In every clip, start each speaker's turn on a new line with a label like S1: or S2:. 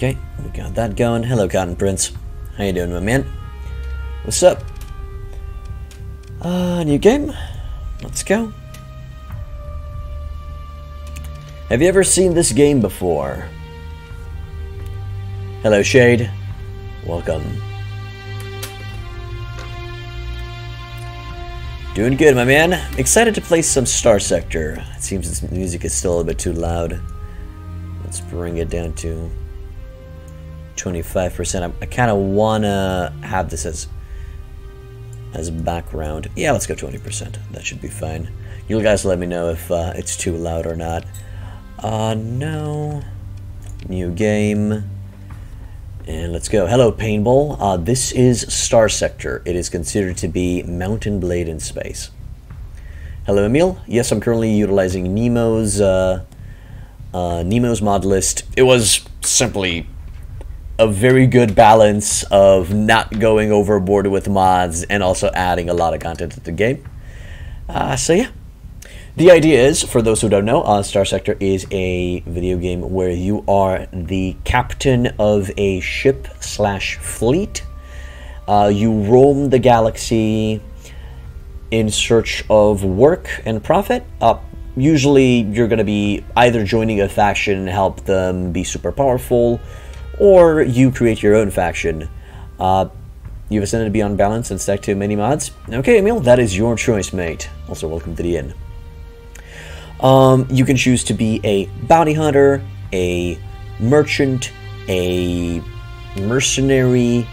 S1: Okay, we got that going. Hello, Cotton Prince. How you doing, my man? What's up? Uh, new game? Let's go. Have you ever seen this game before? Hello, Shade. Welcome. Doing good, my man. Excited to play some Starsector. It seems this music is still a bit too loud. Let's bring it down to 25%. I, I kind of want to have this as as background. Yeah, let's go 20%. That should be fine. You guys let me know if uh, it's too loud or not. Uh, no. New game. And let's go. Hello, Paintball. Uh, this is Starsector. It is considered to be Mount & Blade in space. Hello, Emil. Yes, I'm currently utilizing Nemo's uh, uh, Nemo's mod list. It was simply a very good balance of not going overboard with mods and also adding a lot of content to the game. Uh, so yeah. The idea is, for those who don't know, uh, Starsector is a video game where you are the captain of a ship slash fleet. Uh, you roam the galaxy in search of work and profit. Uh, usually, you're going to be either joining a faction and help them be super powerful, or you create your own faction. Uh, you've ascended beyond balance and stacked too many mods. Okay, Emil, that is your choice, mate. Also, welcome to the inn. Um, you can choose to be a bounty hunter, a merchant, a mercenary,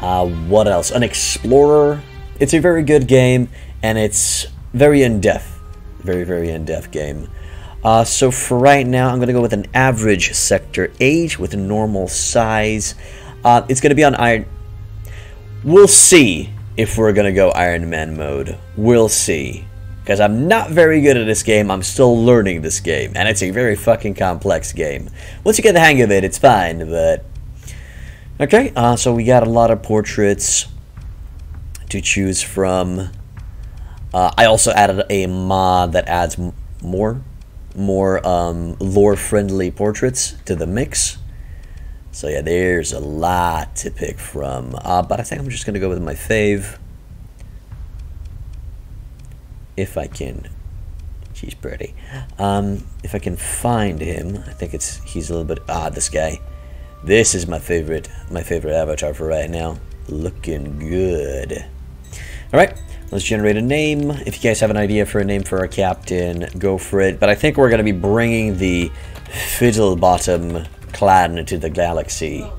S1: uh, what else? An explorer. It's a very good game, and it's very in-depth. Very, very in-depth game. Uh, so for right now, I'm going to go with an average sector age with a normal size. Uh, it's going to be on Iron... We'll see if we're going to go Iron Man mode. We'll see. Because I'm not very good at this game, I'm still learning this game, and it's a very fucking complex game. Once you get the hang of it, it's fine, but... Okay, uh, so we got a lot of portraits to choose from. Uh, I also added a mod that adds more, more um, lore-friendly portraits to the mix. So yeah, there's a lot to pick from. Uh, but I think I'm just going to go with my fave if I can. She's pretty. Um, if I can find him, I think it's he's a little bit odd. This guy. This is my favorite. My favorite avatar for right now. Looking good. All right, let's generate a name. If you guys have an idea for a name for our captain, go for it. But I think we're gonna be bringing the Fiddlebottom clan into the galaxy.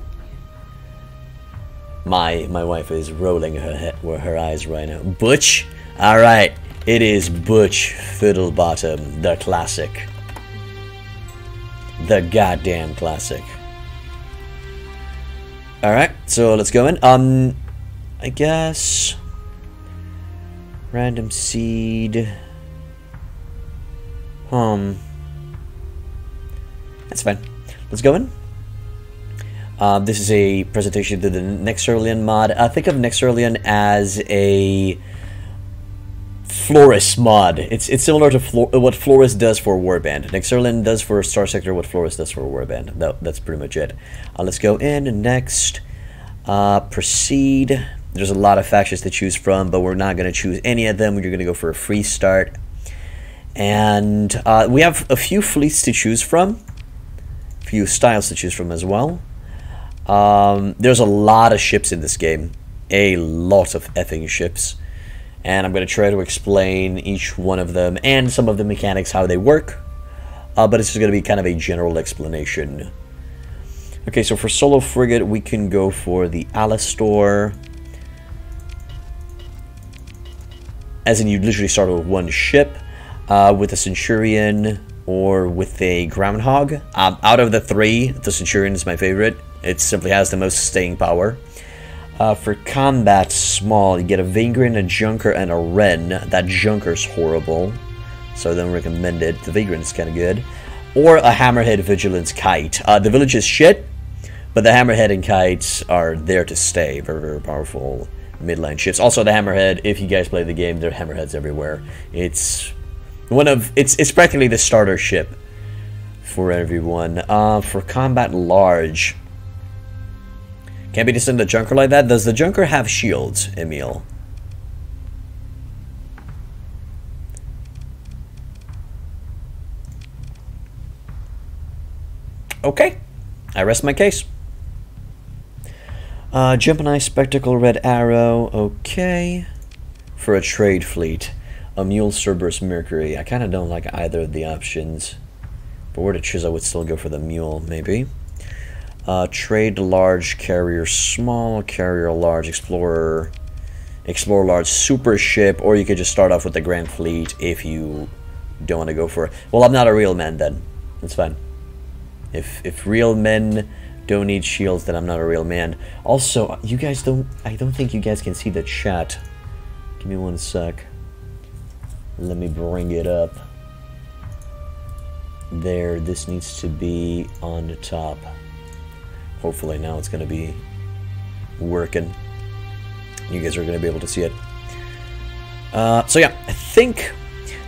S1: My my wife is rolling her head, her eyes right now. Butch. All right. It is Butch Fiddlebottom, the classic. The goddamn classic. Alright, so let's go in. Um, I guess... Random seed... Um... That's fine. Let's go in. Uh, this is a presentation to the Nexerelin mod. Uh, think of Nexerelin as a Floris mod. It's it's similar to Flor what Floris does for Warband. Nexerelin does for Starsector what Floris does for Warband. That, that's pretty much it. Uh, let's go in next. Uh, proceed. There's a lot of factions to choose from, but we're not going to choose any of them. You're going to go for a free start. And uh, we have a few fleets to choose from. A few styles to choose from as well. Um, there's a lot of ships in this game. A lot of effing ships and I'm going to try to explain each one of them and some of the mechanics, how they work, uh, but it's just going to be kind of a general explanation. Okay, so for solo frigate, we can go for the Alastor. As in, you literally start with one ship, uh, with a Centurion or with a Groundhog. Um, out of the three, the Centurion is my favorite. It simply has the most staying power. Uh, for combat small, you get a Vagrant, a Junker, and a Wren. That Junker's horrible, so I don't recommend it. The Vagrant's kind of good. Or a Hammerhead Vigilance Kite. Uh, the village is shit, but the Hammerhead and Kites are there to stay. Very, very powerful midline ships. Also, the Hammerhead, if you guys play the game, there are Hammerheads everywhere. It's one of, it's, it's practically the starter ship for everyone. Uh, for combat large, Can't be just in the Junker like that. Does the Junker have shields, Emil? Okay. I rest my case. Uh, Gemini Spectacle Red Arrow. Okay. For a trade fleet. A Mule Cerberus Mercury. I kind of don't like either of the options. But were to choose, I would still go for the Mule, maybe. Uh, trade large, carrier small, carrier large, explorer, explore large, super ship, or you could just start off with the Grand Fleet if you don't want to go for it. Well, I'm not a real man then. That's fine. If if real men don't need shields, that I'm not a real man. Also, you guys don't... I don't think you guys can see the chat. Give me one sec. Let me bring it up. There, this needs to be on the top. Hopefully now it's going to be working. You guys are going to be able to see it. Uh, so yeah, I think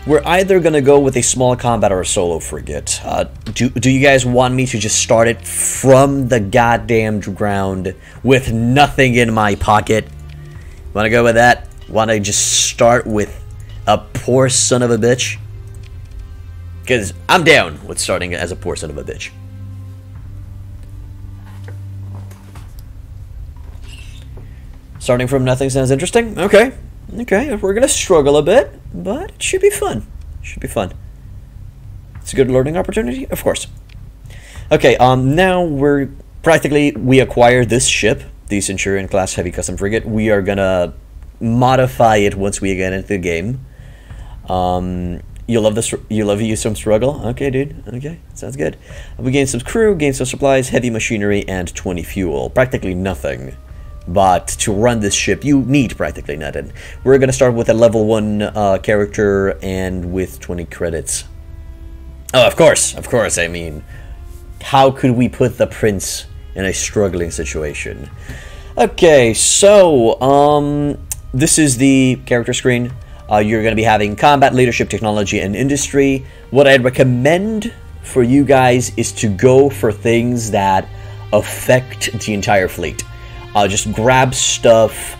S1: we're either going to go with a small combat or a solo frigate. Uh, do, do you guys want me to just start it from the goddamn ground with nothing in my pocket? Want to go with that? Want to just start with a poor son of a bitch? Because I'm down with starting as a poor son of a bitch. Starting from nothing sounds interesting. Okay. Okay, we're going to struggle a bit, but it should be fun. It should be fun. It's a good learning opportunity, of course. Okay, um, now we're practically, we acquire this ship, the Centurion class heavy custom frigate. We are going to modify it once we get into the game. Um, you love this. You love you some struggle. Okay, dude. Okay, sounds good. We gain some crew, gain some supplies, heavy machinery, and 20 fuel. Practically nothing. But to run this ship, you need practically nothing. We're gonna start with a level one uh, character and with 20 credits. Oh, of course, of course. I mean, how could we put the prince in a struggling situation? Okay, so um, this is the character screen. Uh, you're going to be having combat, leadership, technology, and industry. What I'd recommend for you guys is to go for things that affect the entire fleet. Uh, just grab stuff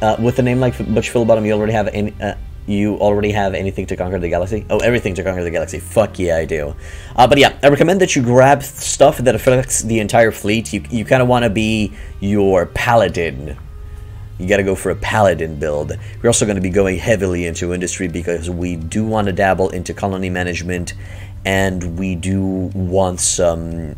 S1: uh, with a name like Butch Fiddlebottom. You already have any. Uh, you already have anything to conquer the galaxy? Oh, everything to conquer the galaxy. Fuck yeah, I do. Uh, but yeah, I recommend that you grab stuff that affects the entire fleet. You, you kind of want to be your paladin you got to go for a paladin build. We're also going to be going heavily into industry because we do want to dabble into colony management and we do want some,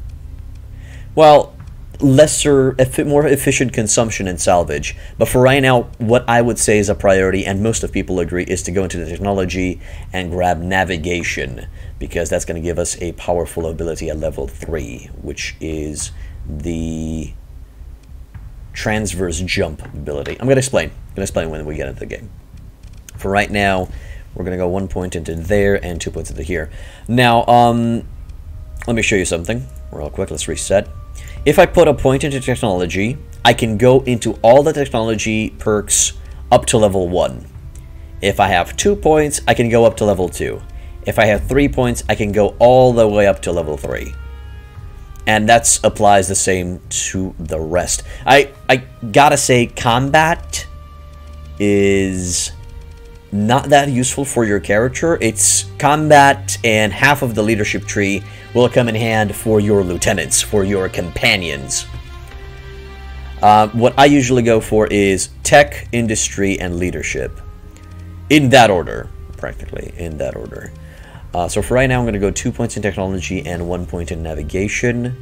S1: well, lesser, more efficient consumption and salvage. But for right now, what I would say is a priority, and most of people agree, is to go into the technology and grab navigation because that's going to give us a powerful ability at level 3, which is the transverse jump ability. I'm going to explain. I'm going to explain when we get into the game. For right now, we're going to go one point into there and two points into here. Now, um, let me show you something real quick. Let's reset. If I put a point into technology, I can go into all the technology perks up to level 1. If I have 2 points, I can go up to level 2. If I have 3 points, I can go all the way up to level 3 and that applies the same to the rest. I I gotta say, combat is not that useful for your character. It's combat and half of the leadership tree will come in hand for your lieutenants, for your companions. Uh, what I usually go for is tech, industry, and leadership. In that order, practically, in that order. Uh, so for right now, I'm going to go two points in technology and one point in navigation.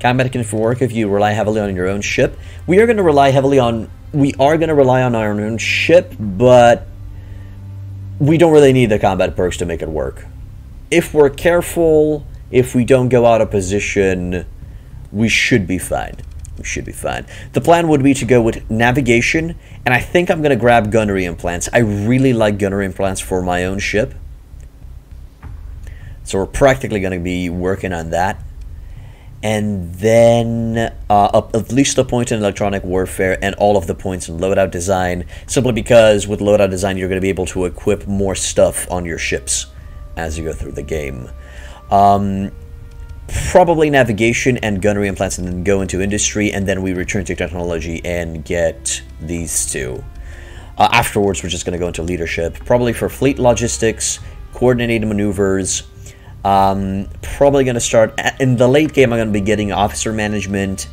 S1: Combat can work if you rely heavily on your own ship. We are going to rely heavily on... We are going to rely on our own ship, but we don't really need the combat perks to make it work. If we're careful, if we don't go out of position, we should be fine. We should be fine. The plan would be to go with navigation, and I think I'm going to grab gunnery implants. I really like gunnery implants for my own ship. So we're practically going to be working on that. And then uh, at least a point in electronic warfare and all of the points in loadout design, simply because with loadout design you're going to be able to equip more stuff on your ships as you go through the game. Um, probably navigation and gunnery implants and then go into industry and then we return to technology and get these two. Uh, afterwards, we're just going to go into leadership, probably for fleet logistics, coordinated maneuvers. Um, probably going to start in the late game. I'm going to be getting officer management,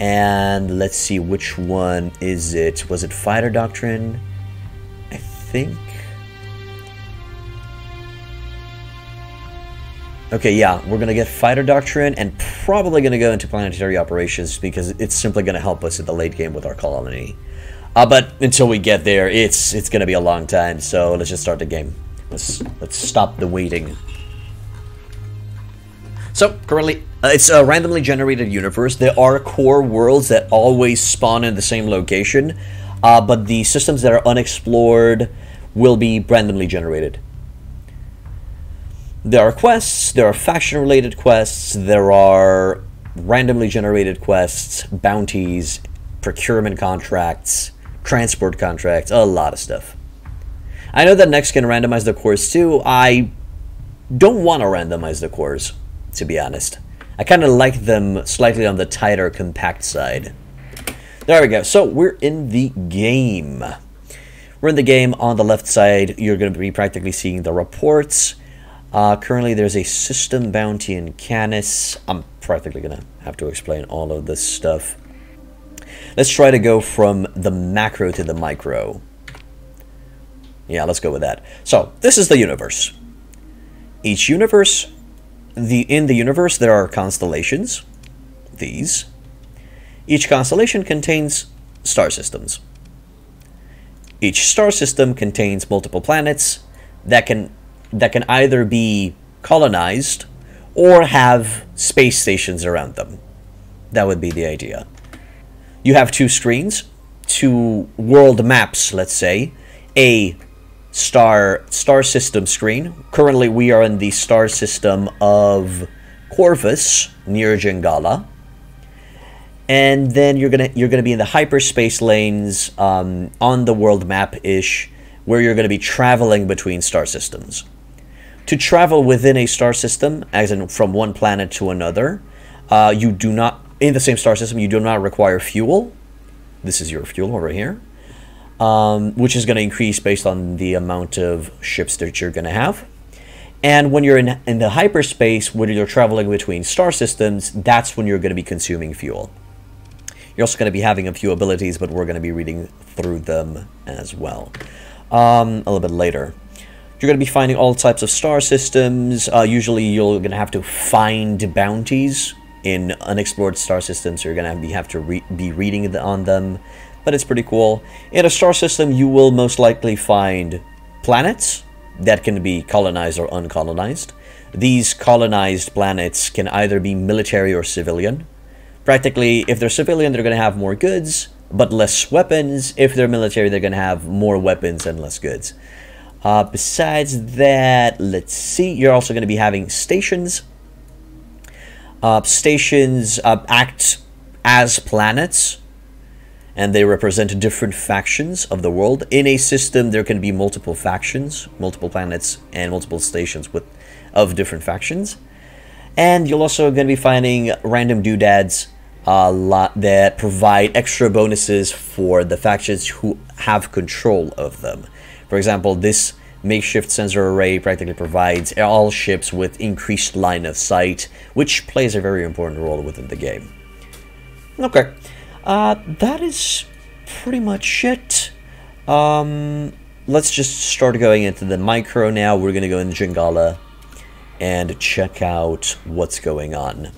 S1: and let's see which one is it. Was it fighter doctrine? I think. Okay, yeah, we're going to get Fighter Doctrine and probably going to go into Planetary Operations because it's simply going to help us in the late game with our colony. Uh, but until we get there, it's it's going to be a long time, so let's just start the game. Let's, let's stop the waiting. So, currently, uh, it's a randomly generated universe. There are core worlds that always spawn in the same location, uh, but the systems that are unexplored will be randomly generated. There are quests, there are faction-related quests, there are randomly generated quests, bounties, procurement contracts, transport contracts, a lot of stuff. I know that Nex can randomize the cores too. I don't want to randomize the cores, to be honest. I kind of like them slightly on the tighter, compact side. There we go. So we're in the game. We're in the game. On the left side, you're going to be practically seeing the reports. Uh, currently, there's a system bounty in Canis. I'm practically going to have to explain all of this stuff. Let's try to go from the macro to the micro. Yeah, let's go with that. So, this is the universe. Each universe, the in the universe, there are constellations. These. Each constellation contains star systems. Each star system contains multiple planets that can that can either be colonized or have space stations around them. That would be the idea. You have two screens, two world maps, let's say, a star star system screen. Currently, we are in the star system of Corvus near Jangala, and then you're gonna you're gonna be in the hyperspace lanes um, on the world map ish, where you're gonna be traveling between star systems to travel within a star system, as in from one planet to another, uh, you do not, in the same star system, you do not require fuel. This is your fuel over here, um, which is going to increase based on the amount of ships that you're going to have. And when you're in, in the hyperspace, when you're traveling between star systems, that's when you're going to be consuming fuel. You're also going to be having a few abilities, but we're going to be reading through them as well um, a little bit later. You're going to be finding all types of star systems. Uh, usually you're going to have to find bounties in unexplored star systems. So you're going to have to re be reading on them. But it's pretty cool. In a star system, you will most likely find planets that can be colonized or uncolonized. These colonized planets can either be military or civilian. Practically, if they're civilian, they're going to have more goods, but less weapons. If they're military, they're going to have more weapons and less goods. Uh, besides that, let's see, you're also going to be having stations. Uh, stations uh, act as planets, and they represent different factions of the world. In a system, there can be multiple factions, multiple planets, and multiple stations with of different factions. And you're also going to be finding random doodads a lot that provide extra bonuses for the factions who have control of them. For example, this makeshift sensor array practically provides all ships with increased line of sight, which plays a very important role within the game. Okay, uh, that is pretty much it. Um, let's just start going into the micro now. We're going to go in Jangala and check out what's going on.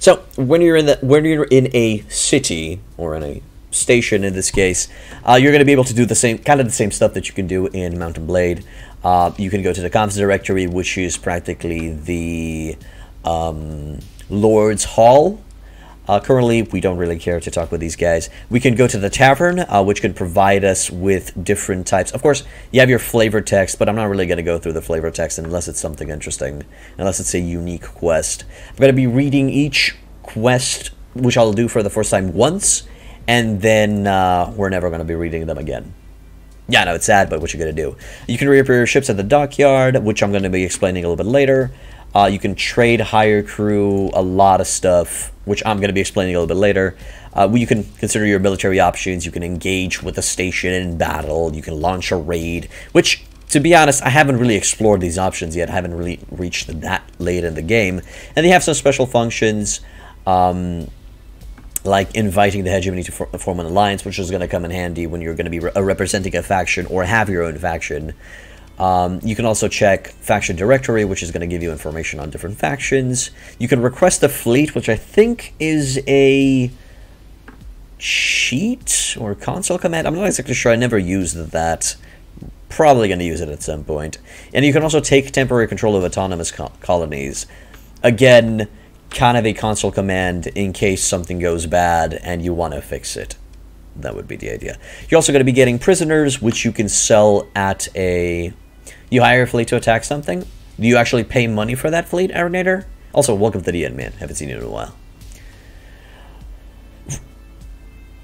S1: So when you're in the when you're in a city or in a station in this case, uh, you're going to be able to do the same kind of the same stuff that you can do in Mount & Blade. Uh, you can go to the comms directory, which is practically the um, Lord's Hall. Uh, currently, we don't really care to talk with these guys. We can go to the tavern, uh, which can provide us with different types. Of course, you have your flavor text, but I'm not really going to go through the flavor text unless it's something interesting, unless it's a unique quest. I'm going to be reading each quest, which I'll do for the first time once, and then uh, we're never going to be reading them again. Yeah, no, it's sad, but what you going to do? You can reappear your ships at the dockyard, which I'm going to be explaining a little bit later. Uh, you can trade, hire crew, a lot of stuff, which I'm going to be explaining a little bit later. Uh, you can consider your military options. You can engage with a station in battle. You can launch a raid, which, to be honest, I haven't really explored these options yet. I haven't really reached that late in the game. And they have some special functions, um, like inviting the hegemony to for form an alliance, which is going to come in handy when you're going to be re representing a faction or have your own faction. Um, you can also check faction directory, which is going to give you information on different factions. You can request a fleet, which I think is a cheat or console command. I'm not exactly sure. I never used that. Probably going to use it at some point. And you can also take temporary control of autonomous co colonies. Again, kind of a console command in case something goes bad and you want to fix it. That would be the idea. You're also going to be getting prisoners, which you can sell at a you hire a fleet to attack something? Do you actually pay money for that fleet, Arenator? Also, welcome to the end, man. Haven't seen you in a while.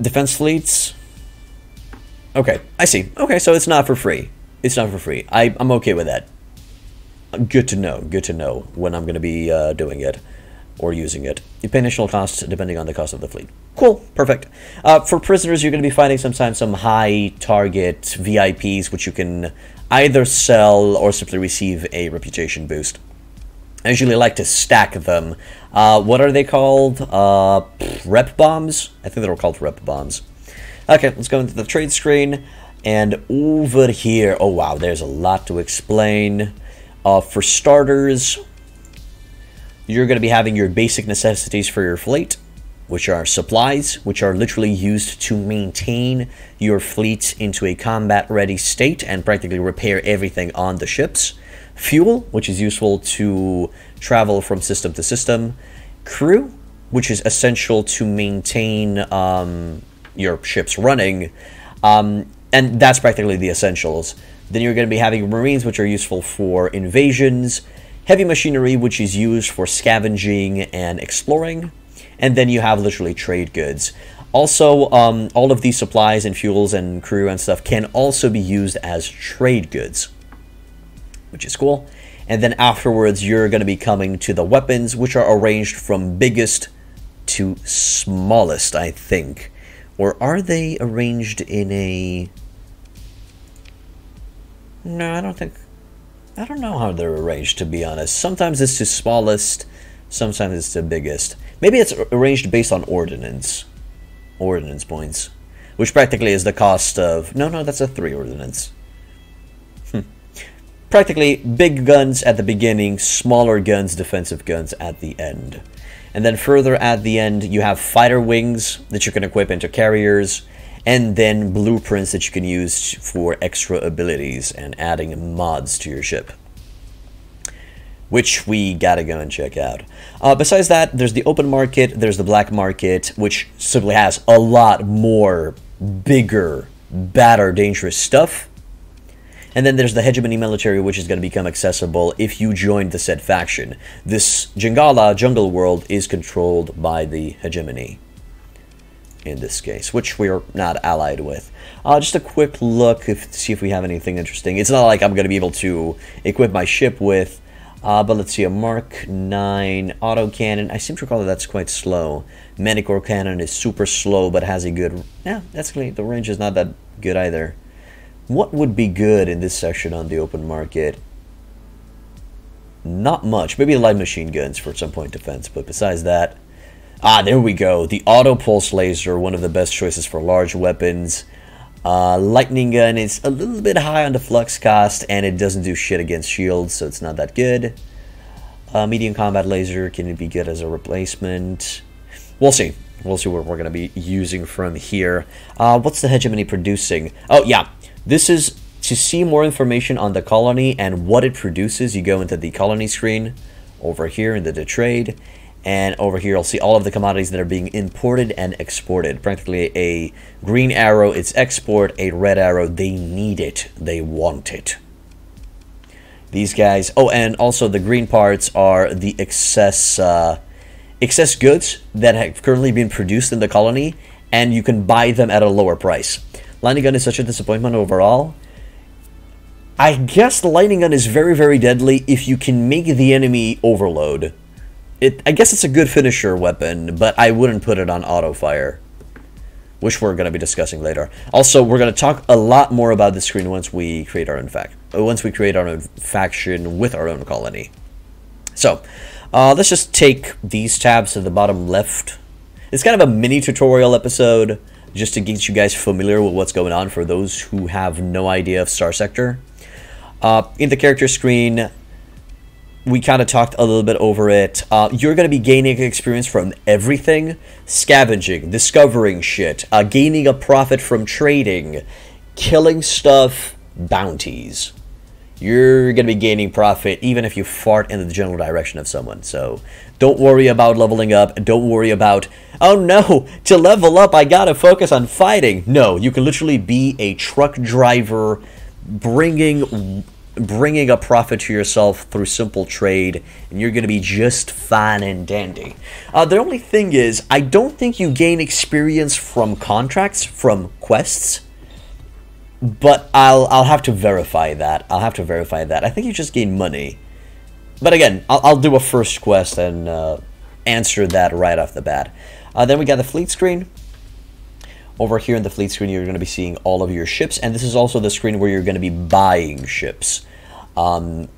S1: Defense fleets? Okay, I see. Okay, so it's not for free. It's not for free. I, I'm okay with that. Good to know. Good to know when I'm going to be uh, doing it or using it. You pay initial costs depending on the cost of the fleet. Cool, perfect. Uh, for prisoners, you're going to be finding sometimes some high target VIPs, which you can either sell or simply receive a reputation boost. I usually like to stack them. Uh, what are they called? Uh, rep bombs? I think they were called rep bombs. Okay, let's go into the trade screen. And over here, oh wow, there's a lot to explain. Uh, for starters, you're going to be having your basic necessities for your fleet which are supplies, which are literally used to maintain your fleet into a combat-ready state and practically repair everything on the ships. Fuel, which is useful to travel from system to system. Crew, which is essential to maintain um, your ships running. Um, and that's practically the essentials. Then you're going to be having Marines, which are useful for invasions. Heavy machinery, which is used for scavenging and exploring and then you have literally trade goods. Also, um, all of these supplies and fuels and crew and stuff can also be used as trade goods, which is cool. And then afterwards, you're going to be coming to the weapons, which are arranged from biggest to smallest, I think. Or are they arranged in a... No, I don't think... I don't know how they're arranged, to be honest. Sometimes it's the smallest, sometimes it's the biggest. Maybe it's arranged based on ordnance. Ordnance points. Which practically is the cost of... No, no, that's a 3 ordnance. Hmm. Practically big guns at the beginning, smaller guns, defensive guns at the end. And then further at the end, you have fighter wings that you can equip into carriers, and then blueprints that you can use for extra abilities and adding mods to your ship which we gotta go and check out. Uh, besides that, there's the open market, there's the black market, which simply has a lot more bigger, badder, dangerous stuff. And then there's the hegemony military, which is going to become accessible if you join the said faction. This Jangala jungle world is controlled by the hegemony in this case, which we're not allied with. Uh, just a quick look if, to see if we have anything interesting. It's not like I'm going to be able to equip my ship with uh, but let's see, a Mark 9 autocannon. I seem to recall that that's quite slow. Manticore cannon is super slow, but has a good... Yeah, that's clean. The range is not that good either. What would be good in this section on the open market? Not much. Maybe light machine guns for some point defense, but besides that... Ah, there we go. The auto pulse laser, one of the best choices for large weapons. Uh, lightning gun is a little bit high on the flux cost, and it doesn't do shit against shields, so it's not that good. Uh, medium combat laser, can it be good as a replacement? We'll see. We'll see what we're going to be using from here. Uh, what's the hegemony producing? Oh, yeah. This is to see more information on the colony and what it produces. You go into the colony screen over here into the trade, and over here, you'll see all of the commodities that are being imported and exported. Practically a green arrow, it's export. A red arrow, they need it. They want it. These guys. Oh, and also the green parts are the excess, uh, excess goods that have currently been produced in the colony, and you can buy them at a lower price. Lightning gun is such a disappointment overall. I guess the lightning gun is very, very deadly if you can make the enemy overload. It, I guess it's a good finisher weapon, but I wouldn't put it on auto fire, which we're going to be discussing later. Also, we're going to talk a lot more about the screen once we create our own fact, uh, once we create our own faction with our own colony. So, uh, let's just take these tabs to the bottom left. It's kind of a mini tutorial episode, just to get you guys familiar with what's going on for those who have no idea of Starsector. Uh, in the character screen, we kind of talked a little bit over it. Uh, you're going to be gaining experience from everything scavenging, discovering shit, uh, gaining a profit from trading, killing stuff, bounties. You're going to be gaining profit even if you fart in the general direction of someone. So don't worry about leveling up. Don't worry about, oh no, to level up, I got to focus on fighting. No, you can literally be a truck driver bringing bringing a profit to yourself through simple trade, and you're going to be just fine and dandy. Uh, the only thing is, I don't think you gain experience from contracts, from quests, but I'll I'll have to verify that. I'll have to verify that. I think you just gain money. But again, I'll, I'll do a first quest and uh, answer that right off the bat. Uh, then we got the fleet screen. Over here in the fleet screen, you're going to be seeing all of your ships, and this is also the screen where you're going to be buying ships. Um,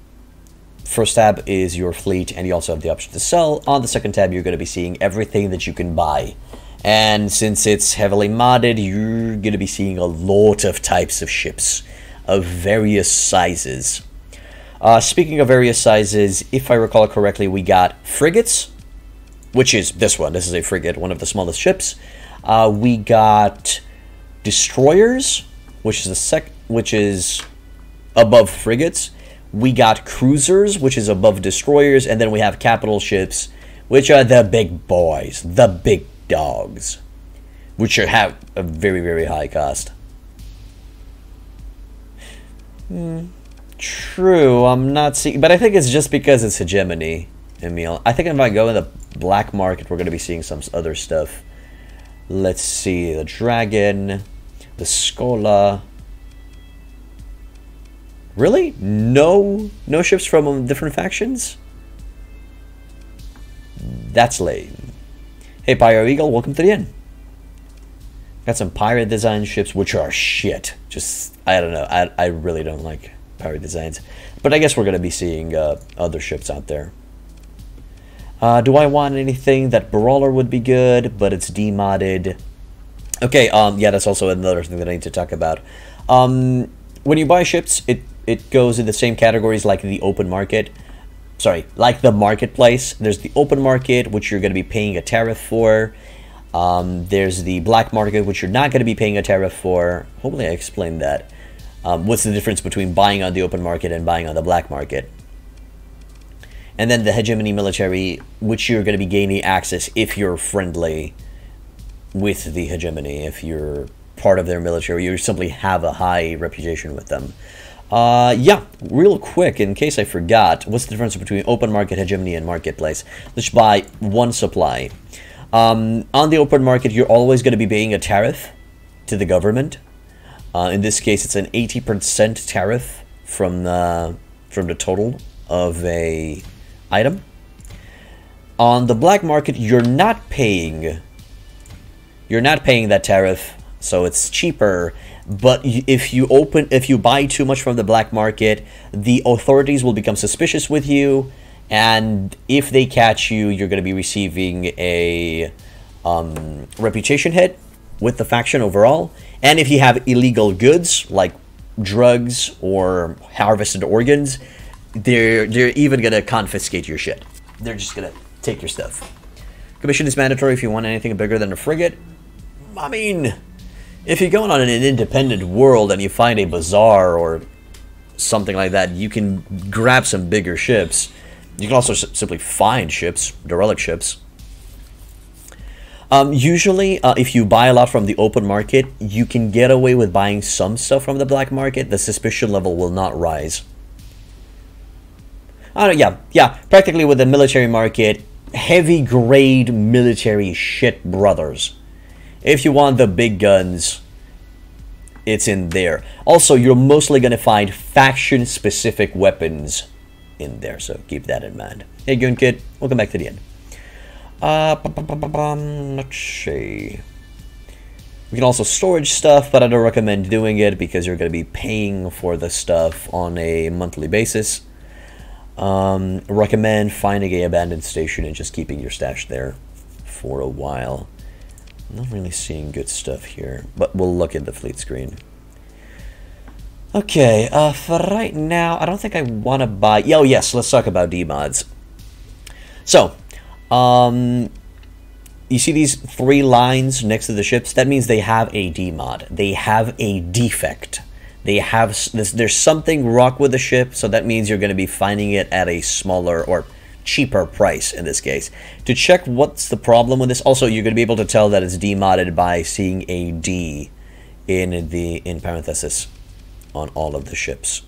S1: first tab is your fleet, and you also have the option to sell. On the second tab, you're going to be seeing everything that you can buy. And since it's heavily modded, you're going to be seeing a lot of types of ships of various sizes. Uh, speaking of various sizes, if I recall correctly, we got frigates, which is this one. This is a frigate, one of the smallest ships. Uh, we got destroyers, which is the sec, which is above frigates. We got cruisers, which is above destroyers, and then we have capital ships, which are the big boys, the big dogs, which are, have a very very high cost. Hmm. True, I'm not seeing, but I think it's just because it's hegemony, Emil. I think if I go in the black market, we're going to be seeing some other stuff. Let's see, the Dragon, the Schola. Really? No, no ships from different factions? That's lame. Hey, Pyro Eagle, welcome to the inn. Got some pirate design ships, which are shit. Just, I don't know. I, I really don't like pirate designs. But I guess we're going to be seeing uh, other ships out there. Uh, do I want anything that Brawler would be good, but it's demodded? Okay, um, yeah, that's also another thing that I need to talk about. Um, when you buy ships, it, it goes in the same categories like the open market. Sorry, like the marketplace. There's the open market, which you're going to be paying a tariff for. Um, there's the black market, which you're not going to be paying a tariff for. Hopefully I explained that. Um, what's the difference between buying on the open market and buying on the black market? and then the hegemony military, which you're going to be gaining access if you're friendly with the hegemony, if you're part of their military, you simply have a high reputation with them. Uh, yeah, real quick, in case I forgot, what's the difference between open market, hegemony, and marketplace? Let's buy one supply. Um, on the open market, you're always going to be paying a tariff to the government. Uh, in this case, it's an 80% tariff from the, from the total of a item. On the black market, you're not paying you're not paying that tariff, so it's cheaper. But if you open if you buy too much from the black market, the authorities will become suspicious with you, and if they catch you, you're going to be receiving a um, reputation hit with the faction overall. And if you have illegal goods like drugs or harvested organs, they're they're even gonna confiscate your shit. They're just gonna take your stuff. Commission is mandatory if you want anything bigger than a frigate. I mean, if you're going on an independent world and you find a bazaar or something like that, you can grab some bigger ships. You can also simply find ships, derelict ships. Um, usually, uh, if you buy a lot from the open market, you can get away with buying some stuff from the black market. The suspicion level will not rise. Uh, yeah, yeah, practically with the military market, heavy grade military shit brothers. If you want the big guns, it's in there. Also, you're mostly going to find faction-specific weapons in there, so keep that in mind. Hey, Goon Kid, welcome back to the end. Uh, let's see. We can also storage stuff, but I don't recommend doing it because you're going to be paying for the stuff on a monthly basis. Um, recommend finding a abandoned station and just keeping your stash there for a while. Not really seeing good stuff here, but we'll look at the fleet screen. Okay, uh, for right now, I don't think I want to buy... Oh, yes, let's talk about D-mods. So, um, you see these three lines next to the ships? That means they have a D-mod. They have a defect. They have... This. There's something wrong with the ship, so that means you're going to be finding it at a smaller or cheaper price in this case. To check what's the problem with this, also you're going to be able to tell that it's demodded by seeing a D in the in parenthesis on all of the ships.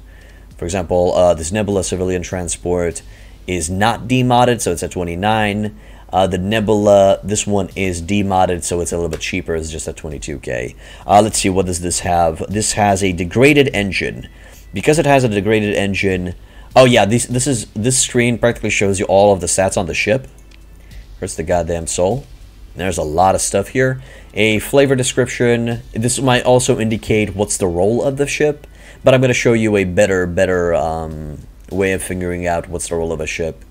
S1: For example, uh, this Nebula civilian transport is not demodded, so it's at 29. Uh, the Nebula, this one is demodded, so it's a little bit cheaper. It's just at 22k. Uh, let's see, what does this have? This has a degraded engine. Because it has a degraded engine, Oh yeah, this this is this screen practically shows you all of the stats on the ship. Where's the goddamn soul? There's a lot of stuff here. A flavor description. This might also indicate what's the role of the ship, but I'm going to show you a better better um, way of figuring out what's the role of a ship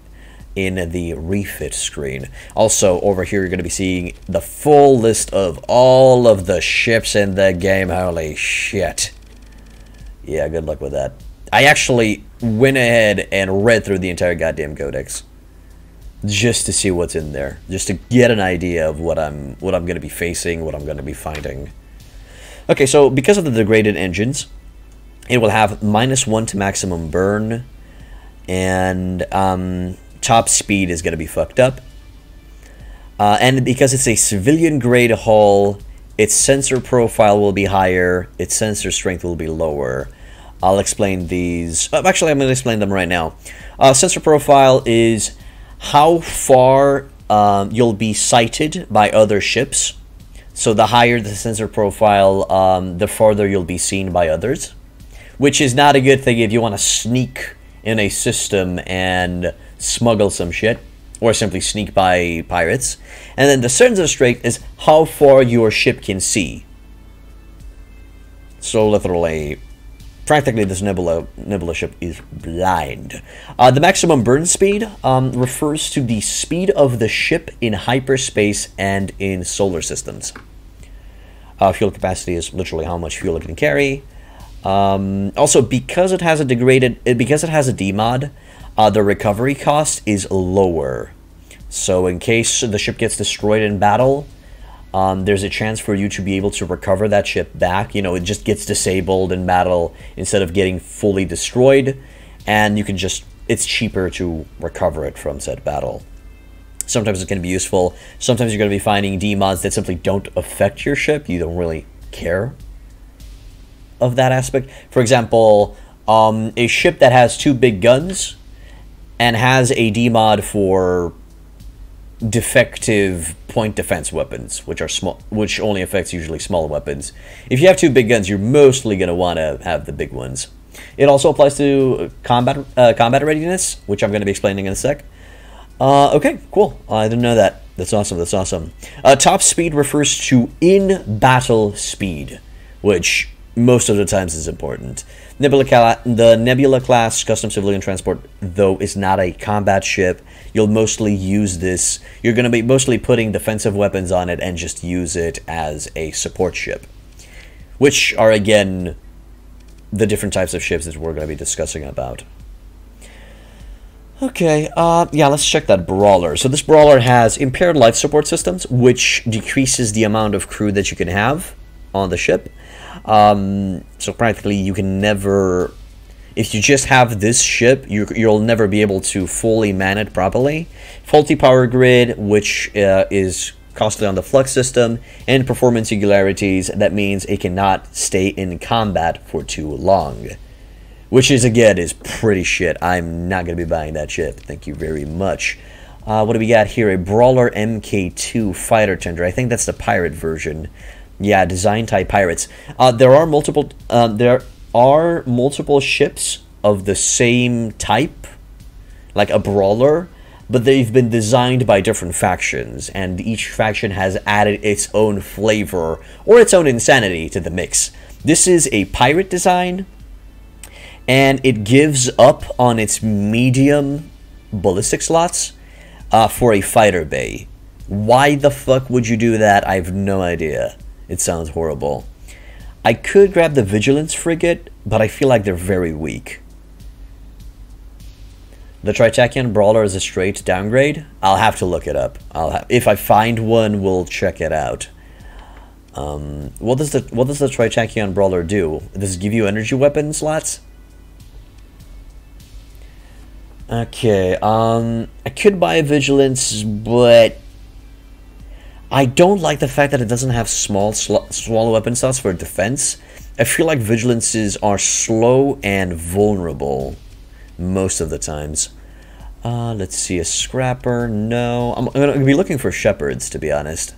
S1: in the refit screen. Also, over here, you're going to be seeing the full list of all of the ships in the game. Holy shit. Yeah, good luck with that. I actually went ahead and read through the entire goddamn codex just to see what's in there, just to get an idea of what I'm what I'm going to be facing, what I'm going to be finding. Okay, so because of the degraded engines, it will have minus one to maximum burn, and um, top speed is going to be fucked up. Uh, and because it's a civilian grade hull, its sensor profile will be higher, its sensor strength will be lower. I'll explain these. Uh, actually, I'm going to explain them right now. Uh, sensor profile is how far um, you'll be sighted by other ships. So the higher the sensor profile, um, the farther you'll be seen by others. Which is not a good thing if you want to sneak in a system and smuggle some shit. Or simply sneak by pirates. And then the sensor strength is how far your ship can see. So literally practically this Nebula, Nebula ship is blind. Uh, the maximum burn speed um, refers to the speed of the ship in hyperspace and in solar systems. Uh, fuel capacity is literally how much fuel it can carry. Um, also, because it has a degraded, because it has a demod, uh, the recovery cost is lower. So in case the ship gets destroyed in battle, um, there's a chance for you to be able to recover that ship back. You know, it just gets disabled in battle instead of getting fully destroyed, and you can just, it's cheaper to recover it from said battle. Sometimes it's going to be useful. Sometimes you're going to be finding D-mods that simply don't affect your ship. You don't really care of that aspect. For example, um, a ship that has two big guns and has a D-mod for defective point defense weapons, which are small, which only affects usually small weapons. If you have two big guns, you're mostly going to want to have the big ones. It also applies to combat uh, combat readiness, which I'm going to be explaining in a sec. Uh, okay, cool. I didn't know that. That's awesome. That's awesome. Uh, top speed refers to in battle speed, which most of the times is important. Nebula the Nebula class custom civilian transport, though, is not a combat ship. You'll mostly use this. You're going to be mostly putting defensive weapons on it and just use it as a support ship, which are again the different types of ships that we're going to be discussing about. Okay, uh, yeah, let's check that Brawler. So this Brawler has impaired life support systems, which decreases the amount of crew that you can have on the ship. Um, so practically, you can never. If you just have this ship, you, you'll never be able to fully man it properly. Faulty power grid, which uh, is costly on the flux system, and performance singularities. That means it cannot stay in combat for too long. Which is, again, is pretty shit. I'm not going to be buying that ship. Thank you very much. Uh, what do we got here? A Brawler MK2 fighter tender. I think that's the pirate version. Yeah, design type pirates. Uh, there are multiple. Uh, there are multiple ships of the same type, like a brawler, but they've been designed by different factions, and each faction has added its own flavor or its own insanity to the mix. This is a pirate design, and it gives up on its medium ballistic slots uh, for a fighter bay. Why the fuck would you do that? I have no idea. It sounds horrible. I could grab the Vigilance Frigate, but I feel like they're very weak. The Tritachyon Brawler is a straight downgrade? I'll have to look it up. I'll if I find one, we'll check it out. Um, what does the what does the Tritachyon Brawler do? Does it give you energy weapon slots? Okay, um, I could buy a Vigilance, but I don't like the fact that it doesn't have small small weapon slots for defense. I feel like vigilances are slow and vulnerable most of the times. Uh, let's see, a scrapper, no. I'm, I'm going to be looking for shepherds, to be honest.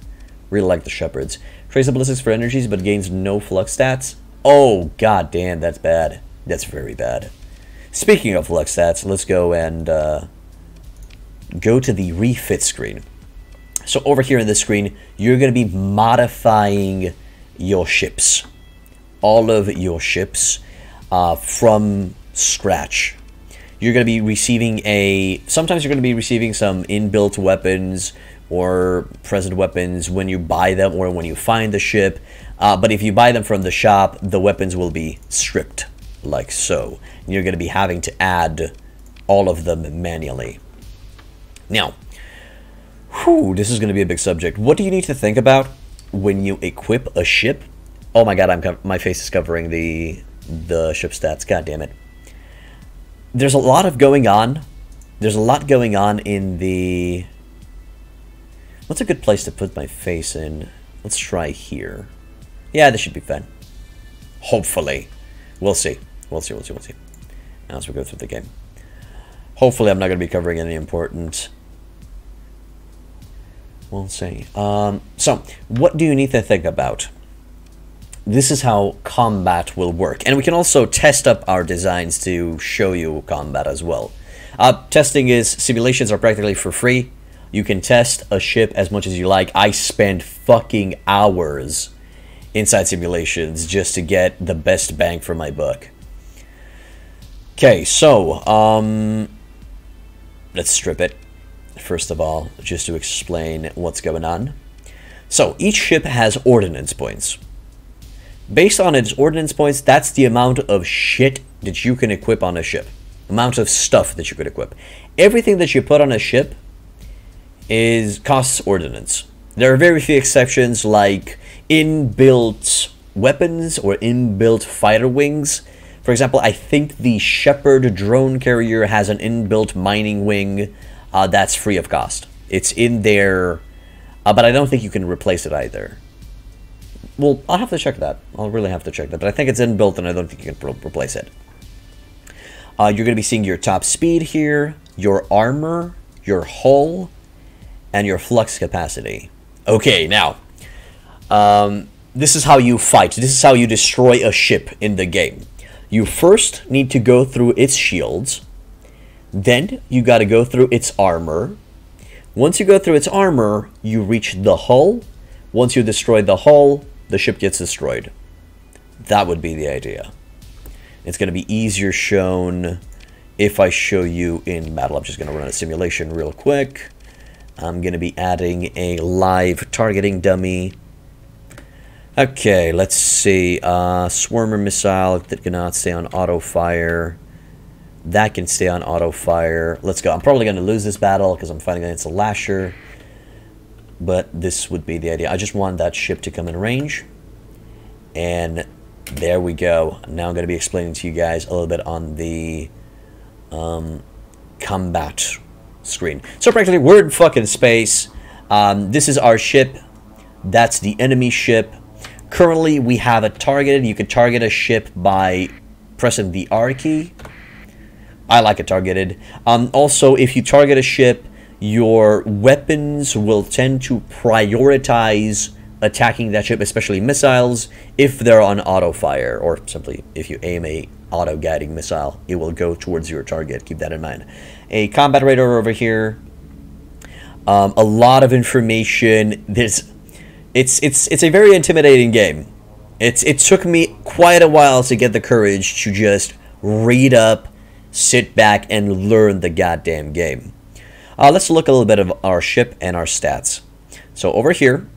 S1: Really like the shepherds. Trace ballistics for energies, but gains no flux stats. Oh, god damn, that's bad. That's very bad. Speaking of flux stats, let's go and uh, go to the refit screen. So over here in this screen, you're going to be modifying your ships. All of your ships uh, from scratch. You're going to be receiving a... Sometimes you're going to be receiving some inbuilt weapons or present weapons when you buy them or when you find the ship. Uh, but if you buy them from the shop, the weapons will be stripped like so. You're going to be having to add all of them manually. Now, Whew, this is going to be a big subject. What do you need to think about when you equip a ship? Oh my god, I'm my face is covering the the ship stats. God damn it. There's a lot of going on. There's a lot going on in the... What's a good place to put my face in? Let's try here. Yeah, this should be fun. Hopefully. We'll see. We'll see, we'll see, we'll see. As we go through the game. Hopefully I'm not going to be covering any important We'll see. Um, so, what do you need to think about? This is how combat will work. And we can also test up our designs to show you combat as well. Uh, testing is, simulations are practically for free. You can test a ship as much as you like. I spend fucking hours inside simulations just to get the best bang for my buck. Okay, so, um, let's strip it first of all, just to explain what's going on. So, each ship has ordnance points. Based on its ordnance points, that's the amount of shit that you can equip on a ship. Amount of stuff that you could equip. Everything that you put on a ship is costs ordnance. There are very few exceptions like inbuilt weapons or inbuilt fighter wings. For example, I think the Shepherd drone carrier has an inbuilt mining wing uh, that's free of cost. It's in there, uh, but I don't think you can replace it either. Well, I'll have to check that. I'll really have to check that, but I think it's inbuilt and I don't think you can replace it. Uh, you're going to be seeing your top speed here, your armor, your hull, and your flux capacity. Okay, now, um, this is how you fight. This is how you destroy a ship in the game. You first need to go through its shields, then you got to go through its armor. Once you go through its armor, you reach the hull. Once you destroy the hull, the ship gets destroyed. That would be the idea. It's going to be easier shown if I show you in battle. I'm just going to run a simulation real quick. I'm going to be adding a live targeting dummy. Okay, let's see. Uh, Swarmer missile that cannot stay on auto fire. That can stay on auto fire. Let's go. I'm probably going to lose this battle because I'm fighting against a Lasher. But this would be the idea. I just want that ship to come in range. And there we go. Now I'm going to be explaining to you guys a little bit on the um, combat screen. So practically, we're in fucking space. Um, this is our ship. That's the enemy ship. Currently, we have it targeted. You can target a ship by pressing the R key. I like it targeted. Um, also, if you target a ship, your weapons will tend to prioritize attacking that ship, especially missiles, if they're on auto fire, or simply if you aim a auto guiding missile, it will go towards your target. Keep that in mind. A combat radar over here. Um, a lot of information. There's, it's it's it's a very intimidating game. It's it took me quite a while to get the courage to just read up, sit back, and learn the goddamn game. Uh, let's look a little bit of our ship and our stats. So over here,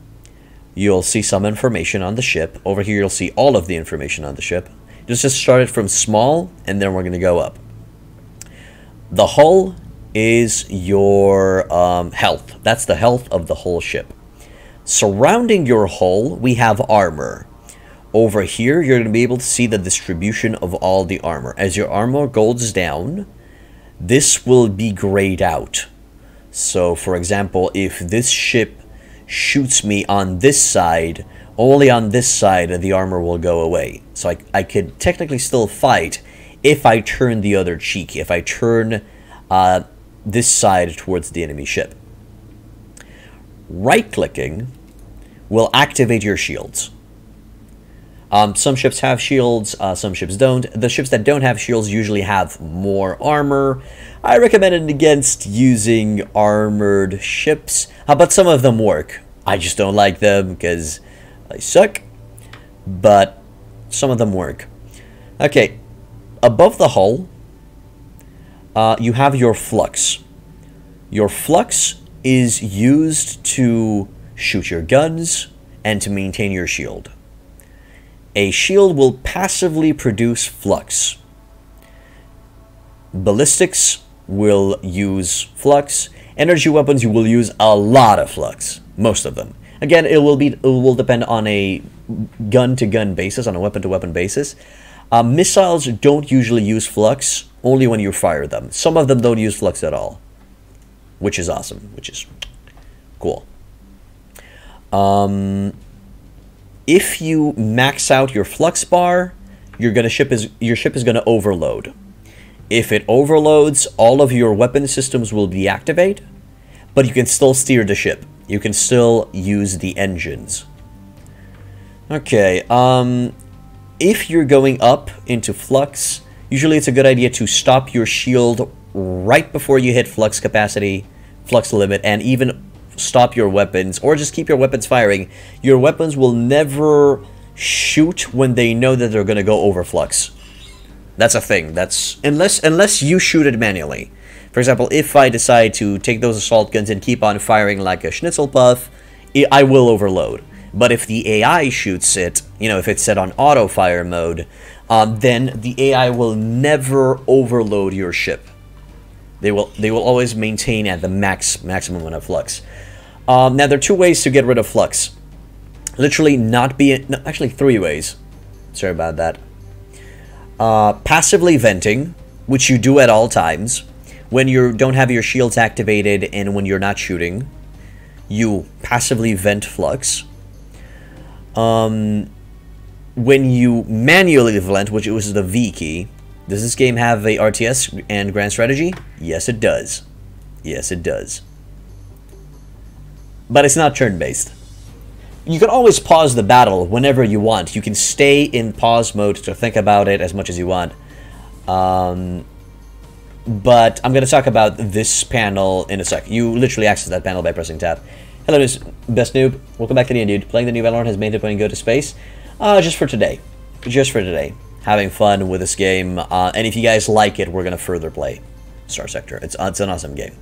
S1: you'll see some information on the ship. Over here, you'll see all of the information on the ship. Just just started from small, and then we're going to go up. The hull is your um, health. That's the health of the whole ship. Surrounding your hull, we have armor. Over here, you're going to be able to see the distribution of all the armor. As your armor goes down, this will be grayed out. So, for example, if this ship shoots me on this side, only on this side the armor will go away. So I, I could technically still fight if I turn the other cheek, if I turn uh, this side towards the enemy ship. Right-clicking will activate your shields. Um, some ships have shields, uh, some ships don't. The ships that don't have shields usually have more armor. I recommend it against using armored ships, uh, but some of them work. I just don't like them because they suck, but some of them work. Okay, above the hull, uh, you have your flux. Your flux is used to shoot your guns and to maintain your shield a shield will passively produce flux. Ballistics will use flux. Energy weapons, you will use a lot of flux. Most of them. Again, it will be it will depend on a gun-to-gun -gun basis, on a weapon-to-weapon -weapon basis. Uh, missiles don't usually use flux, only when you fire them. Some of them don't use flux at all, which is awesome, which is cool. Um, if you max out your flux bar, your gonna ship is your ship is gonna overload. If it overloads, all of your weapon systems will deactivate, but you can still steer the ship. You can still use the engines. Okay, um, if you're going up into flux, usually it's a good idea to stop your shield right before you hit flux capacity, flux limit, and even stop your weapons or just keep your weapons firing, your weapons will never shoot when they know that they're going to go over flux. That's a thing. That's unless unless you shoot it manually. For example, if I decide to take those assault guns and keep on firing like a schnitzel puff, I will overload. But if the AI shoots it, you know, if it's set on auto fire mode, um, then the AI will never overload your ship. They will they will always maintain at the max maximum amount of flux. Um, now, there are two ways to get rid of flux. Literally not be... No, actually, three ways. Sorry about that. Uh, passively venting, which you do at all times. When you don't have your shields activated and when you're not shooting, you passively vent flux. Um, when you manually vent, which is the V key, does this game have a RTS and grand strategy? Yes, it does. Yes, it does but it's not turn-based. You can always pause the battle whenever you want. You can stay in pause mode to think about it as much as you want. Um, but I'm going to talk about this panel in a sec. You literally access that panel by pressing tab. Hello, Best Noob. Welcome back to the end, Dude. Playing the new Valorant has made it when you go to space. Uh, just for today. Just for today. Having fun with this game. Uh, and if you guys like it, we're going to further play Starsector. It's, it's an awesome game.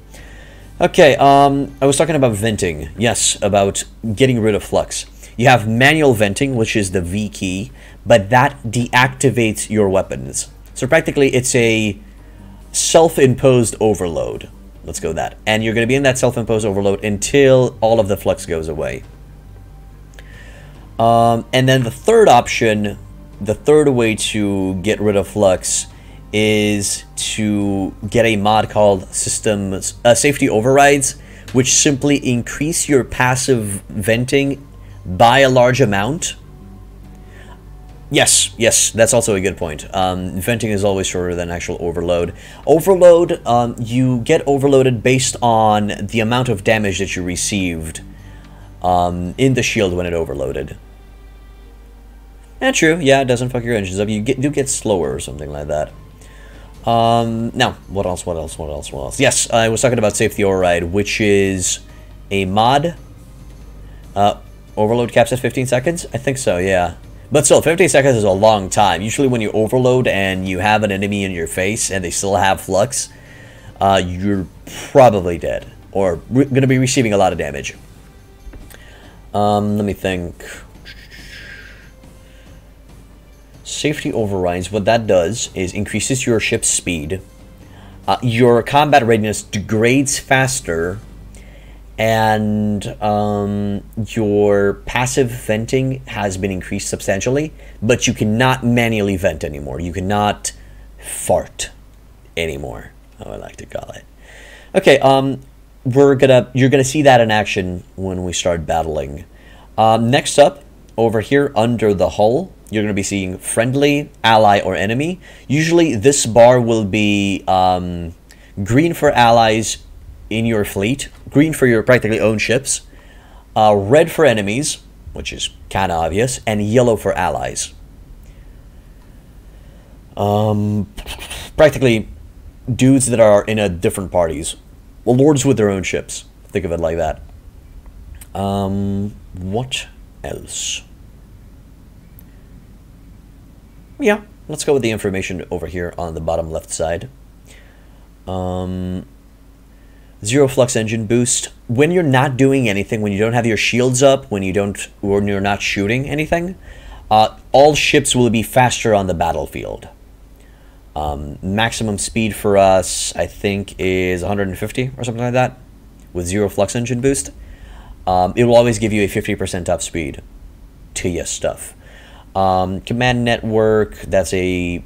S1: Okay, um, I was talking about venting. Yes, about getting rid of flux. You have manual venting, which is the V key, but that deactivates your weapons. So practically it's a self-imposed overload. Let's go that. And you're going to be in that self-imposed overload until all of the flux goes away. Um, and then the third option, the third way to get rid of flux is to get a mod called Systems uh, Safety Overrides, which simply increase your passive venting by a large amount. Yes, yes, that's also a good point. Um, venting is always shorter than actual overload. Overload, um, you get overloaded based on the amount of damage that you received. um, in the shield when it overloaded. And true, yeah, it doesn't fuck your engines up. You get, do get slower or something like that. Um, now, what else, what else, what else, what else? Yes, I was talking about Safety Override, which is a mod. Uh, overload caps at 15 seconds? I think so, yeah. But still, 15 seconds is a long time. Usually when you overload and you have an enemy in your face and they still have flux, uh, you're probably dead. Or going to be receiving a lot of damage. Um, let me think. Safety overrides, what that does is increases your ship's speed. Uh, your combat readiness degrades faster and um, your passive venting has been increased substantially, but you cannot manually vent anymore. You cannot fart anymore, how I like to call it. Okay, um, we're gonna you're gonna see that in action when we start battling. Um, next up, over here under the hull, you're gonna be seeing friendly, ally, or enemy. Usually, this bar will be um, green for allies, in your fleet, green for your practically own ships, uh, red for enemies, which is kind of obvious, and yellow for allies. Um, practically dudes that are in a different parties. Well, lords with their own ships. Think of it like that. Um, what else? Yeah, let's go with the information over here on the bottom left side. Um, zero flux engine boost. When you're not doing anything, when you don't have your shields up, when you don't, when you're not shooting anything, uh, all ships will be faster on the battlefield. Um, maximum speed for us, I think, is 150 or something like that, with zero flux engine boost. Um, it will always give you a 50% up speed to your stuff. Um, command network, that's a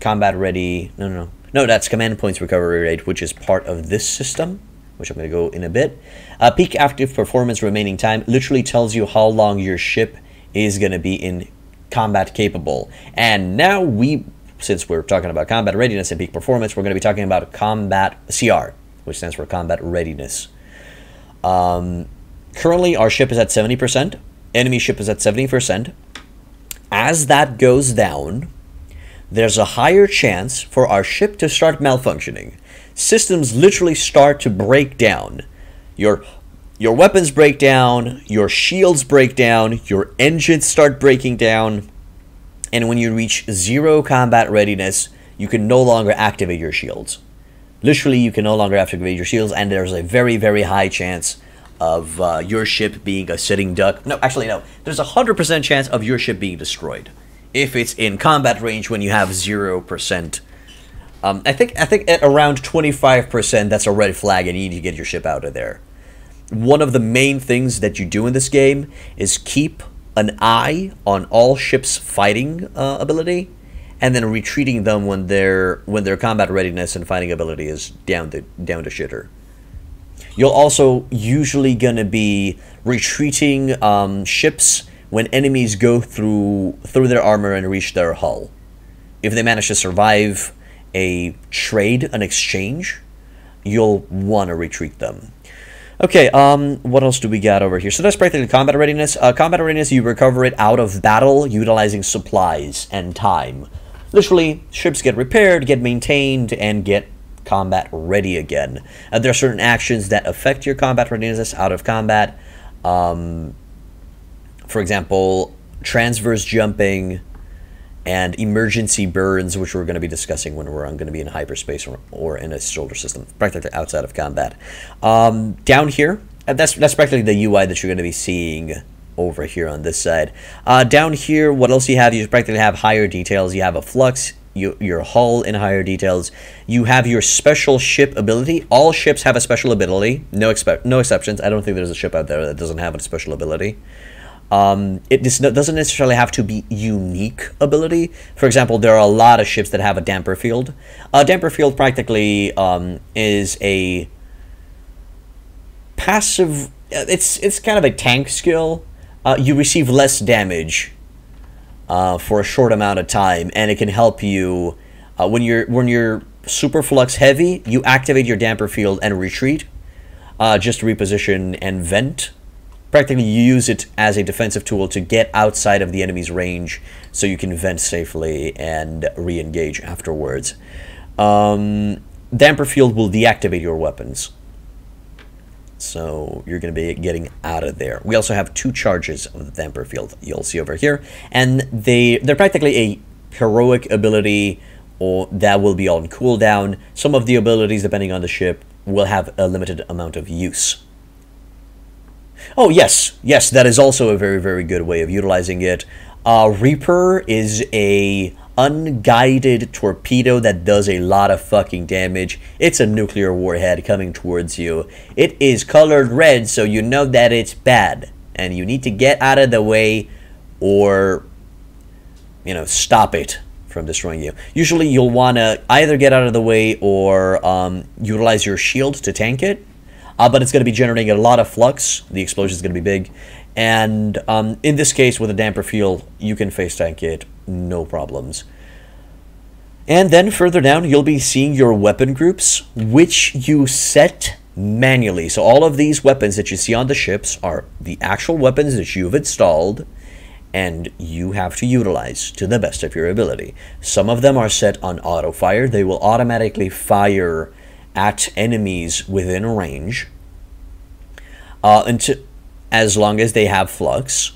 S1: combat ready. No, no, no. No, that's command points recovery rate, which is part of this system which I'm going to go in a bit. Uh, peak active performance remaining time literally tells you how long your ship is going to be in combat capable. And now we, since we're talking about combat readiness and peak performance, we're going to be talking about combat CR, which stands for combat readiness. Um, currently, our ship is at 70%. Enemy ship is at 70%. As that goes down, there's a higher chance for our ship to start malfunctioning systems literally start to break down. Your your weapons break down, your shields break down, your engines start breaking down, and when you reach zero combat readiness, you can no longer activate your shields. Literally, you can no longer activate your shields, and there's a very, very high chance of uh, your ship being a sitting duck. No, actually, no. There's a 100% chance of your ship being destroyed if it's in combat range when you have 0% um, I think I think at around 25%, that's a red flag, and you need to get your ship out of there. One of the main things that you do in this game is keep an eye on all ships' fighting uh, ability, and then retreating them when their when their combat readiness and fighting ability is down to down to shitter. You'll also usually gonna be retreating um, ships when enemies go through through their armor and reach their hull. If they manage to survive a trade, an exchange, you'll want to retreat them. Okay, um, what else do we got over here? So that's practically combat readiness. Uh, combat readiness, you recover it out of battle utilizing supplies and time. Literally, ships get repaired, get maintained, and get combat ready again. Uh, there are certain actions that affect your combat readiness out of combat. Um, for example, transverse jumping, and emergency burns, which we're going to be discussing when we're going to be in hyperspace or, or in a solar system, practically outside of combat. Um, down here, that's that's practically the UI that you're going to be seeing over here on this side. Uh, down here, what else you have? You practically have higher details. You have a flux, you, your hull in higher details. You have your special ship ability. All ships have a special ability. No, expe- no exceptions. I don't think there's a ship out there that doesn't have a special ability. Um, it doesn't necessarily have to be unique ability. For example, there are a lot of ships that have a damper field. A damper field practically um, is a passive. It's it's kind of a tank skill. Uh, you receive less damage uh, for a short amount of time, and it can help you uh, when you're when you're super flux heavy. You activate your damper field and retreat, uh, just reposition and vent Practically, you use it as a defensive tool to get outside of the enemy's range so you can vent safely and re-engage afterwards. Um, Damper Field will deactivate your weapons. So you're going to be getting out of there. We also have two charges of the Damper Field you'll see over here. And they, they're practically a heroic ability or that will be on cooldown. Some of the abilities, depending on the ship, will have a limited amount of use. Oh, yes. Yes, that is also a very, very good way of utilizing it. Uh, Reaper is a unguided torpedo that does a lot of fucking damage. It's a nuclear warhead coming towards you. It is colored red, so you know that it's bad. And you need to get out of the way or, you know, stop it from destroying you. Usually you'll want to either get out of the way or um, utilize your shield to tank it uh, but it's going to be generating a lot of flux. The explosion is going to be big. And um, in this case, with a damper field, you can face tank it, no problems. And then further down, you'll be seeing your weapon groups, which you set manually. So all of these weapons that you see on the ships are the actual weapons that you've installed and you have to utilize to the best of your ability. Some of them are set on auto fire. They will automatically fire at enemies within range uh, until, as long as they have flux.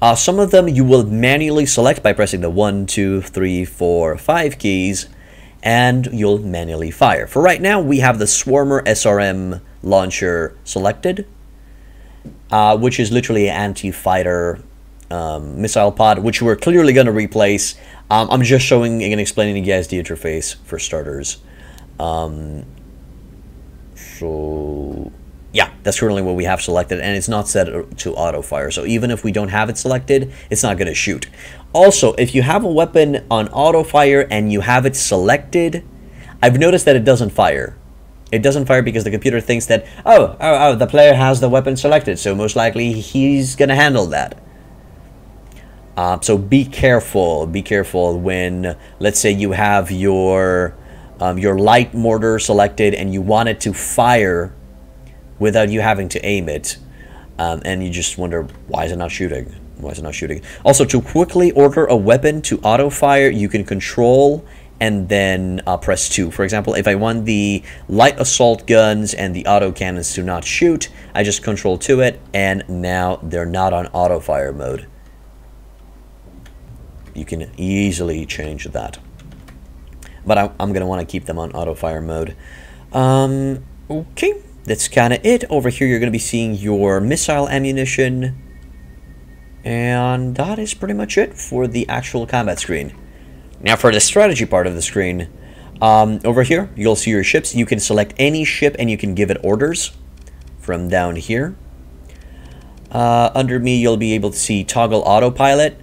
S1: Uh, some of them you will manually select by pressing the 1, 2, 3, 4, 5 keys, and you'll manually fire. For right now, we have the Swarmer SRM launcher selected, uh, which is literally an anti-fighter um, missile pod, which we're clearly going to replace. Um, I'm just showing and explaining to you guys the interface for starters. Um, so yeah, that's currently what we have selected, and it's not set to auto fire. So even if we don't have it selected, it's not going to shoot. Also, if you have a weapon on auto fire and you have it selected, I've noticed that it doesn't fire. It doesn't fire because the computer thinks that, oh, oh, oh the player has the weapon selected, so most likely he's going to handle that. Uh, so be careful, be careful when, let's say you have your um, your light mortar selected and you want it to fire without you having to aim it. Um, and you just wonder, why is it not shooting? Why is it not shooting? Also, to quickly order a weapon to auto-fire, you can control and then uh, press 2. For example, if I want the light assault guns and the auto cannons to not shoot, I just control to it, and now they're not on auto-fire mode. You can easily change that but I, am going to want to keep them on auto fire mode. Um, okay, that's kind of it. Over here, you're going to be seeing your missile ammunition. And that is pretty much it for the actual combat screen. Now for the strategy part of the screen, um, over here, you'll see your ships. You can select any ship and you can give it orders from down here. Uh, under me, you'll be able to see toggle autopilot.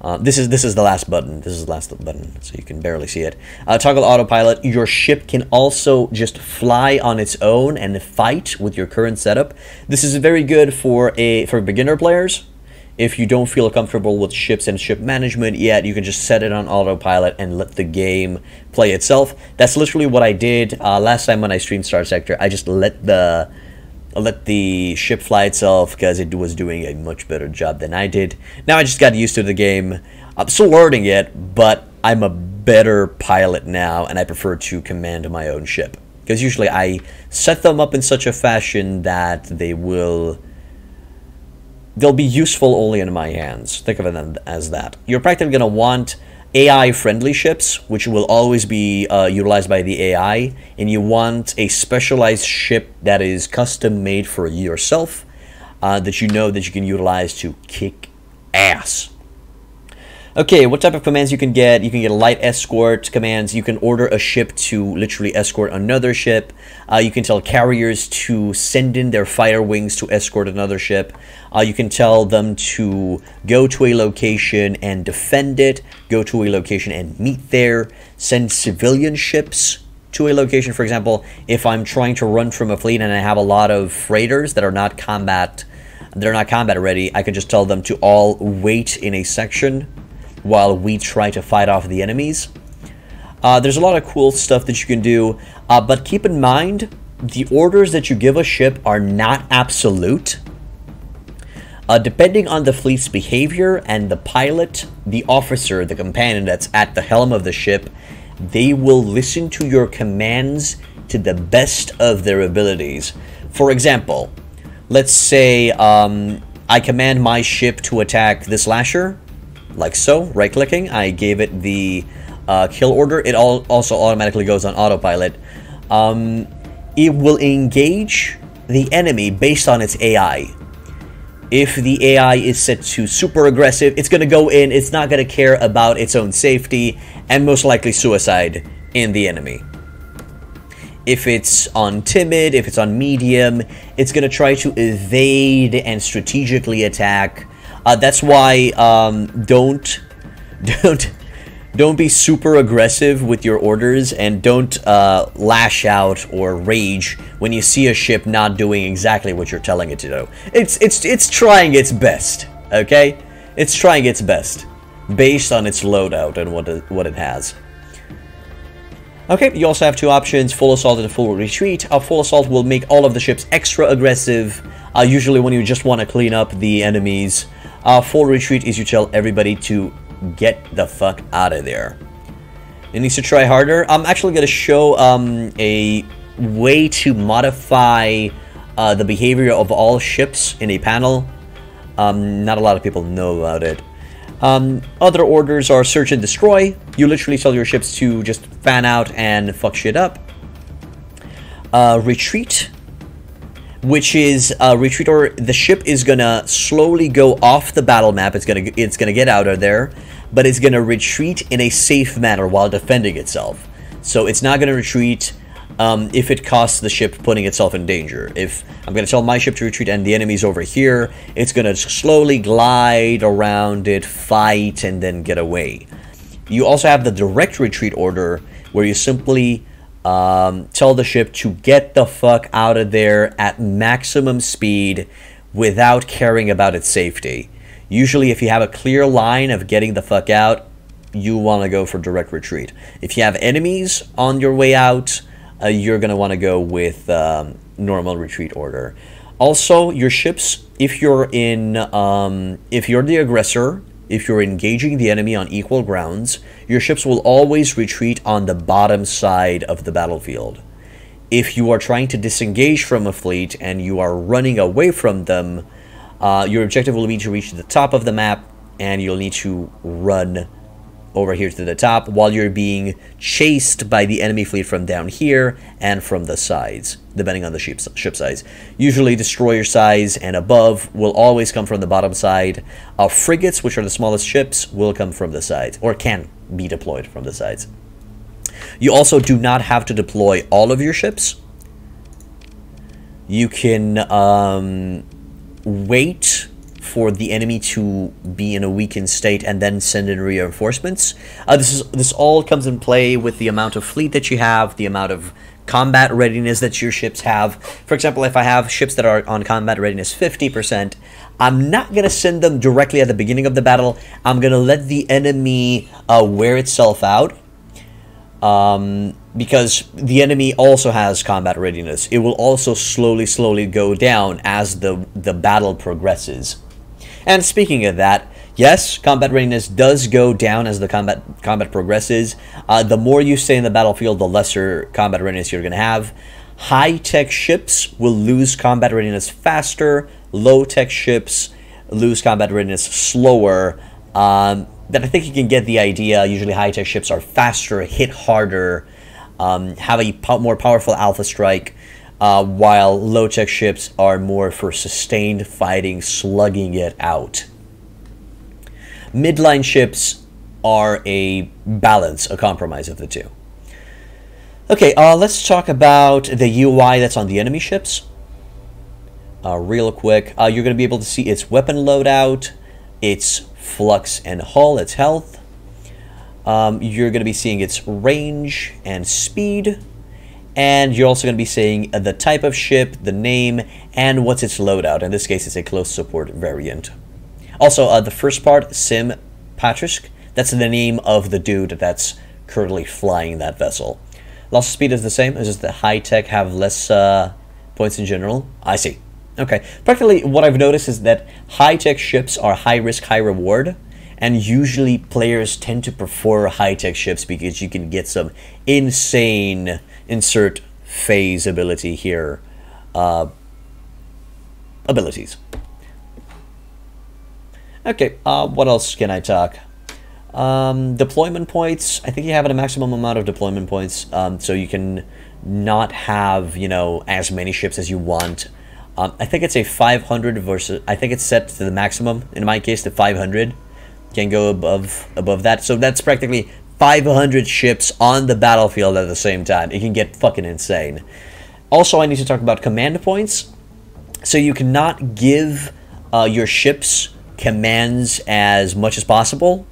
S1: Uh, this is this is the last button. This is the last button, so you can barely see it. Uh, toggle autopilot. Your ship can also just fly on its own and fight with your current setup. This is very good for a for beginner players. If you don't feel comfortable with ships and ship management yet, you can just set it on autopilot and let the game play itself. That's literally what I did uh, last time when I streamed Starsector. I just let the I'll let the ship fly itself because it was doing a much better job than I did. Now I just got used to the game. I'm still learning it, but I'm a better pilot now and I prefer to command my own ship. Because usually I set them up in such a fashion that they will they'll be useful only in my hands. Think of it as that. You're practically going to want AI-friendly ships, which will always be uh, utilized by the AI, and you want a specialized ship that is custom-made for yourself, uh, that you know that you can utilize to kick ass. Okay, what type of commands you can get? You can get light escort commands. You can order a ship to literally escort another ship. Uh, you can tell carriers to send in their fire wings to escort another ship. Uh, you can tell them to go to a location and defend it, go to a location and meet there, send civilian ships to a location. For example, if I'm trying to run from a fleet and I have a lot of freighters that are not combat, they're not combat ready, I can just tell them to all wait in a section while we try to fight off the enemies. Uh, there's a lot of cool stuff that you can do, uh, but keep in mind, the orders that you give a ship are not absolute. Uh, depending on the fleet's behavior and the pilot, the officer, the companion that's at the helm of the ship, they will listen to your commands to the best of their abilities. For example, let's say um, I command my ship to attack this lasher, like so, right-clicking. I gave it the uh, kill order. It all also automatically goes on autopilot. Um, it will engage the enemy based on its AI. If the AI is set to super aggressive, it's going to go in, it's not going to care about its own safety, and most likely suicide in the enemy. If it's on timid, if it's on medium, it's going to try to evade and strategically attack. Uh, that's why um, don't don't don't be super aggressive with your orders and don't uh, lash out or rage when you see a ship not doing exactly what you're telling it to do. It's it's it's trying its best, okay? It's trying its best based on its loadout and what it, what it has. Okay, you also have two options, full assault and full retreat. A full assault will make all of the ships extra aggressive, uh, usually when you just want to clean up the enemies. Full retreat is you tell everybody to get the fuck out of there. It needs to try harder. I'm actually going to show um, a way to modify uh, the behavior of all ships in a panel. Um, not a lot of people know about it. Um, other orders are search and destroy. You literally tell your ships to just fan out and fuck shit up. Uh, retreat, which is a retreat or the ship is gonna slowly go off the battle map. It's gonna it's gonna get out of there, but it's gonna retreat in a safe manner while defending itself. So it's not gonna retreat um, if it costs the ship putting itself in danger. If I'm to tell my ship to retreat and the enemy's over here, it's to slowly glide around it, fight, and then get away. You also have the direct retreat order, where you simply um, tell the ship to get the fuck out of there at maximum speed without caring about its safety. Usually, if you have a clear line of getting the fuck out, you want to go for direct retreat. If you have enemies on your way out, uh, you're going to want to go with um, normal retreat order. Also, your ships, if you're in, um, if you're the aggressor, if you're engaging the enemy on equal grounds, your ships will always retreat on the bottom side of the battlefield. If you are trying to disengage from a fleet and you are running away from them, uh, your objective will be to reach the top of the map and you'll need to run over here to the top while you're being chased by the enemy fleet from down here and from the sides, depending on the ship, ship size. Usually destroyer size and above will always come from the bottom side. Uh, frigates, which are the smallest ships, will come from the sides, or can be deployed from the sides. You also do not have to deploy all of your ships. You can um, wait for the enemy to be in a weakened state and then send in reinforcements. Uh, this is this all comes in play with the amount of fleet that you have, the amount of combat readiness that your ships have. For example, if I have ships that are on combat readiness 50%, I'm not going to send them directly at the beginning of the battle. I'm going to let the enemy uh, wear itself out. Um, because the enemy also has combat readiness. It will also slowly, slowly go down as the, the battle progresses. And speaking of that, yes, combat readiness does go down as the combat combat progresses. Uh, the more you stay in the battlefield, the lesser combat readiness you're going to have. High-tech ships will lose combat readiness faster. Low-tech ships lose combat readiness slower. Um, but I think you can get the idea. Usually, high-tech ships are faster, hit harder, um, have a po more powerful alpha strike uh, while low-tech ships are more for sustained fighting, slugging it out. Midline ships are a balance, a compromise of the two. Okay, uh, let's talk about the UI that's on the enemy ships. Uh, real quick, uh, you're going to be able to see its weapon loadout, its flux and hull, its health. Um, you're going to be seeing its range and speed and you're also going to be seeing the type of ship, the name, and what's its loadout. In this case, it's a close support variant. Also, uh, the first part, Sim Patrisk, that's the name of the dude that's currently flying that vessel. Loss of speed is the same, it's just the high-tech have less uh, points in general. I see. Okay, practically what I've noticed is that high-tech ships are high risk, high reward, and usually players tend to prefer high-tech ships because you can get some insane insert phase ability here. Uh, abilities. Okay, uh, what else can I talk? Um, deployment points. I think you have a maximum amount of deployment points, um, so you can not have, you know, as many ships as you want. Um, I think it's a 500 versus, I think it's set to the maximum, in my case, the 500. Can go above above that, so that's practically 500 ships on the battlefield at the same time. It can get fucking insane. Also, I need to talk about command points. So you cannot give uh, your ships commands as much as possible.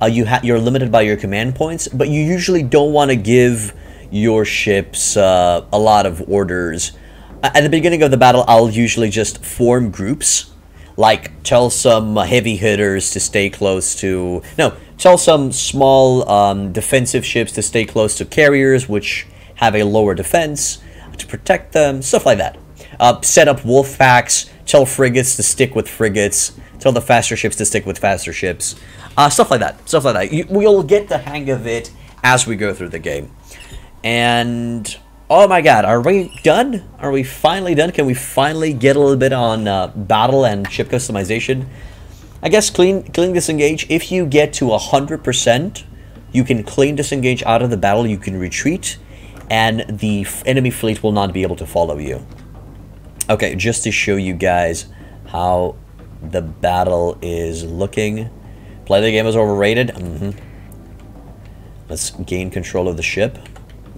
S1: Uh, you you're limited by your command points, but you usually don't want to give your ships uh, a lot of orders. At the beginning of the battle, I'll usually just form groups, like tell some heavy hitters to stay close to... No, tell some small um, defensive ships to stay close to carriers, which have a lower defense, to protect them, stuff like that. Uh, set up wolf packs, tell frigates to stick with frigates, tell the faster ships to stick with faster ships, uh, stuff like that, stuff like that. You, we'll get the hang of it as we go through the game. And oh my god, are we done? Are we finally done? Can we finally get a little bit on uh, battle and ship customization? I guess clean, clean disengage. If you get to 100%, you can clean disengage out of the battle, you can retreat, and the enemy fleet will not be able to follow you. Okay, just to show you guys how the battle is looking. Play the game is overrated. Mm -hmm. Let's gain control of the ship.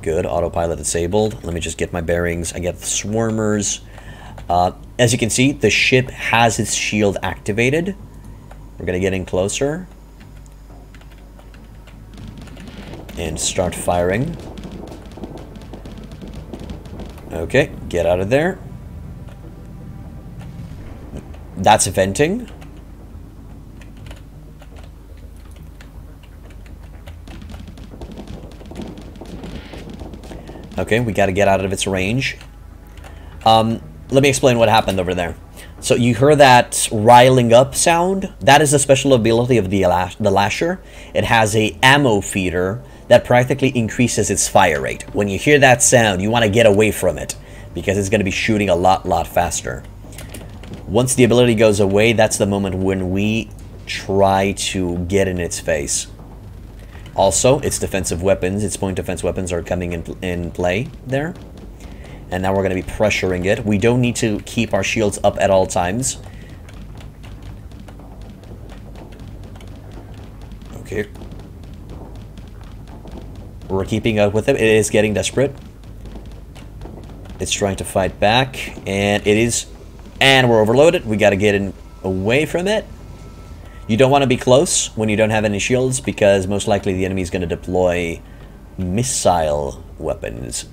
S1: Good, autopilot disabled. Let me just get my bearings. I get the swarmers. Uh, as you can see, the ship has its shield activated. We're going to get in closer. And start firing. Okay, get out of there. That's venting. Okay, we got to get out of its range. Um, let me explain what happened over there. So you hear that riling up sound? That is a special ability of the, the Lasher. It has a ammo feeder that practically increases its fire rate. When you hear that sound, you want to get away from it because it's going to be shooting a lot, lot faster. Once the ability goes away, that's the moment when we try to get in its face. Also, its defensive weapons, its point defense weapons are coming in, in play there. And now we're going to be pressuring it. We don't need to keep our shields up at all times. Okay. We're keeping up with it. It is getting desperate. It's trying to fight back. And it is... And we're overloaded. We got to get in away from it. You don't want to be close when you don't have any shields because most likely the enemy is going to deploy missile weapons.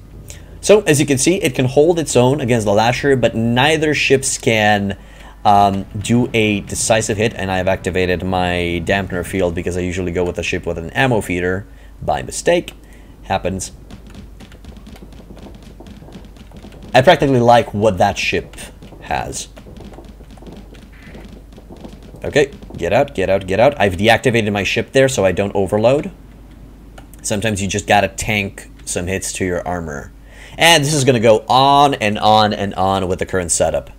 S1: So, as you can see, it can hold its own against the Lasher, but neither ships can um, do a decisive hit, and I've activated my dampener field because I usually go with a ship with an ammo feeder by mistake. Happens. I practically like what that ship has. Okay, get out, get out, get out. I've deactivated my ship there so I don't overload. Sometimes you just gotta tank some hits to your armor. And this is gonna go on and on and on with the current setup.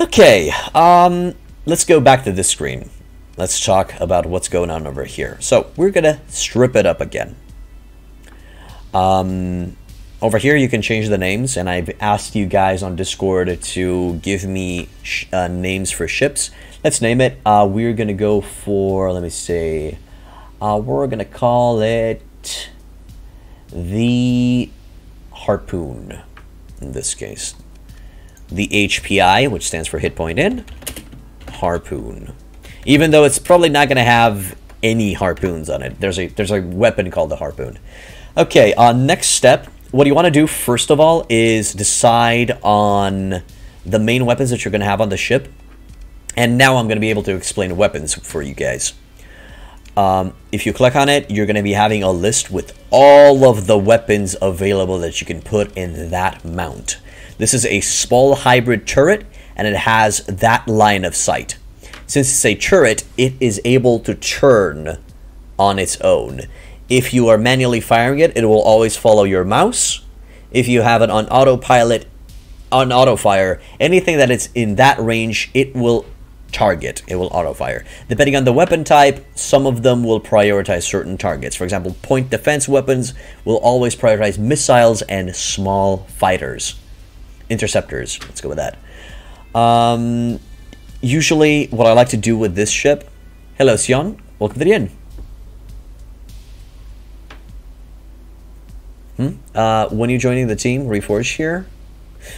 S1: Okay, um, let's go back to this screen. Let's talk about what's going on over here. So we're gonna strip it up again. Um, over here, you can change the names, and I've asked you guys on Discord to give me uh, names for ships. Let's name it. Uh, we're going to go for, let me see, uh, we're going to call it the Harpoon, in this case. The HPI, which stands for Hit Point Inn, Harpoon. Even though it's probably not going to have any harpoons on it. There's a, there's a weapon called the Harpoon. Okay, uh, next step what you want to do, first of all, is decide on the main weapons that you're going to have on the ship. And now I'm going to be able to explain weapons for you guys. Um, if you click on it, you're going to be having a list with all of the weapons available that you can put in that mount. This is a small hybrid turret, and it has that line of sight. Since it's a turret, it is able to turn on its own. If you are manually firing it, it will always follow your mouse. If you have it on autopilot, on auto fire, anything that is in that range, it will target. It will auto fire. Depending on the weapon type, some of them will prioritize certain targets. For example, point defense weapons will always prioritize missiles and small fighters. Interceptors. Let's go with that. Um, usually, what I like to do with this ship. Hello, Sion. Welcome to the inn. Hmm? Uh, when are you joining the team? Reforge here?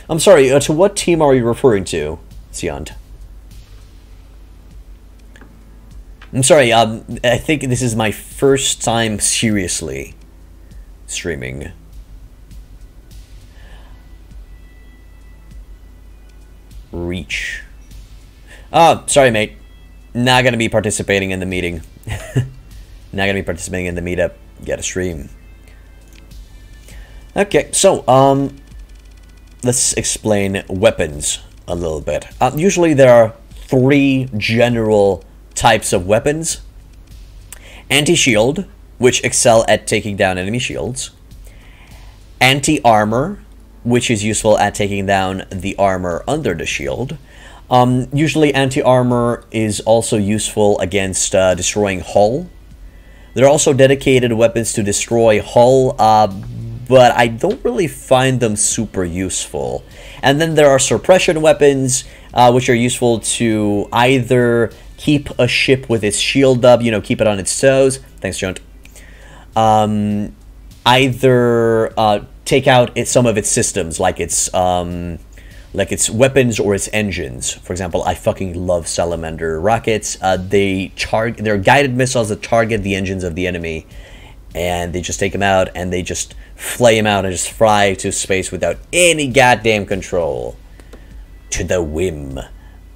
S1: I'm sorry, uh, to what team are you referring to, Sion? I'm sorry, um, I think this is my first time seriously streaming. Reach. Oh, sorry, mate. Not gonna be participating in the meeting. Not gonna be participating in the meetup. Get a stream. Okay, so, um, let's explain weapons a little bit. Uh, usually there are three general types of weapons. Anti-shield, which excel at taking down enemy shields. Anti-armor, which is useful at taking down the armor under the shield. Um, usually anti-armor is also useful against uh, destroying hull. There are also dedicated weapons to destroy hull, uh, but I don't really find them super useful. And then there are suppression weapons, uh, which are useful to either keep a ship with its shield up, you know, keep it on its toes. Thanks, Junt. Um, either uh, take out it, some of its systems, like its um, like its weapons or its engines. For example, I fucking love salamander rockets. Uh, they char- they're guided missiles that target the engines of the enemy, and they just take them out and they just flay them out and just fly to space without any goddamn control. To the whim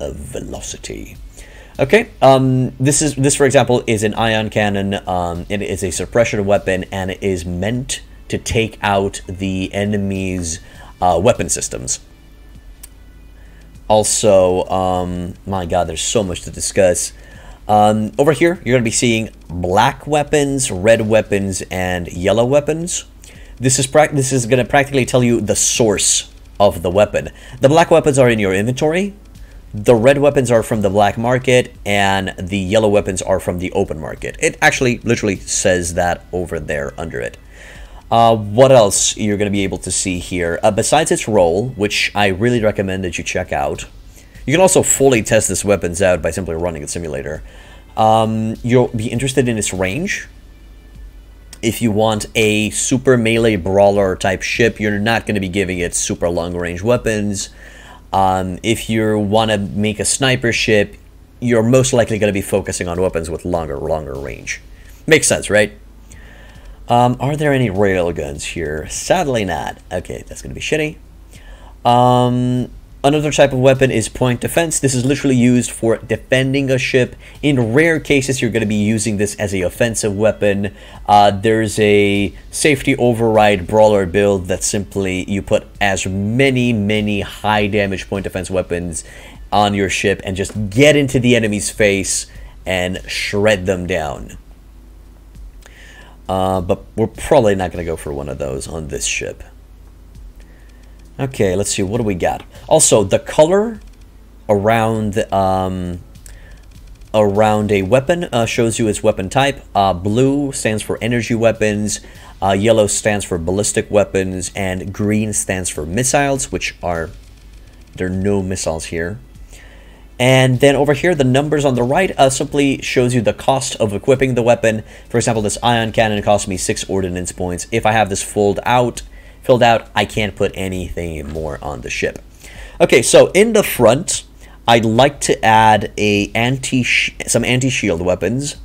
S1: of velocity. Okay, um, this is this for example is an ion cannon. Um, it is a suppression weapon and it is meant to take out the enemy's uh, weapon systems. Also, um, my God, there's so much to discuss. Um, over here, you're going to be seeing black weapons, red weapons, and yellow weapons. This is this is going to practically tell you the source of the weapon. The black weapons are in your inventory. The red weapons are from the black market, and the yellow weapons are from the open market. It actually literally says that over there under it. Uh, what else you're going to be able to see here? Uh, besides its role, which I really recommend that you check out, you can also fully test this weapons out by simply running a simulator. Um, you'll be interested in its range. If you want a super melee brawler type ship, you're not going to be giving it super long range weapons. Um, if you want to make a sniper ship, you're most likely going to be focusing on weapons with longer, longer range. Makes sense, right? Um, are there any railguns here? Sadly not. Okay, that's going to be shitty. Um, another type of weapon is point defense. This is literally used for defending a ship. In rare cases, you're going to be using this as a offensive weapon. Uh, there's a safety override brawler build that simply you put as many, many high damage point defense weapons on your ship and just get into the enemy's face and shred them down. Uh, but we're probably not going to go for one of those on this ship. Okay, let's see. What do we got? Also, the color around um, around a weapon uh, shows you its weapon type. Uh, blue stands for energy weapons. Uh, yellow stands for ballistic weapons, and green stands for missiles, which are there are no missiles here. And then over here, the numbers on the right uh, simply shows you the cost of equipping the weapon. For example, this ion cannon cost me 6 ordnance points. If I have this filled out, filled out, I can't put anything more on the ship. Okay, so in the front, I'd like to add a anti some anti-shield weapons,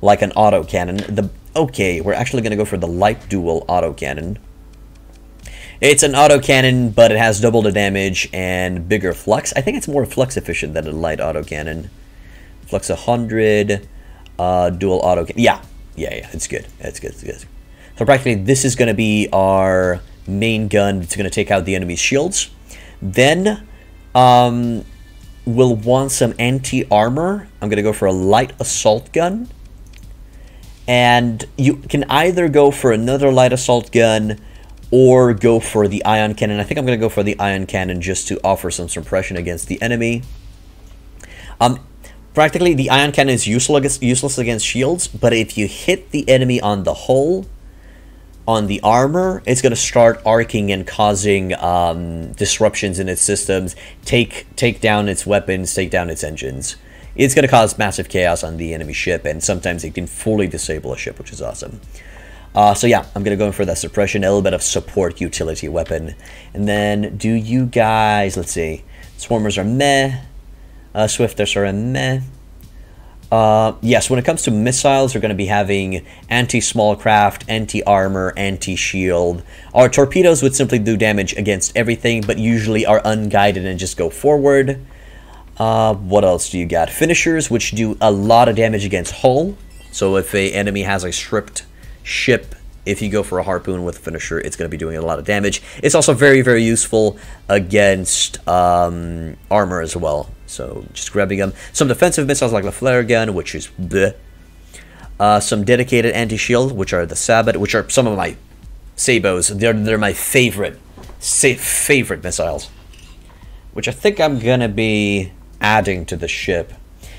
S1: like an autocannon. The Okay, we're actually going to go for the light dual autocannon. It's an autocannon, but it has double the damage and bigger flux. I think it's more flux efficient than a light autocannon. Flux 100, uh, dual auto. Yeah, yeah, yeah. It's good. It's good. It's good. So practically, this is going to be our main gun. that's going to take out the enemy's shields. Then um, we'll want some anti-armor. I'm going to go for a light assault gun. And you can either go for another light assault gun or go for the ion cannon. I think I'm going to go for the ion cannon just to offer some suppression against the enemy. Um, practically, the ion cannon is useless against, useless against shields, but if you hit the enemy on the hull, on the armor, it's going to start arcing and causing um, disruptions in its systems, take take down its weapons, take down its engines. It's going to cause massive chaos on the enemy ship, and sometimes it can fully disable a ship, which is awesome. Uh, so yeah, I'm going to go in for that suppression, a little bit of support utility weapon. And then do you guys, let's see, Swarmers are meh, uh, Swifters are a meh. Uh, yes, when it comes to missiles, we're going to be having anti-small craft, anti-armor, anti-shield. Our torpedoes would simply do damage against everything, but usually are unguided and just go forward. Uh, what else do you got? Finishers, which do a lot of damage against hull. So if a enemy has a stripped ship, if you go for a harpoon with a finisher, it's going to be doing a lot of damage. It's also very, very useful against um, armor as well. So just grabbing them. Some defensive missiles like the flare gun, which is bleh. Uh, some dedicated anti-shield, which are the Sabot, which are some of my Sabots. They're, they're my favorite, favorite missiles. Which I think I'm going to be adding to the ship.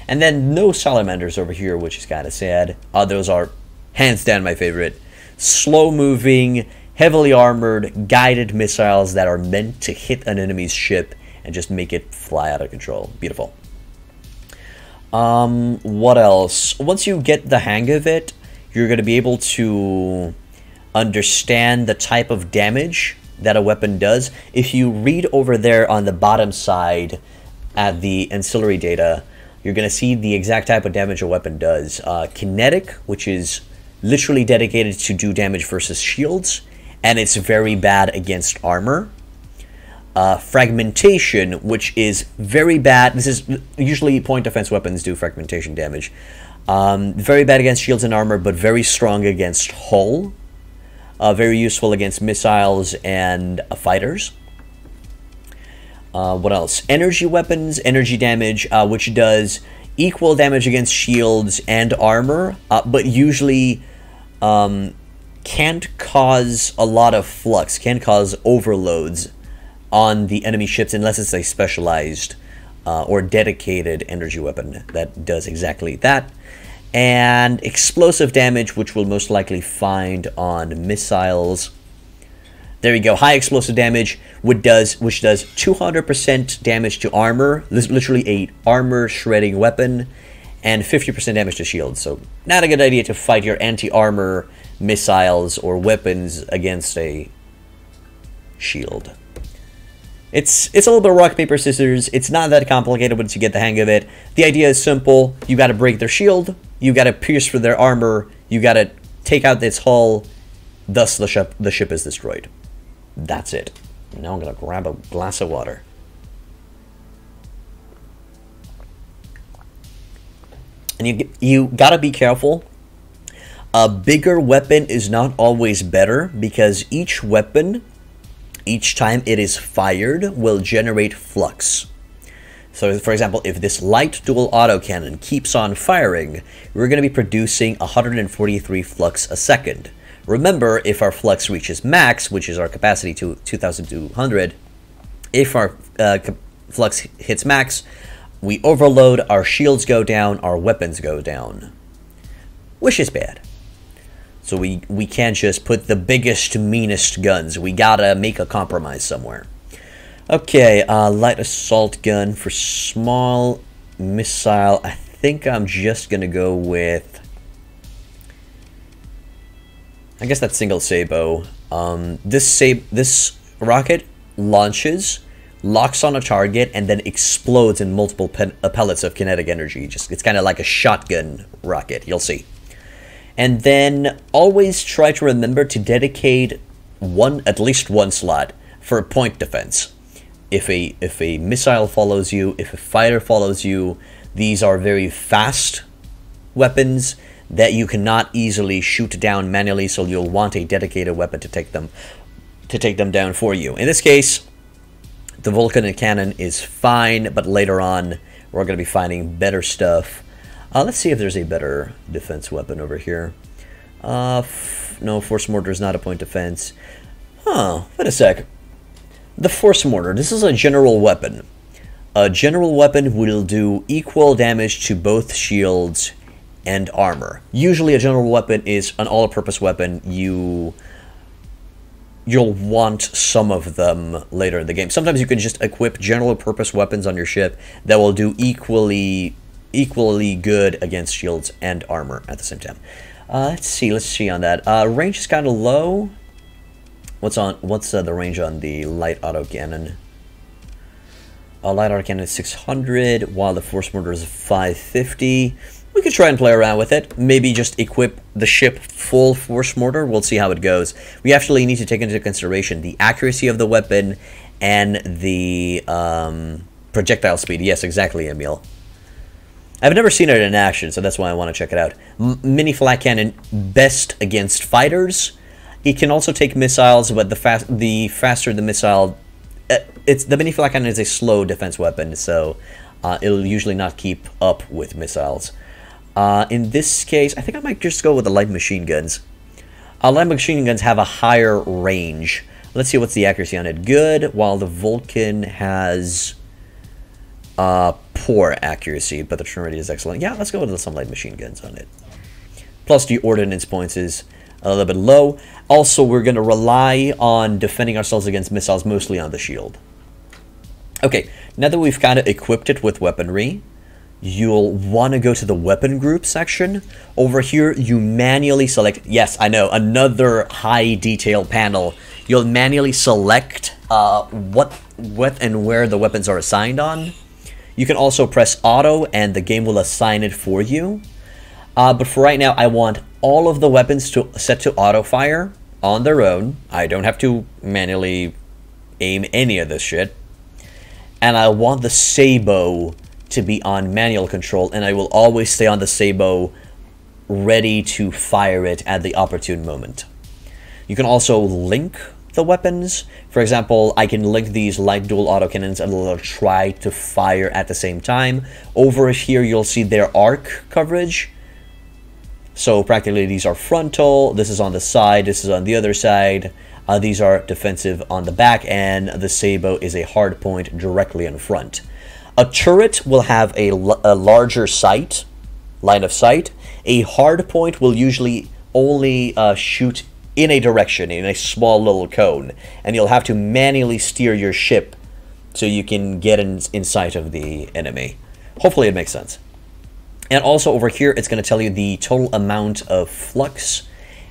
S1: And then no salamanders over here, which is kind of sad. Uh, those are hands down my favorite. Slow moving, heavily armored, guided missiles that are meant to hit an enemy's ship and just make it fly out of control. Beautiful. Um, what else? Once you get the hang of it, you're going to be able to understand the type of damage that a weapon does. If you read over there on the bottom side at the ancillary data, you're going to see the exact type of damage a weapon does. Uh, kinetic, which is literally dedicated to do damage versus shields, and it's very bad against armor uh, fragmentation, which is very bad. This is usually point defense weapons do fragmentation damage. Um, very bad against shields and armor, but very strong against hull. Uh, very useful against missiles and uh, fighters. Uh, what else? Energy weapons, energy damage, uh, which does equal damage against shields and armor, uh, but usually um, can't cause a lot of flux, can cause overloads on the enemy ships unless it's a specialized uh, or dedicated energy weapon that does exactly that. And explosive damage, which we'll most likely find on missiles. There you go, high explosive damage, which does which does 200% damage to armor. This is literally a armor shredding weapon, and 50% damage to shields. So not a good idea to fight your anti-armor missiles or weapons against a shield. It's it's a little bit rock, paper, scissors. It's not that complicated once you get the hang of it. The idea is simple. You got to break their shield. You got to pierce through their armor. You got to take out its hull. Thus, the ship the ship is destroyed. That's it. Now I'm gonna grab a glass of water. And you you gotta be careful. A bigger weapon is not always better because each weapon each time it is fired will generate flux. So for example, if this light dual autocannon keeps on firing, we're going to be producing 143 flux a second. Remember, if our flux reaches max, which is our capacity to 2200, if our uh, flux hits max, we overload, our shields go down, our weapons go down. Which is bad. So we, we can't just put the biggest, meanest guns. We gotta make a compromise somewhere. Okay, uh, light assault gun for small missile. I think I'm just gonna go with... I guess that's single Sabot. Um, this sab this rocket launches, locks on a target, and then explodes in multiple pellets of kinetic energy. Just It's kind of like a shotgun rocket. You'll see. And then always try to remember to dedicate one at least one slot for point defense. If a if a missile follows you, if a fighter follows you, these are very fast weapons that you cannot easily shoot down manually, so you'll want a dedicated weapon to take them to take them down for you. In this case, The Vulcan cannon is fine, but later on we're going to be finding better stuff. Uh, let's see if there's a better defense weapon over here. Uh, no, Force Mortar is not a point defense. Huh, wait a sec. The Force Mortar, this is a general weapon. A general weapon will do equal damage to both shields and armor. Usually a general weapon is an all-purpose weapon. You you'll want some of them later in the game. Sometimes you can just equip general purpose weapons on your ship that will do equally equally good against shields and armor at the same time. Uh, let's see, let's see on that. Uh, range is kind of low. What's on? What's uh, the range on the light auto cannon? Uh, light auto cannon is 600, while the force mortar is 550 we could try and play around with it. Maybe just equip the ship full force mortar. We'll see how it goes. We actually need to take into consideration the accuracy of the weapon and the um, projectile speed. Yes, exactly, Emil. I've never seen it in action, so that's why I want to check it out. M mini flak cannon, best against fighters. It can also take missiles, but the fast the faster the missile, uh, it's the mini flak cannon is a slow defense weapon, so uh, it'll usually not keep up with missiles. Uh, in this case, I think I might just go with the light machine guns. Uh, light machine guns have a higher range. Let's see what's the accuracy on it. Good, while the Vulcan has uh, poor accuracy, but the Trinity is excellent. Yeah, let's go with some light machine guns on it. Plus the ordnance points is a little bit low. Also, we're going to rely on defending ourselves against missiles mostly on the shield. Okay, now that we've kind of equipped it with weaponry, you'll want to go to the weapon group section. Over here, you manually select, yes, I know, another high detail panel. You'll manually select uh, what, what and where the weapons are assigned on. You can also press auto and the game will assign it for you. Uh, but for right now, I want all of the weapons to set to auto fire on their own. I don't have to manually aim any of this shit. And I want the Sabot to be on manual control, and I will always stay on the Sabot ready to fire it at the opportune moment. You can also link the weapons. For example, I can link these light dual autocannons and they'll try to fire at the same time. Over here, you'll see their arc coverage. So practically these are frontal, this is on the side, this is on the other side. Uh, these are defensive on the back, and the Sabot is a hard point directly in front. A turret will have a, a larger sight, line of sight. A hard point will usually only uh, shoot in a direction, in a small little cone, and you'll have to manually steer your ship so you can get in, in sight of the enemy. Hopefully it makes sense. And also over here, it's going to tell you the total amount of flux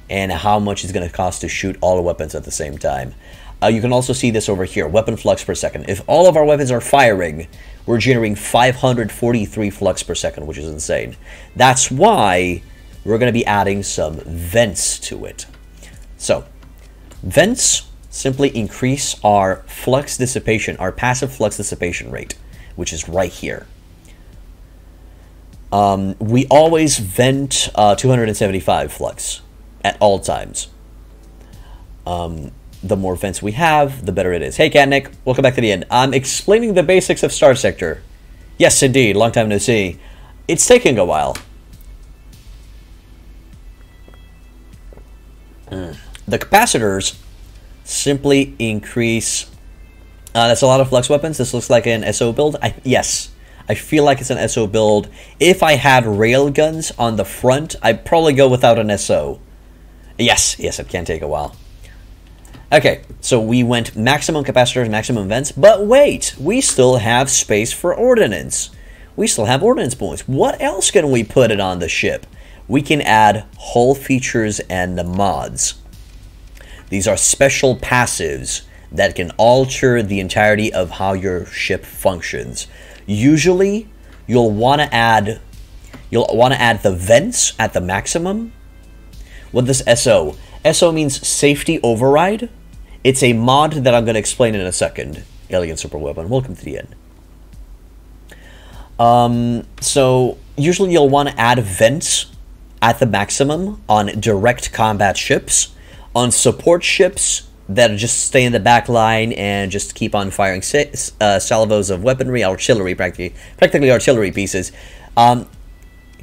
S1: and how much it's going to cost to shoot all the weapons at the same time. Uh, you can also see this over here, weapon flux per second. If all of our weapons are firing, we're generating 543 flux per second, which is insane. That's why we're going to be adding some vents to it. So, vents simply increase our flux dissipation, our passive flux dissipation rate, which is right here. Um, we always vent uh, 275 flux at all times. Um, the more vents we have, the better it is. Hey, Catnick, welcome back to the inn. I'm explaining the basics of Starsector. Yes, indeed, long time no see. It's taking a while. Mm. The capacitors simply increase... Uh, that's a lot of flux weapons. This looks like an SO build. I, yes, I feel like it's an SO build. If I had rail guns on the front, I'd probably go without an SO. Yes, yes, it can take a while. Okay, so we went maximum capacitors, maximum vents, but wait, we still have space for ordnance. We still have ordnance points. What else can we put it on the ship? We can add hull features and the mods. These are special passives that can alter the entirety of how your ship functions. Usually, you'll want to add you'll want to add the vents at the maximum. What this SO? SO means safety override. It's a mod that I'm going to explain in a second. Alien Super Weapon. Welcome to the inn. Um, so, usually you'll want to add vents at the maximum on direct combat ships. On support ships, that just stay in the back line and just keep on firing uh, salvos of weaponry, artillery, practically, practically artillery pieces. Um,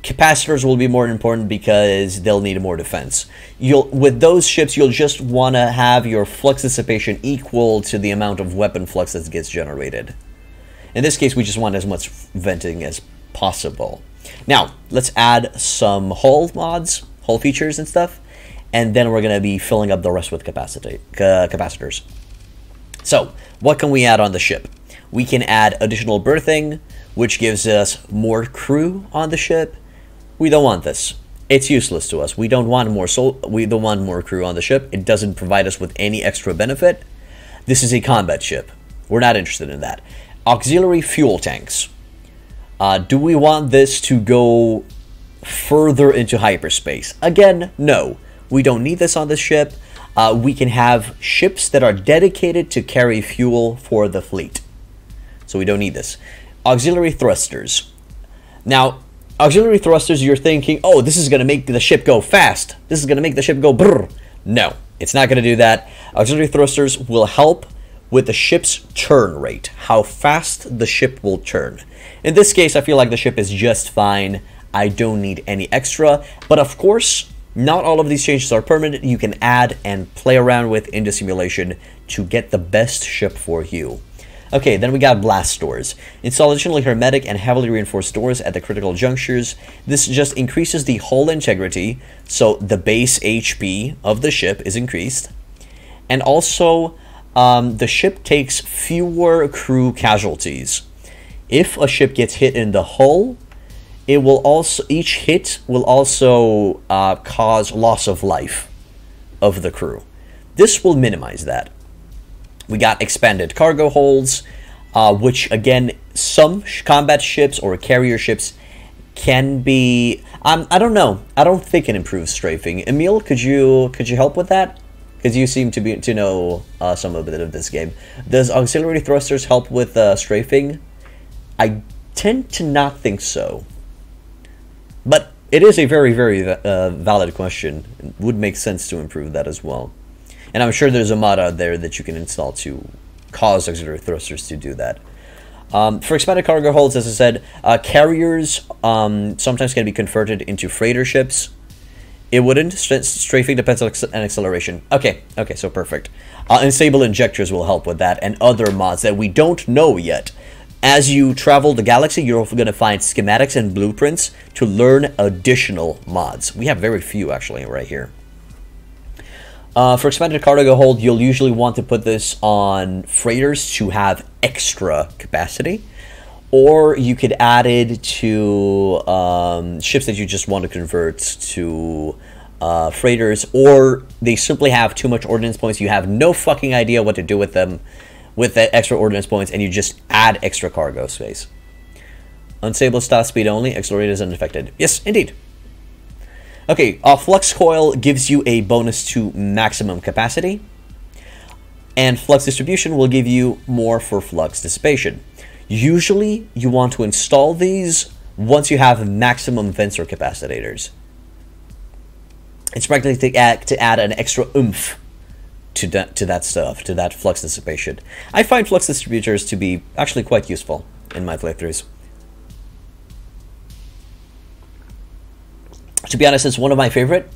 S1: capacitors will be more important because they'll need more defense. You'll with those ships, you'll just want to have your flux dissipation equal to the amount of weapon flux that gets generated. In this case, we just want as much venting as possible. Now, let's add some hull mods, hull features and stuff, and then we're going to be filling up the rest with capacity, capacitors. So, what can we add on the ship? We can add additional berthing, which gives us more crew on the ship. We don't want this. It's useless to us. We don't want more we don't want more crew on the ship. It doesn't provide us with any extra benefit. This is a combat ship. We're not interested in that. Auxiliary fuel tanks. Uh, do we want this to go further into hyperspace? Again, no. We don't need this on the ship. Uh, we can have ships that are dedicated to carry fuel for the fleet. So we don't need this. Auxiliary thrusters. Now, auxiliary thrusters, you're thinking, oh, this is going to make the ship go fast. This is going to make the ship go brrr. No, it's not going to do that. Auxiliary thrusters will help with the ship's turn rate, how fast the ship will turn. In this case, I feel like the ship is just fine. I don't need any extra. But of course, not all of these changes are permanent. You can add and play around with in the simulation to get the best ship for you. Okay, then we got blast doors. Install additionally hermetic and heavily reinforced doors at the critical junctures. This just increases the hull integrity, so the base HP of the ship is increased. And also, um, the ship takes fewer crew casualties. If a ship gets hit in the hull, it will also each hit will also uh, cause loss of life of the crew. This will minimize that. We got expanded cargo holds, uh, which again, some combat ships or carrier ships can be. Um, I don't know. I don't think it improves strafing. Emil, could you could you help with that? Because you seem to be to know uh, some of bit of this game. Does auxiliary thrusters help with uh, strafing? I tend to not think so. But it is a very very uh, valid question. It would make sense to improve that as well. And I'm sure there's a mod out there that you can install to cause auxiliary thrusters to do that. Um, for expanded cargo holds, as I said, uh, carriers um, sometimes can be converted into freighter ships. It wouldn't. Strafing depends on acceleration. Okay, okay, so perfect. Uh, Unstable injectors will help with that, and other mods that we don't know yet. As you travel the galaxy, you're going to find schematics and blueprints to learn additional mods. We have very few, actually, right here. Uh, for expanded cargo hold, you'll usually want to put this on freighters to have extra capacity. Or you could add it to um, ships that you just want to convert to uh, freighters, or they simply have too much ordnance points. You have no fucking idea what to do with them with that extra ordnance points, and you just add extra cargo space. Unstable stop speed only, accelerators unaffected. Yes, indeed. Okay, uh, Flux Coil gives you a bonus to maximum capacity, and Flux Distribution will give you more for Flux Dissipation. Usually, you want to install these once you have maximum Vensor capacitors. It's practically to add, to add an extra oomph to that, to that stuff, to that flux dissipation. I find flux distributors to be actually quite useful in my playthroughs. to be honest, it's one of my favorite,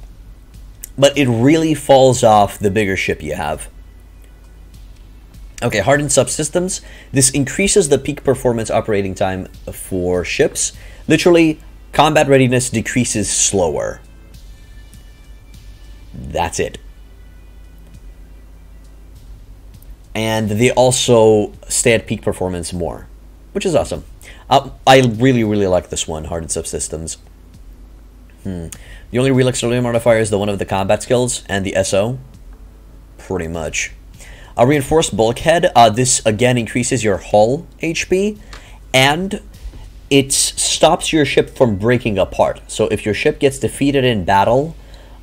S1: but it really falls off the bigger ship you have. Okay, hardened subsystems. This increases the peak performance operating time for ships. Literally, combat readiness decreases slower. That's it. And they also stay at peak performance more, which is awesome. Uh, I really, really like this one, hardened subsystems. Hmm. The only real auxiliary modifier is the one of the combat skills and the SO. Pretty much. A reinforced bulkhead. Uh, this again increases your hull HP, and it stops your ship from breaking apart. So if your ship gets defeated in battle,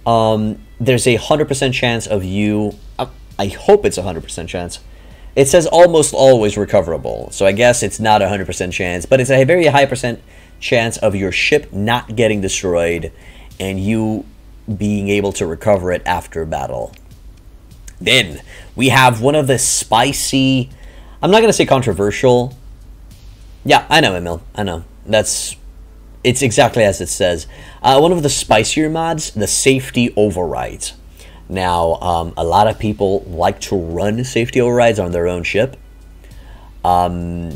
S1: um, there's a hundred percent chance of you. Uh, I hope it's a hundred percent chance. It says almost always recoverable, so I guess it's not a hundred percent chance, but it's a very high percent chance of your ship not getting destroyed and you being able to recover it after battle. Then we have one of the spicy. I'm not gonna say controversial. Yeah, I know, Emil. I know. That's it's exactly as it says. Uh, one of the spicier mods, the safety overrides. Now, um, a lot of people like to run safety overrides on their own ship. Um,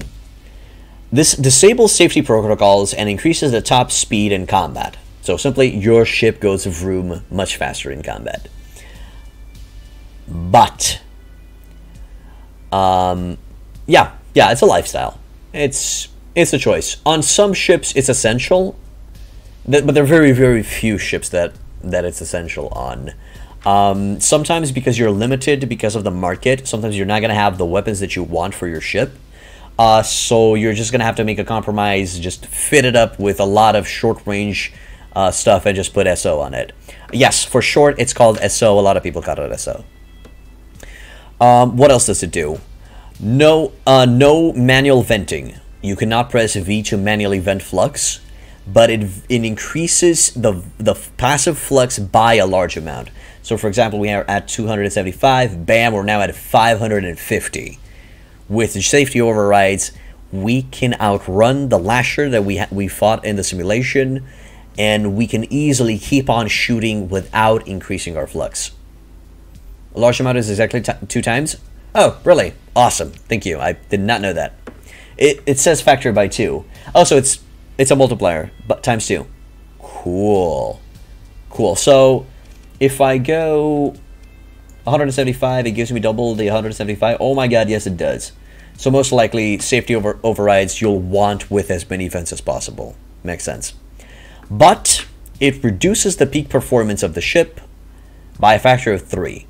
S1: this disables safety protocols and increases the top speed in combat. So simply, your ship goes vroom much faster in combat. But, um, yeah, yeah, it's a lifestyle. It's it's a choice. On some ships, it's essential, but there are very very few ships that that it's essential on. Um, sometimes because you're limited because of the market, sometimes you're not going to have the weapons that you want for your ship. Uh, so you're just going to have to make a compromise, just fit it up with a lot of short range uh, stuff and just put SO on it. Yes, for short, it's called SO. A lot of people call it SO. Um, what else does it do? No, uh, no manual venting. You cannot press V to manually vent flux, but it, it increases the, the passive flux by a large amount. So for example, we are at 275, bam, we're now at 550. With the safety overrides, we can outrun the lasher that we, we fought in the simulation, and we can easily keep on shooting without increasing our flux. A large amount is exactly two times? Oh, really? Awesome. Thank you. I did not know that. It, it says factor by two. Oh, so it's it's a multiplier, but times two. Cool. Cool. So if I go 175, it gives me double the 175. Oh my god, yes it does. So most likely, safety over overrides you'll want with as many vents as possible. Makes sense. But it reduces the peak performance of the ship by a factor of 3.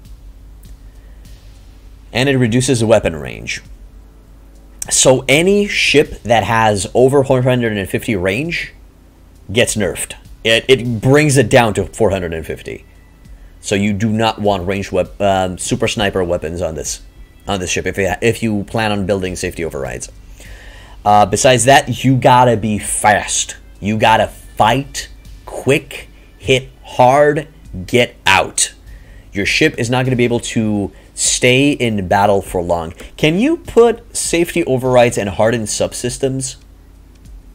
S1: And it reduces the weapon range. So any ship that has over 450 range gets nerfed. It, it brings it down to 450. So you do not want ranged web, um, super sniper weapons on this on this ship if you, if you plan on building safety overrides. Uh, besides that, you gotta be fast. You gotta fight quick, hit hard, get out. Your ship is not to be able to stay in battle for long. Can you put safety overrides and hardened subsystems?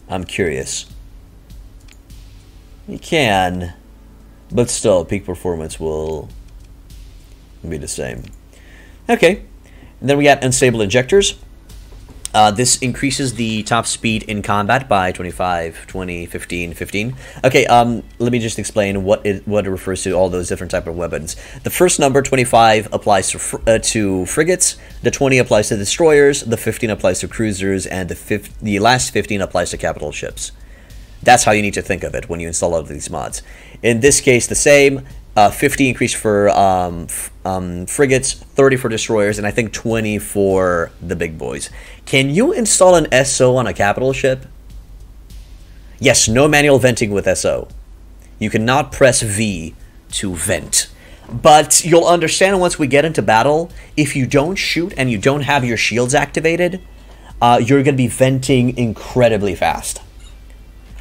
S1: I'm curious. You can, but still, peak performance will be the same. Okay, and then we got unstable injectors. Uh, this increases the top speed in combat by 25, 20, 15, 15. Okay, um, let me just explain what it, what it refers to all those different type of weapons. The first number, 25, applies to, fr uh, to frigates, the 20 applies to destroyers, the 15 applies to cruisers, and the, the last 15 applies to capital ships. That's how you need to think of it when you install all of these mods. In this case, the same uh, 50 increase for um, um, frigates, 30 for destroyers, and I think 20 for the big boys. Can you install an SO on a capital ship? Yes, no manual venting with SO. You cannot press V to vent. But you'll understand once we get into battle, if you don't shoot and you don't have your shields activated, uh, you're going to be venting incredibly fast.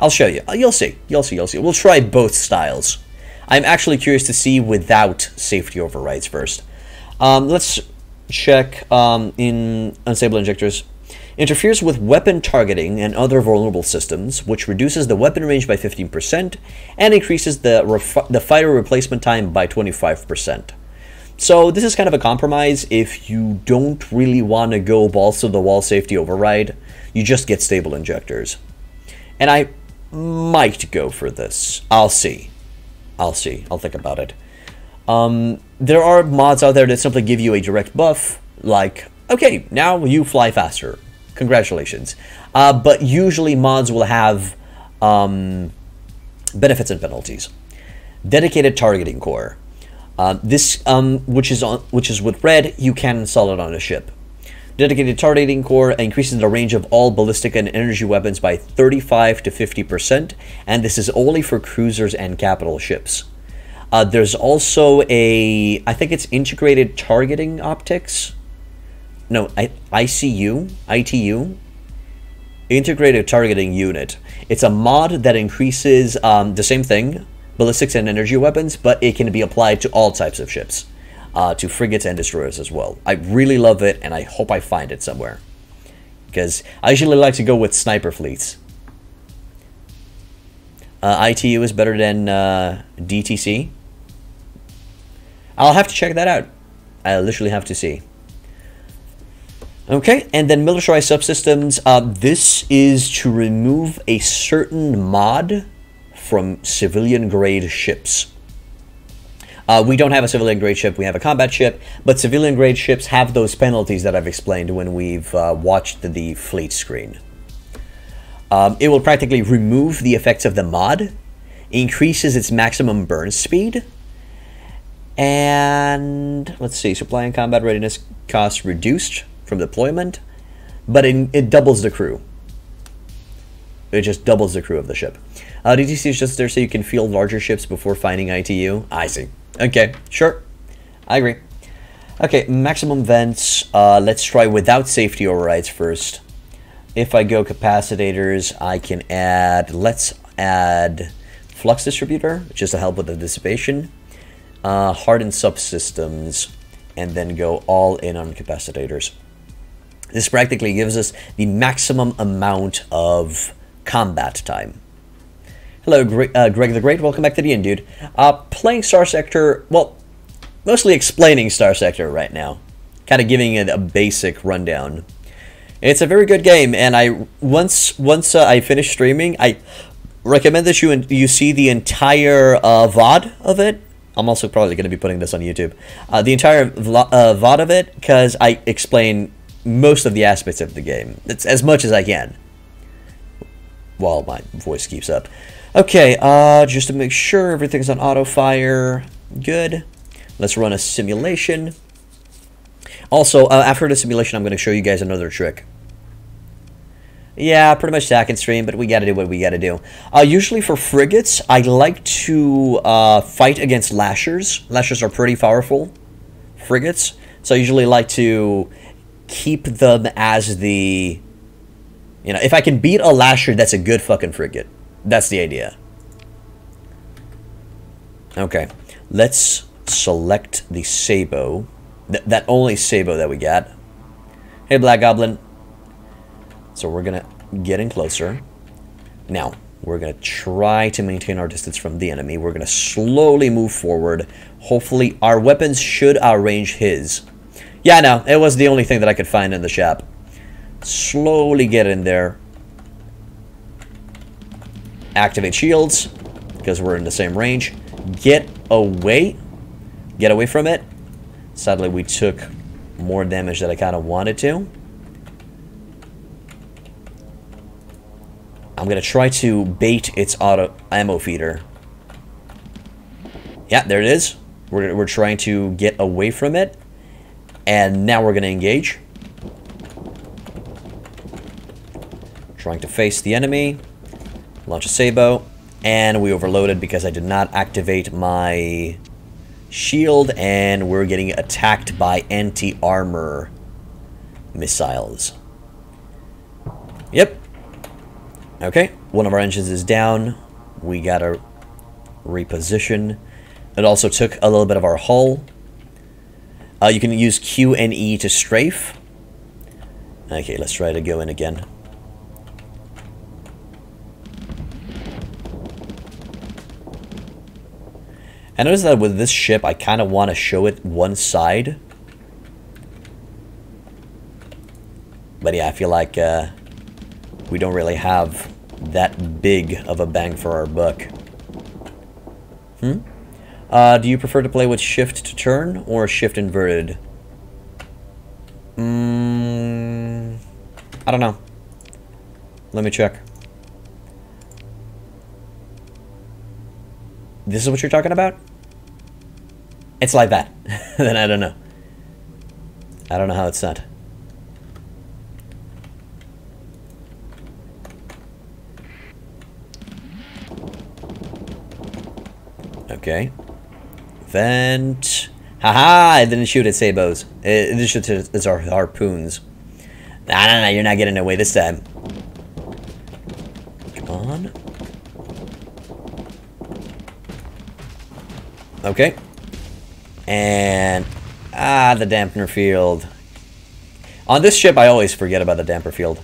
S1: I'll show you. You'll see. You'll see. You'll see. We'll try both styles. I'm actually curious to see without safety overrides first. Um, let's check um, in unstable injectors. Interferes with weapon targeting and other vulnerable systems, which reduces the weapon range by 15% and increases the, the fighter replacement time by 25%. So this is kind of a compromise if you don't really want to go balls to the wall safety override, you just get stable injectors. And I might go for this. I'll see. I'll see. I'll think about it. Um, there are mods out there that simply give you a direct buff, like, okay, now you fly faster. Congratulations. Uh, but usually mods will have um, benefits and penalties. Dedicated targeting core. Uh, this, um, which is on, which is with red, you can install it on a ship. Dedicated targeting core increases the range of all ballistic and energy weapons by 35 to 50%, and this is only for cruisers and capital ships. Uh, there's also a, I think it's integrated targeting optics. No, I, ICU, ITU, integrated targeting unit. It's a mod that increases um, the same thing, ballistics and energy weapons, but it can be applied to all types of ships. Uh, to frigates and destroyers as well. I really love it, and I hope I find it somewhere. Because I usually like to go with sniper fleets. Uh, ITU is better than uh, DTC. I'll have to check that out. I literally have to see. Okay, and then militarized subsystems. Uh, this is to remove a certain mod from civilian grade ships. Uh, we don't have a civilian grade ship, we have a combat ship, but civilian grade ships have those penalties that I've explained when we've uh, watched the fleet screen. Um, it will practically remove the effects of the mod, increases its maximum burn speed, and let's see, supply and combat readiness costs reduced from deployment, but it, it doubles the crew. It just doubles the crew of the ship. Uh, DTC is just there so you can field larger ships before finding ITU. I see. Okay, sure. I agree. Okay, maximum vents. Uh, let's try without safety overrides first. If I go capacitors, I can add, let's add flux distributor, just to help with the dissipation. Uh, hardened subsystems, and then go all in on capacitors. This practically gives us the maximum amount of combat time. Hello, uh, Greg the Great. Welcome back to the inn, dude. Uh, playing Starsector, well, mostly explaining Starsector right now. Kind of giving it a basic rundown. It's a very good game, and I once once uh, I finish streaming, I recommend that you you see the entire uh, VOD of it. I'm also probably going to be putting this on YouTube. Uh, the entire uh, VOD of it, because I explain most of the aspects of the game. It's as much as I can. While my voice keeps up. Okay, uh, just to make sure everything's on auto fire. Good. Let's run a simulation. Also, uh, after the simulation, I'm going to show you guys another trick. Yeah, pretty much second stream, but we gotta do what we gotta do. Uh, usually for frigates, I like to uh, fight against lashers. Lashers are pretty powerful frigates, so I usually like to keep them as the... You know, if I can beat a lasher, that's a good fucking frigate. That's the idea. Okay, let's select the Sabot. Th that only Sabot that we got. Hey, Black Goblin. So we're to get in closer. Now, we're to try to maintain our distance from the enemy. We're to slowly move forward. Hopefully, our weapons should outrange his. Yeah, no, it was the only thing that I could find in the shop. Slowly get in there activate shields because we're in the same range. Get away. Get away from it. Sadly, we took more damage than I kind of wanted to. I'm going to try to bait its auto ammo feeder. Yeah, there it is. We're, we're trying to get away from it. And now we're going to engage. Trying to face the enemy. Launch a Sabot. And we overloaded because I did not activate my shield. And we're getting attacked by anti-armor missiles. Yep. Okay, one of our engines is down. We gotta reposition. It also took a little bit of our hull. Uh, you can use Q and E to strafe. Okay, let's try to go in again. I noticed that with this ship, I kind of want to show it one side. But yeah, I feel like uh, we don't really have that big of a bang for our buck. Hmm? Uh, do you prefer to play with shift to turn or shift inverted? Hmm. I don't know. Let me check. This is what you're talking about? It's like that. then I don't know. I don't know how it's set. Okay. Vent. Haha! -ha! It didn't shoot at Sabots. It, it at our harpoons. Nah, nah, nah, you're not getting away this time. Come on. Okay. And Ah, the dampener field. On this ship, I always forget about the damper field.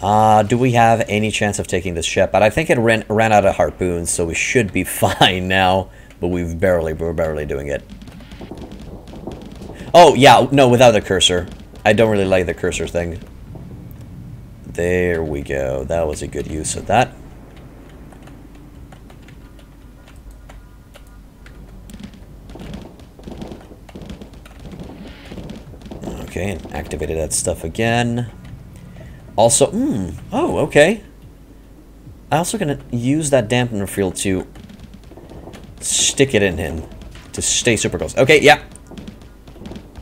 S1: Uh, do we have any chance of taking this ship? But I think it ran, ran out of harpoons, so we should be fine now. But we've barely, we're barely doing it. Oh, yeah, no, without the cursor. I don't really like the cursor thing. There we go. That was a good use of that. Okay, and activated that stuff again. Also, hmm, oh, okay. I'm also gonna use that dampener field to stick it in him to stay super close. Okay, yeah.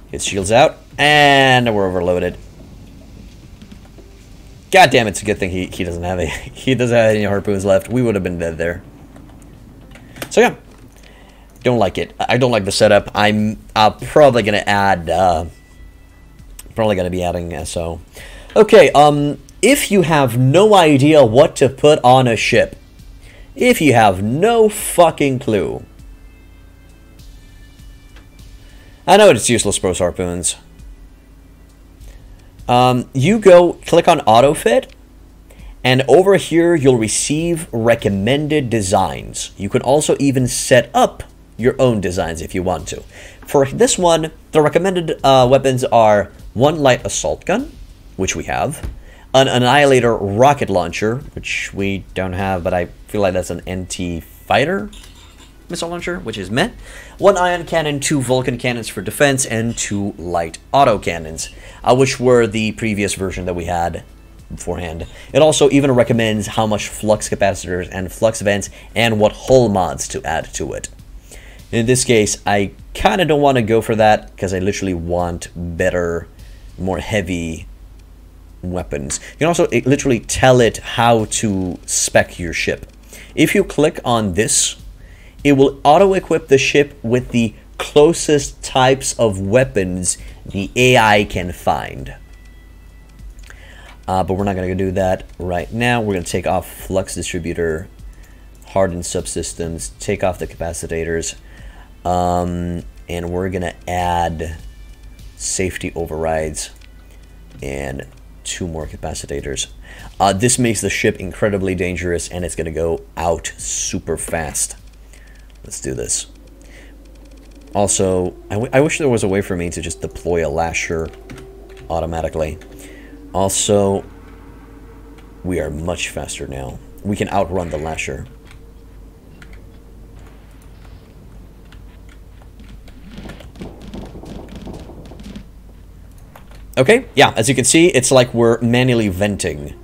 S1: His shield's out, and we're overloaded. God damn, it's a good thing he, he doesn't have a he doesn't have any harpoons left. We would have been dead there. So yeah, don't like it. I don't like the setup. I'm I'm probably gonna add. Uh, probably gonna be adding SO. Okay. Um, if you have no idea what to put on a ship, if you have no fucking clue, I know it's useless pros harpoons. Um, you go click on auto fit and over here you'll receive recommended designs. You can also even set up your own designs if you want to. For this one, the recommended uh, weapons are one light assault gun, which we have, an annihilator rocket launcher, which we don't have, but I feel like that's an NT fighter missile launcher, which is meh. One ion cannon, two Vulcan cannons for defense, and two light auto cannons, uh, which were the previous version that we had beforehand. It also even recommends how much flux capacitors and flux vents and what hull mods to add to it. In this case, I kind of don't want to go for that because I literally want better, more heavy weapons. You can also literally tell it how to spec your ship. If you click on this it will auto-equip the ship with the closest types of weapons the AI can find. Uh, but we're not going to do that right now. We're going to take off flux distributor, hardened subsystems, take off the capacitors, um, and we're going to add safety overrides and two more capacitors. Uh, this makes the ship incredibly dangerous and it's going to go out super fast. Let's do this. Also, I, wish there was a way for me to just deploy a lasher automatically. Also, we are much faster now. We can outrun the lasher. Okay, yeah, as you can see, it's like we're manually venting.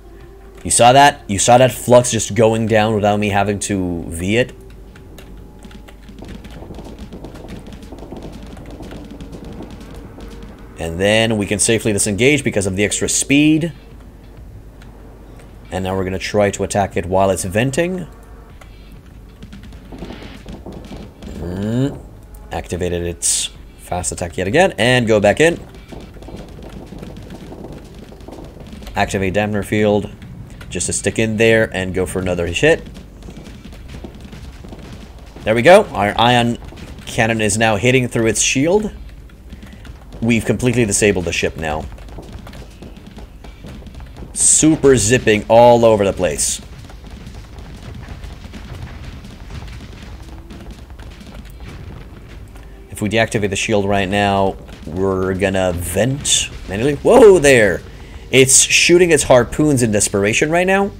S1: You saw that? You saw that flux just going down without me having to V it? And then we can safely disengage because of the extra speed. And now we're going to try to attack it while it's venting. Mm. Activated its fast attack yet again. And go back in. Activate dampener field. Just to stick in there and go for another hit. There we go. Our ion cannon is now hitting through its shield. We've completely disabled the ship now. Super zipping all over the place. If we deactivate the shield right now, we're gonna vent manually. Whoa there! It's shooting its harpoons in desperation right now.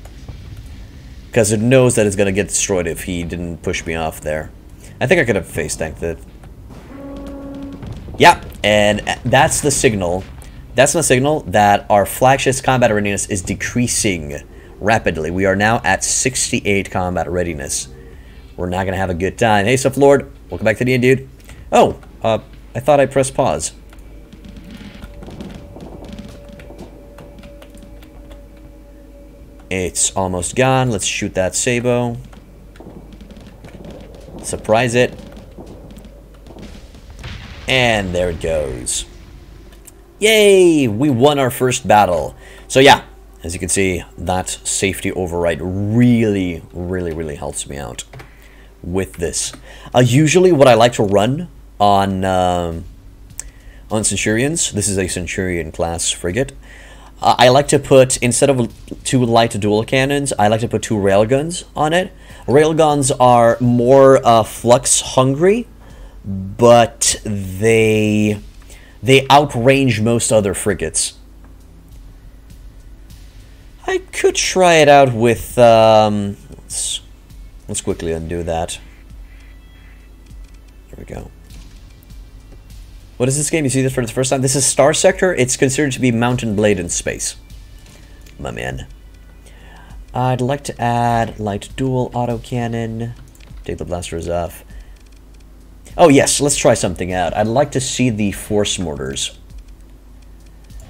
S1: Because it knows that it's gonna get destroyed if he didn't push me off there. I think I could have face tanked it. Yeah, and that's the signal. That's the signal that our flagship's combat readiness is decreasing rapidly. We are now at 68 combat readiness. We're not going to have a good time. Hey, Stuff Lord. Welcome back to the end, dude. Oh, uh, I thought I pressed pause. It's almost gone. Let's shoot that Sabot. Surprise it. And there it goes. Yay! We won our first battle. So yeah, as you can see, that safety override really, really, really helps me out with this. Uh, usually what I like to run on um, on Centurions. This is a Centurion class frigate. Uh, I like to put, instead of two light dual cannons, I like to put two railguns on it. Railguns are more uh, flux hungry, but they they outrange most other frigates. I could try it out with, um, let's, let's quickly undo that. There we go. What is this game? You see this for the first time? This is Starsector. It's considered to be Mount & Blade in space. My man. I'd like to add light dual autocannon. Take the blasters off. Oh yes, let's try something out. I'd like to see the force mortars.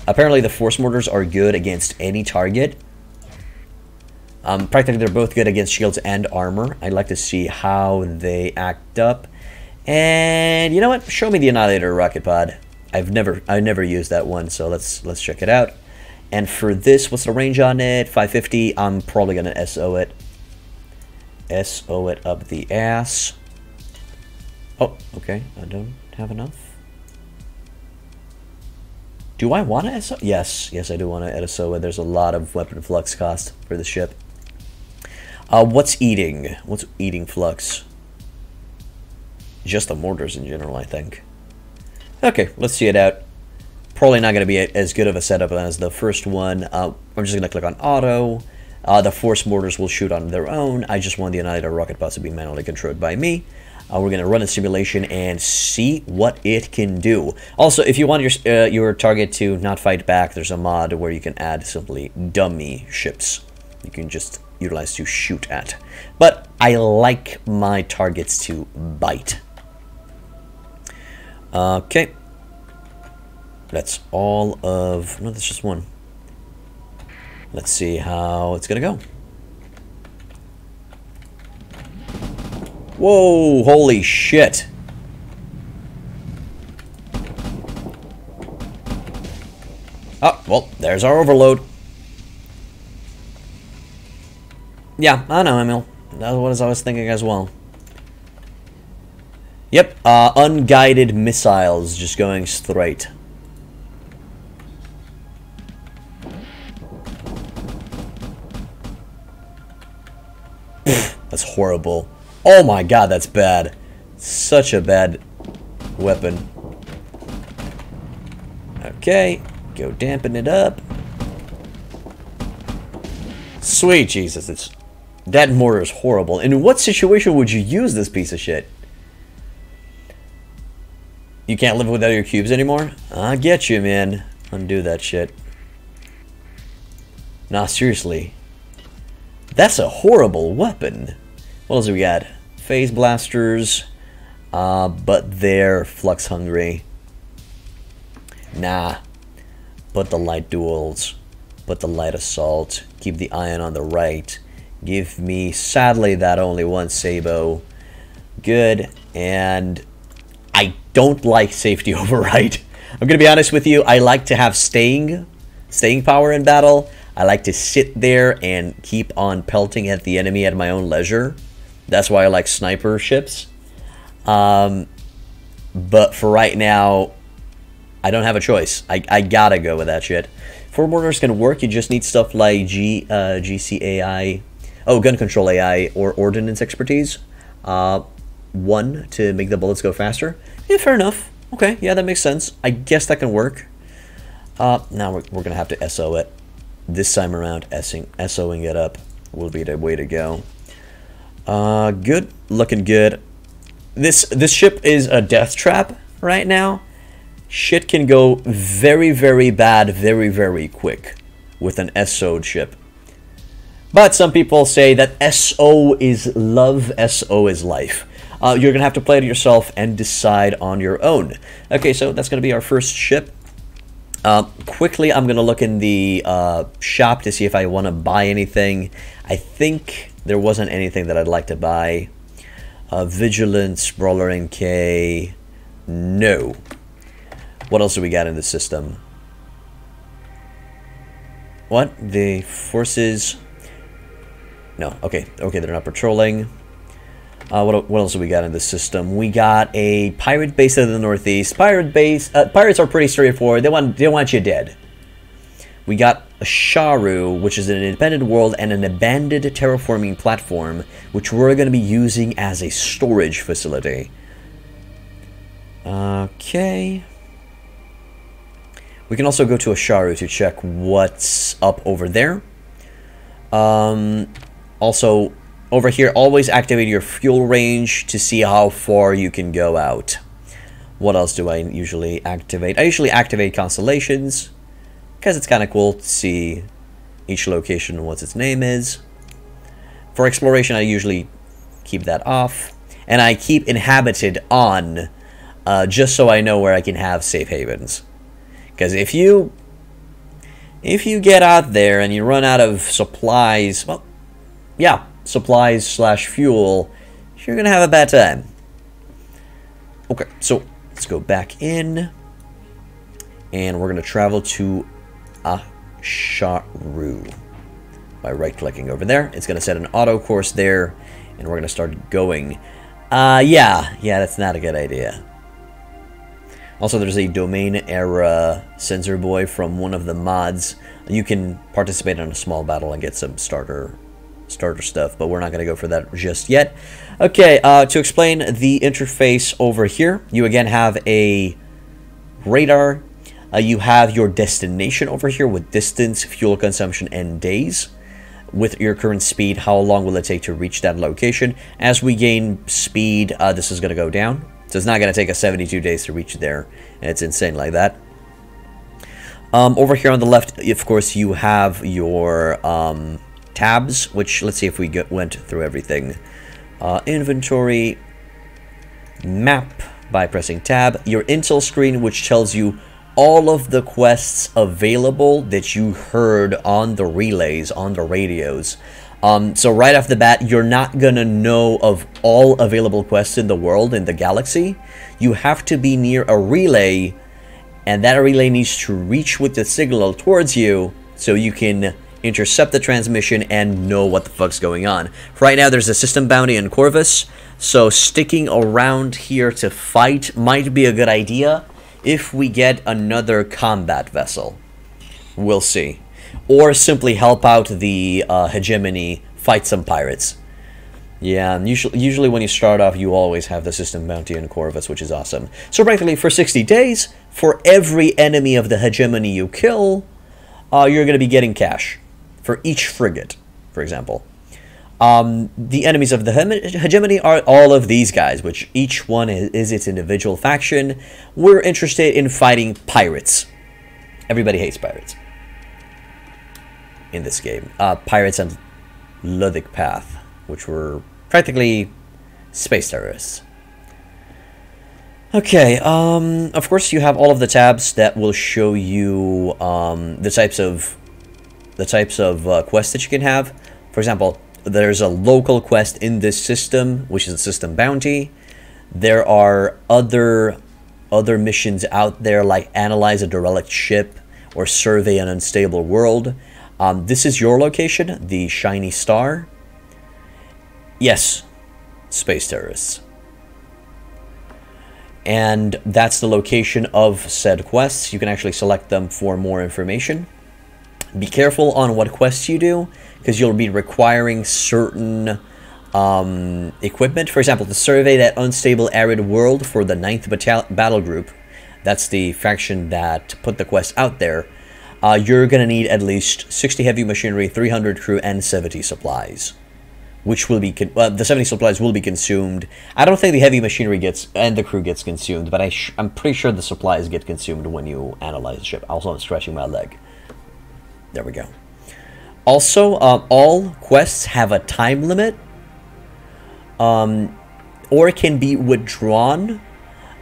S1: Apparently the force mortars are good against any target. Um, practically they're both good against shields and armor. I'd like to see how they act up. And you know what? Show me the Annihilator rocket pod. I've never I never used that one, so let's let's check it out. And for this, what's the range on it? 550. I'm probably gonna SO it. SO it up the ass. Oh, okay. I don't have enough. Do I want to SO? Yes, yes, I do want to SO it. There's a lot of weapon flux cost for the ship. Uh, what's eating? What's eating flux? Just the mortars in general, I think. Okay, let's see it out. Probably not going to be as good of a setup as the first one. Uh, I'm just going to click on auto. Uh, the force mortars will shoot on their own. I just want the Annihilator rocket pods to be manually controlled by me. Uh, we're going to run a simulation and see what it can do. Also, if you want your, uh, your target to not fight back, there's a mod where you can add simply dummy ships. You can just utilize to shoot at. But I like my targets to bite. Okay. That's all of... No, that's just one. Let's see how it's going to go. Whoa, holy shit. Oh, well, there's our overload. Yeah, I know, Emil. That's what I was thinking as well. Yep, uh, unguided missiles just going straight. that's horrible. Oh my god, that's bad. Such a bad weapon. Okay, go dampen it up. Sweet Jesus, it's that mortar is horrible. In what situation would you use this piece of shit? You can't live without your cubes anymore? I get you, man. Undo that shit. Nah, seriously. That's a horrible weapon. What else do we got? Phase blasters. Uh, but they're flux hungry. Nah. Put the light duels. Put the light assault. Keep the iron on the right. Give me, sadly, that only one Sabot. Good. And don't like safety override. I'm gonna be honest with you. I like to have staying, staying power in battle. I like to sit there and keep on pelting at the enemy at my own leisure. That's why I like sniper ships. Um, but for right now, I don't have a choice. I, I gotta go with that shit. Four mortars can work. You just need stuff like G uh, GCAI, oh gun control AI or ordnance expertise. Uh, one to make the bullets go faster. Yeah, fair enough. Okay, yeah, that makes sense. I guess that can work. Uh, now we're, we're going to have to SO it. This time around, SOing it up will be the way to go. Uh, good. Looking good. This, this ship is a death trap right now. Shit can go very, very bad very, very quick with an SO'd ship. But some people say that SO is love, SO is life. Uh, you're going to have to play it yourself and decide on your own. Okay, so that's going to be our first ship. Uh, quickly, I'm going to look in the uh, shop to see if I want to buy anything. I think there wasn't anything that I'd like to buy. Uh, Vigilance, Brawler NK, no. What else do we got in the system? What? The forces... No, okay, okay, they're not patrolling. Uh, what, what else do we got in the system? We got a pirate base in the northeast. Pirate base. Uh, pirates are pretty straightforward. They want they want you dead. We got Asharu, which is an independent world and an abandoned terraforming platform, which we're going to be using as a storage facility. Okay. We can also go to Asharu to check what's up over there. Um, also, over here, always activate your fuel range to see how far you can go out. What else do I usually activate? I usually activate constellations because it's kind of cool to see each location and what its name is. For exploration, I usually keep that off. And I keep inhabited on uh, just so I know where I can have safe havens. Because if you if you get out there and you run out of supplies, well, yeah, supplies slash fuel, you're gonna have a bad time. Okay, so let's go back in, and we're gonna travel to Asharu by right-clicking over there. It's gonna set an auto course there, and we're gonna start going. Uh, yeah, yeah, that's not a good idea. Also, there's a domain era sensor buoy from one of the mods. You can participate in a small battle and get some starter starter stuff, but we're not going to go for that just yet. Okay, uh, to explain the interface over here, you again have a radar. Uh, you have your destination over here with distance, fuel consumption, and days. With your current speed, how long will it take to reach that location? As we gain speed, uh, this is going to go down. So it's not going to take us 72 days to reach there. It's insane like that. Um, over here on the left, of course, you have your um, tabs, which let's see if we get, went through everything. Uh, inventory, map by pressing tab, your intel screen, which tells you all of the quests available that you heard on the relays, on the radios. Um, so right off the bat, you're not gonna know of all available quests in the world, in the galaxy. You have to be near a relay, and that relay needs to reach with the signal towards you so you can intercept the transmission and know what the fuck's going on. Right now, there's a system bounty in Corvus, so sticking around here to fight might be a good idea if we get another combat vessel. We'll see or simply help out the uh, hegemony, fight some pirates. Yeah, usually, usually when you start off, you always have the system bounty in Corvus, which is awesome. So practically for 60 days, for every enemy of the hegemony you kill, uh, you're going to be getting cash for each frigate, for example. Um, the enemies of the hegemony are all of these guys, which each one is, is its individual faction. We're interested in fighting pirates. Everybody hates pirates in this game. Uh, Pirates and Ludic Path, which were practically space terrorists. Okay, um, of course you have all of the tabs that will show you um, the types of the types of uh, quests that you can have. For example, there's a local quest in this system, which is a system bounty. There are other other missions out there like analyze a derelict ship or survey an unstable world. Um, this is your location, the shiny star. Yes, space terrorists. And that's the location of said quests. You can actually select them for more information. Be careful on what quests you do, because you'll be requiring certain um, equipment. For example, to survey that unstable arid world for the 9th Battle Group. That's the faction that put the quest out there uh, you're going to need at least 60 heavy machinery, 300 crew, and 70 supplies. Which will be, uh, the 70 supplies will be consumed. I don't think the heavy machinery gets, and the crew gets consumed, but I I'm pretty sure the supplies get consumed when you analyze the ship. Also, I'm stretching my leg. There we go. Also, uh, all quests have a time limit. Um, or can be withdrawn.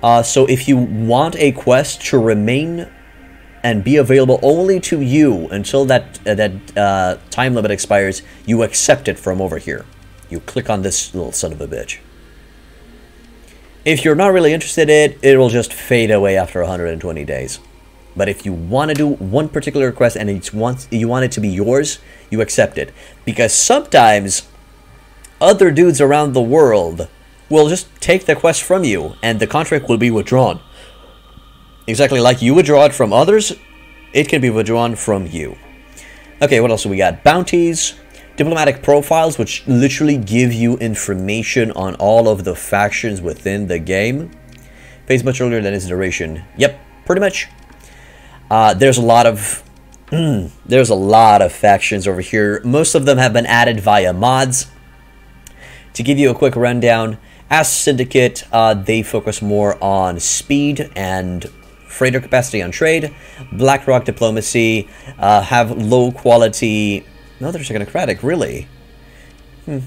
S1: Uh, so if you want a quest to remain and be available only to you until that uh, that uh, time limit expires, you accept it from over here. You click on this little son of a bitch. If you're not really interested in it, it will just fade away after 120 days. But if you want to do one particular request and it's want, you want it to be yours, you accept it. Because sometimes other dudes around the world will just take the quest from you, and the contract will be withdrawn. Exactly like you withdraw it from others, it can be withdrawn from you. Okay, what else do we got? Bounties, diplomatic profiles, which literally give you information on all of the factions within the game. Pays much earlier than its duration. Yep, pretty much. Uh, there's a lot of there's a lot of factions over here. Most of them have been added via mods. To give you a quick rundown, ASP Syndicate, uh, they focus more on speed and freighter capacity on trade. BlackRock Diplomacy uh, have low quality... No, they're technocratic, really. Hmm.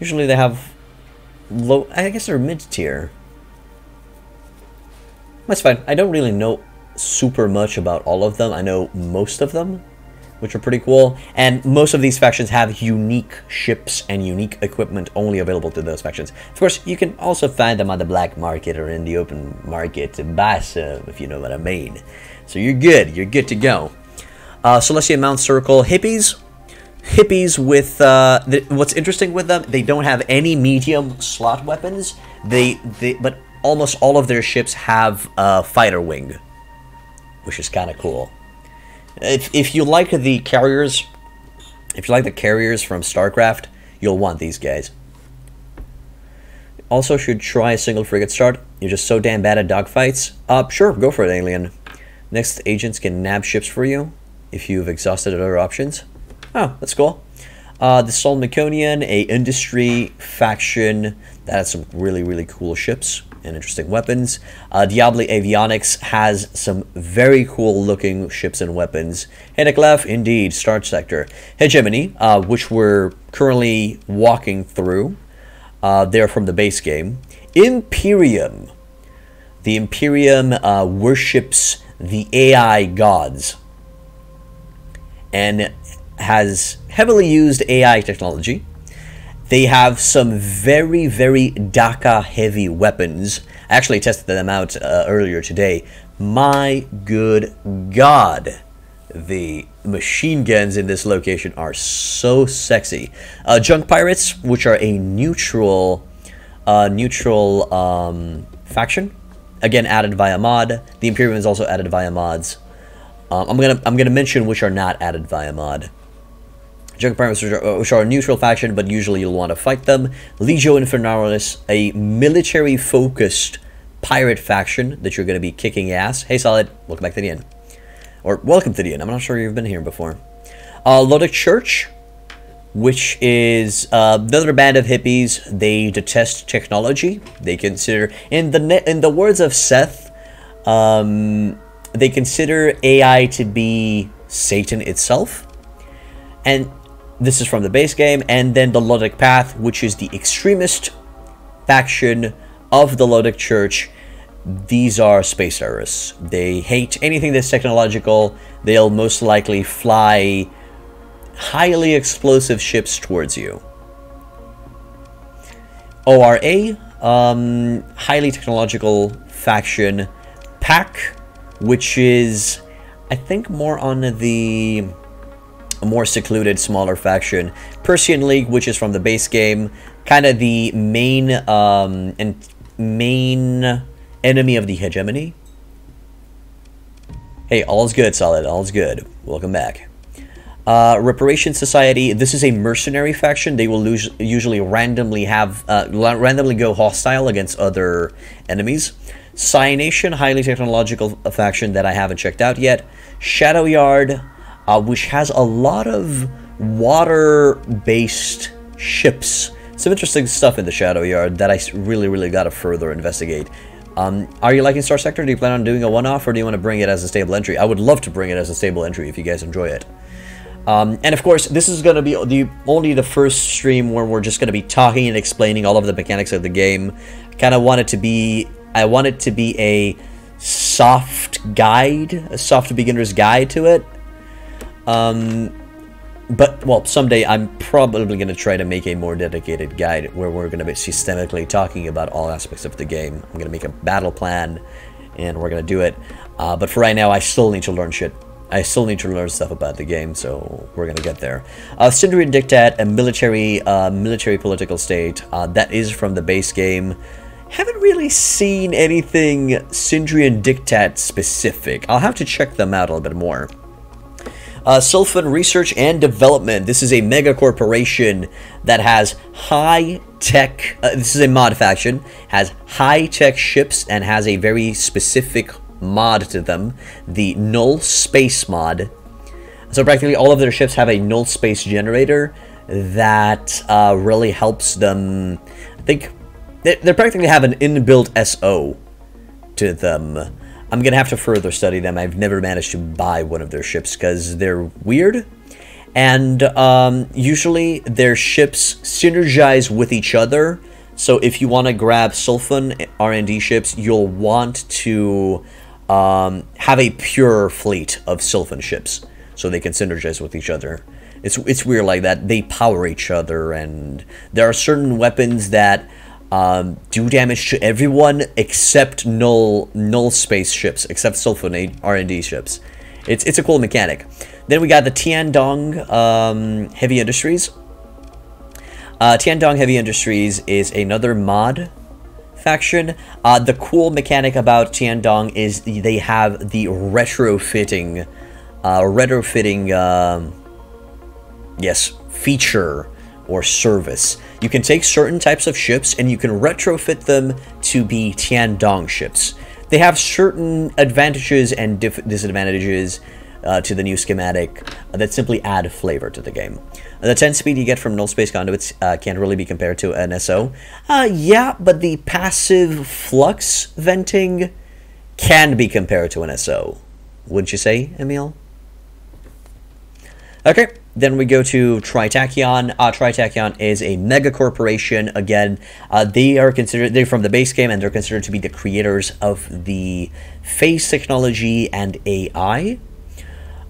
S1: Usually they have low... I guess they're mid-tier. That's fine. I don't really know super much about all of them. I know most of them, which are pretty cool. And most of these factions have unique ships and unique equipment only available to those factions. Of course, you can also find them on the black market or in the open market to buy some, if you know what I mean. So you're good. You're good to go. Uh, Celestia Mount Circle hippies. Hippies with uh, what's interesting with them, they don't have any medium slot weapons. They they but almost all of their ships have a fighter wing which is kind of cool. If, if you like the carriers, if you like the carriers from StarCraft, you'll want these guys. Also should try a single frigate start. You're just so damn bad at dogfights. Uh, sure, go for it, Alien. Next, agents can nab ships for you if you've exhausted other options. Oh, that's cool. Uh, the Sol Meconian, a industry faction that has some really, really cool ships and interesting weapons. Uh, Diablo Avionics has some very cool looking ships and weapons. Hedeklev, indeed, Starsector. Hegemony, uh, which we're currently walking through. Uh, they're from the base game. Imperium. The Imperium uh, worships the AI gods and has heavily used AI technology they have some very, very DACA heavy weapons. I actually tested them out uh, earlier today. My good God. The machine guns in this location are so sexy. Uh, Junk Pirates, which are a neutral, uh, neutral um, faction, again added via mod. The Imperium is also added via mods. Um, I'm gonna I'm gonna mention which are not added via mod. Junk Pirates, which are, which are a neutral faction, but usually you'll want to fight them. Legio Infernalis, a military-focused pirate faction that you're going to be kicking ass. Hey, Solid, welcome back to the inn. Or, welcome to the inn. I'm not sure you've been here before. Uh, Ludic Church, which is uh, another band of hippies. They detest technology. They consider, in the in the words of Seth, um, they consider AI to be Satan itself. And this is from the base game, and then the Ludic Path, which is the extremist faction of the Ludic Church. These are space terrorists. They hate anything that's technological. They'll most likely fly highly explosive ships towards you. ORA, um, highly technological faction. Pack, which is, I think, more on the a more secluded, smaller faction. Persean League, which is from the base game, kind of the main um, and main enemy of the hegemony. Hey, all's good, Solid. All's good. Welcome back. Uh, Reparation Society. This is a mercenary faction. They will usually randomly have uh, randomly go hostile against other enemies. Scy Nation, highly technological faction that I haven't checked out yet. Shadow Yard, uh, which has a lot of water-based ships. Some interesting stuff in the Shadow Yard that I really, really got to further investigate. Um, are you liking Starsector? Do you plan on doing a one-off, or do you want to bring it as a stable entry? I would love to bring it as a stable entry if you guys enjoy it. Um, and of course, this is going to be the only the first stream where we're just going to be talking and explaining all of the mechanics of the game. Kind of want it to be, I want it to be a soft guide, a soft beginner's guide to it. Um, but, well, someday I'm probably going to try to make a more dedicated guide where we're going to be systemically talking about all aspects of the game. I'm going to make a battle plan, and we're going to do it. Uh, but for right now, I still need to learn shit. I still need to learn stuff about the game, so we're gonna get there. Uh, Sindrian Diktat, a military, uh, military political state uh, that is from the base game. Haven't really seen anything Sindrian Diktat specific. I'll have to check them out a little bit more. Uh, Research and Development. This is a mega corporation that has high tech. Uh, this is a mod faction. Has high tech ships and has a very specific mod to them, the null space mod. So practically all of their ships have a null space generator that uh, really helps them. I think they, they practically have an inbuilt SO to them. I'm going to have to further study them. I've never managed to buy one of their ships because they're weird. And um, usually their ships synergize with each other. So if you want to grab Sylphon R&D ships, you'll want to um, have a pure fleet of Sylphon ships so they can synergize with each other. It's, it's weird like that. They power each other, and there are certain weapons that um, do damage to everyone except null null space ships, except Sylphon R&D ships. It's, it's a cool mechanic. Then we got the Tiandong um, Heavy Industries. Uh, Tiandong Heavy Industries is another mod faction. Uh, the cool mechanic about Tiandong is they have the retrofitting, uh, retrofitting, uh, yes, feature or service. You can take certain types of ships and you can retrofit them to be Tiandong ships. They have certain advantages and disadvantages uh, to the new schematic uh, that simply add flavor to the game. Uh, the 10 speed you get from null space conduits uh, can't really be compared to an SO. Uh, yeah, but the passive flux venting can be compared to an SO. Wouldn't you say, Emil? Okay, then we go to Tritachyon. Uh, Tritachyon is a mega corporation. Again, uh, they are considered, they're from the base game and they're considered to be the creators of the phase technology and AI.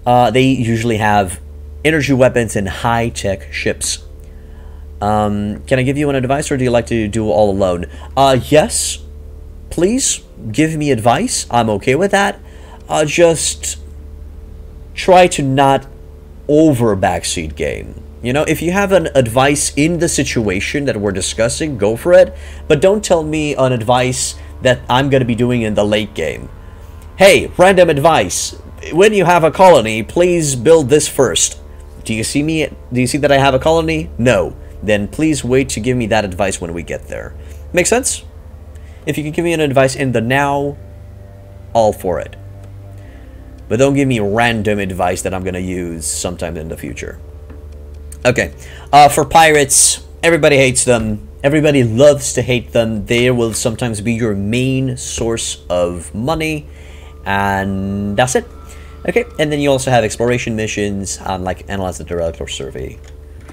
S1: Uh, they usually have energy weapons and high-tech ships. Um, can I give you an advice, or do you like to do all alone? Uh, yes. Please give me advice. I'm okay with that. Uh, just try to not over backseat game. You know, if you have an advice in the situation that we're discussing, go for it. But don't tell me an advice that I'm going to be doing in the late game. Hey, random advice when you have a colony, please build this first. Do you see me? Do you see that I have a colony? No. Then please wait to give me that advice when we get there. Make sense? If you can give me an advice in the now, all for it. But don't give me random advice that I'm going to use sometime in the future. Okay. Uh, for pirates, everybody hates them. Everybody loves to hate them. They will sometimes be your main source of money. And that's it. Okay, and then you also have exploration missions, um, like analyze the derelict or survey,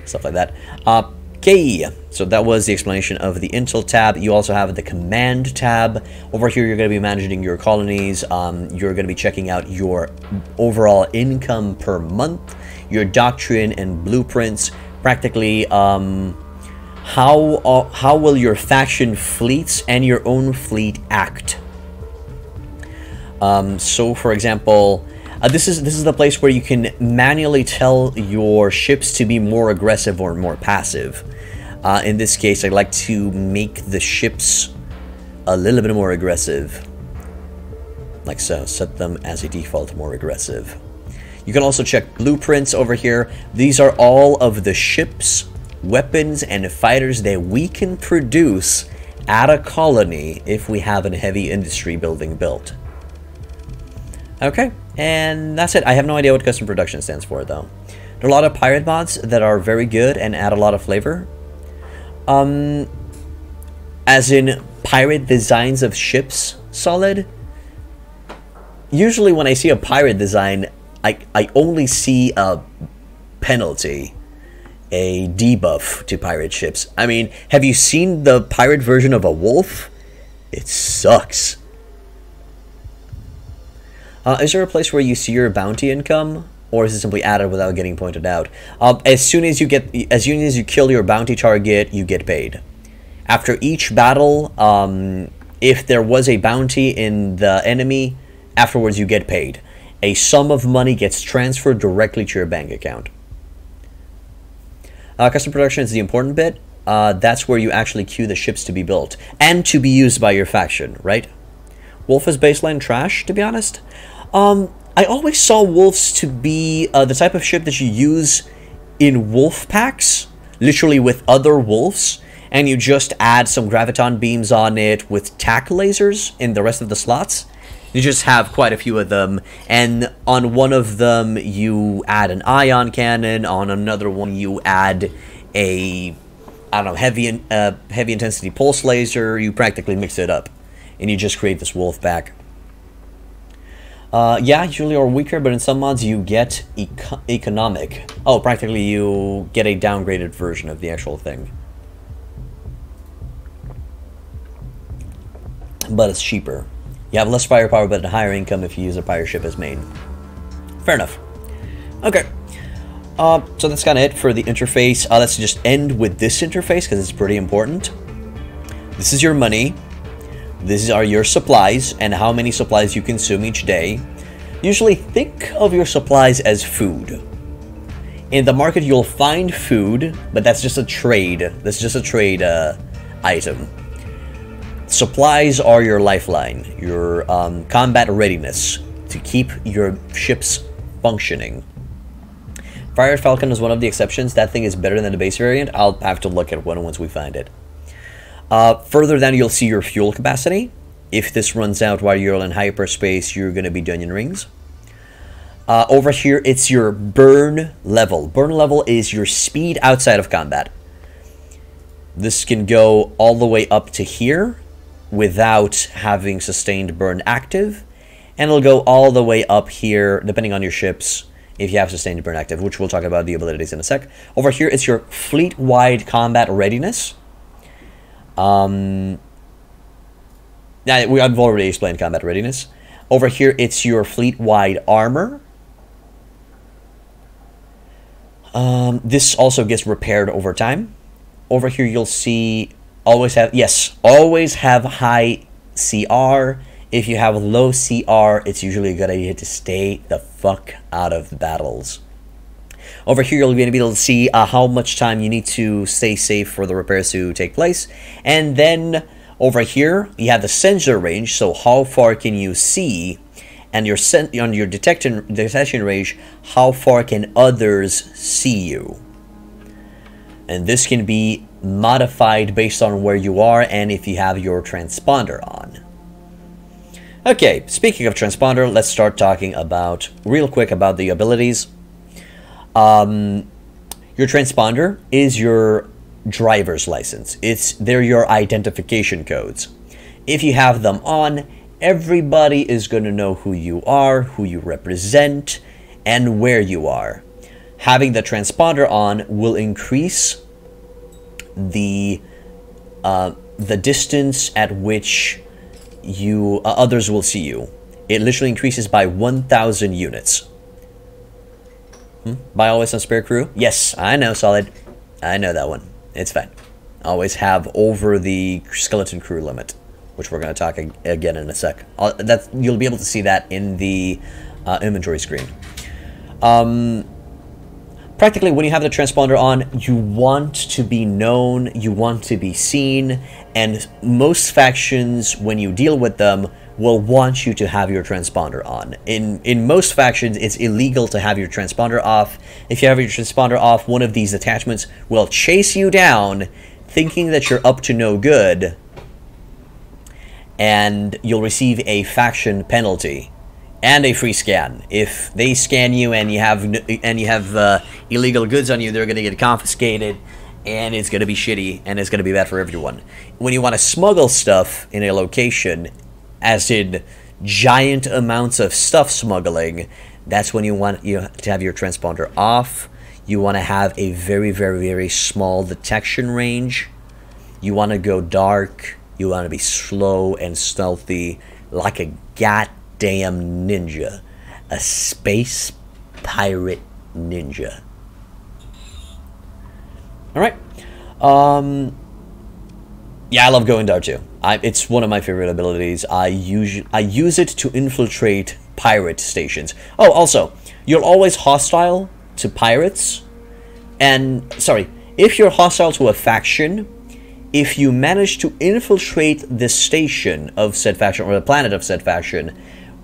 S1: stuff like that. Uh, okay, so that was the explanation of the Intel tab. You also have the Command tab. Over here, you're going to be managing your colonies. Um, you're going to be checking out your overall income per month, your doctrine and blueprints. Practically, um, how uh, how will your faction fleets and your own fleet act? Um, so, for example, uh, this is this is the place where you can manually tell your ships to be more aggressive or more passive. Uh, in this case, I like to make the ships a little bit more aggressive. Like so, set them as a default more aggressive. You can also check blueprints over here. These are all of the ships, weapons, and fighters that we can produce at a colony if we have a heavy industry building built. Okay, and that's it. I have no idea what custom production stands for, though. There are a lot of pirate mods that are very good and add a lot of flavor. Um, as in pirate designs of ships, solid. Usually when I see a pirate design, I, I only see a penalty, a debuff to pirate ships. I mean, have you seen the pirate version of a wolf? It sucks. Uh, is there a place where you see your bounty income? Or is it simply added without getting pointed out? Uh, as soon as you get, as soon as you kill your bounty target, you get paid. After each battle, um, if there was a bounty in the enemy, afterwards you get paid. a sum of money gets transferred directly to your bank account. Uh, custom production is the important bit. Uh, that's where you actually queue the ships to be built and to be used by your faction, right? Wolf is baseline trash, to be honest. Um, I always saw wolves to be uh, the type of ship that you use in wolf packs, literally with other wolves, and you just add some graviton beams on it with tac lasers in the rest of the slots. You just have quite a few of them, and on one of them you add an ion cannon. On another one you add a, I don't know, heavy uh, heavy intensity pulse laser. You practically mix it up, and you just create this wolf pack. Uh, yeah, usually are weaker, but in some mods you get eco economic. Oh, practically you get a downgraded version of the actual thing. But it's cheaper. You have less firepower, but a higher income if you use a pirate ship as main. Fair enough. Okay. Uh, so that's kind of it for the interface. Uh, let's just end with this interface because it's pretty important. This is your money. These are your supplies and how many supplies you consume each day. Usually think of your supplies as food. In the market, you'll find food, but that's just a trade. That's just a trade uh, item. Supplies are your lifeline, your um, combat readiness to keep your ships functioning. Fire Falcon is one of the exceptions. That thing is better than the base variant. I'll have to look at one once we find it. Uh, further down, you'll see your fuel capacity. If this runs out while you're in hyperspace, you're going to be Dunyan Rings. Uh, over here, it's your burn level. Burn level is your speed outside of combat. This can go all the way up to here without having sustained burn active. And it'll go all the way up here, depending on your ships, if you have sustained burn active, which we'll talk about the abilities in a sec. Over here, it's your fleet-wide combat readiness. Um, yeah, we, I've already explained combat readiness. Over here, it's your fleet-wide armor. Um, this also gets repaired over time. Over here, you'll see always have, yes, always have high CR. If you have low CR, it's usually a good idea to stay the fuck out of battles. Over here, you'll be able to see uh, how much time you need to stay safe for the repairs to take place. And then over here, you have the sensor range, so how far can you see, and your on your detection detection range, how far can others see you. And this can be modified based on where you are and if you have your transponder on. Okay, speaking of transponder, let's start talking about, real quick, about the abilities. Um, your transponder is your driver's license. It's they're your identification codes. If you have them on, everybody is going to know who you are, who you represent, and where you are. Having the transponder on will increase the uh, the distance at which you uh, others will see you. It literally increases by 1,000 units. Hmm? Buy always on spare crew? Yes, I know, solid. I know that one. It's fine. Always have over the skeleton crew limit, which we're going to talk again in a sec. Uh, that you'll be able to see that in the uh, inventory screen. Um, practically, when you have the transponder on, you want to be known, you want to be seen, and most factions, when you deal with them, will want you to have your transponder on. In in most factions, it's illegal to have your transponder off. If you have your transponder off, one of these attachments will chase you down, thinking that you're up to no good, and you'll receive a faction penalty and a free scan. If they scan you and you have and you have uh, illegal goods on you, they're going to get confiscated and it's going to be shitty and it's going to be bad for everyone. When you want to smuggle stuff in a location, as in giant amounts of stuff smuggling, that's when you want you to have your transponder off. You want to have a very, very, very small detection range. You want to go dark. You want to be slow and stealthy, like a goddamn ninja. A space pirate ninja. Alright. Um, yeah, I love going dark too. I, it's one of my favorite abilities. I use I use it to infiltrate pirate stations. Oh, also, you're always hostile to pirates, and sorry, if you're hostile to a faction, if you manage to infiltrate the station of said faction or the planet of said faction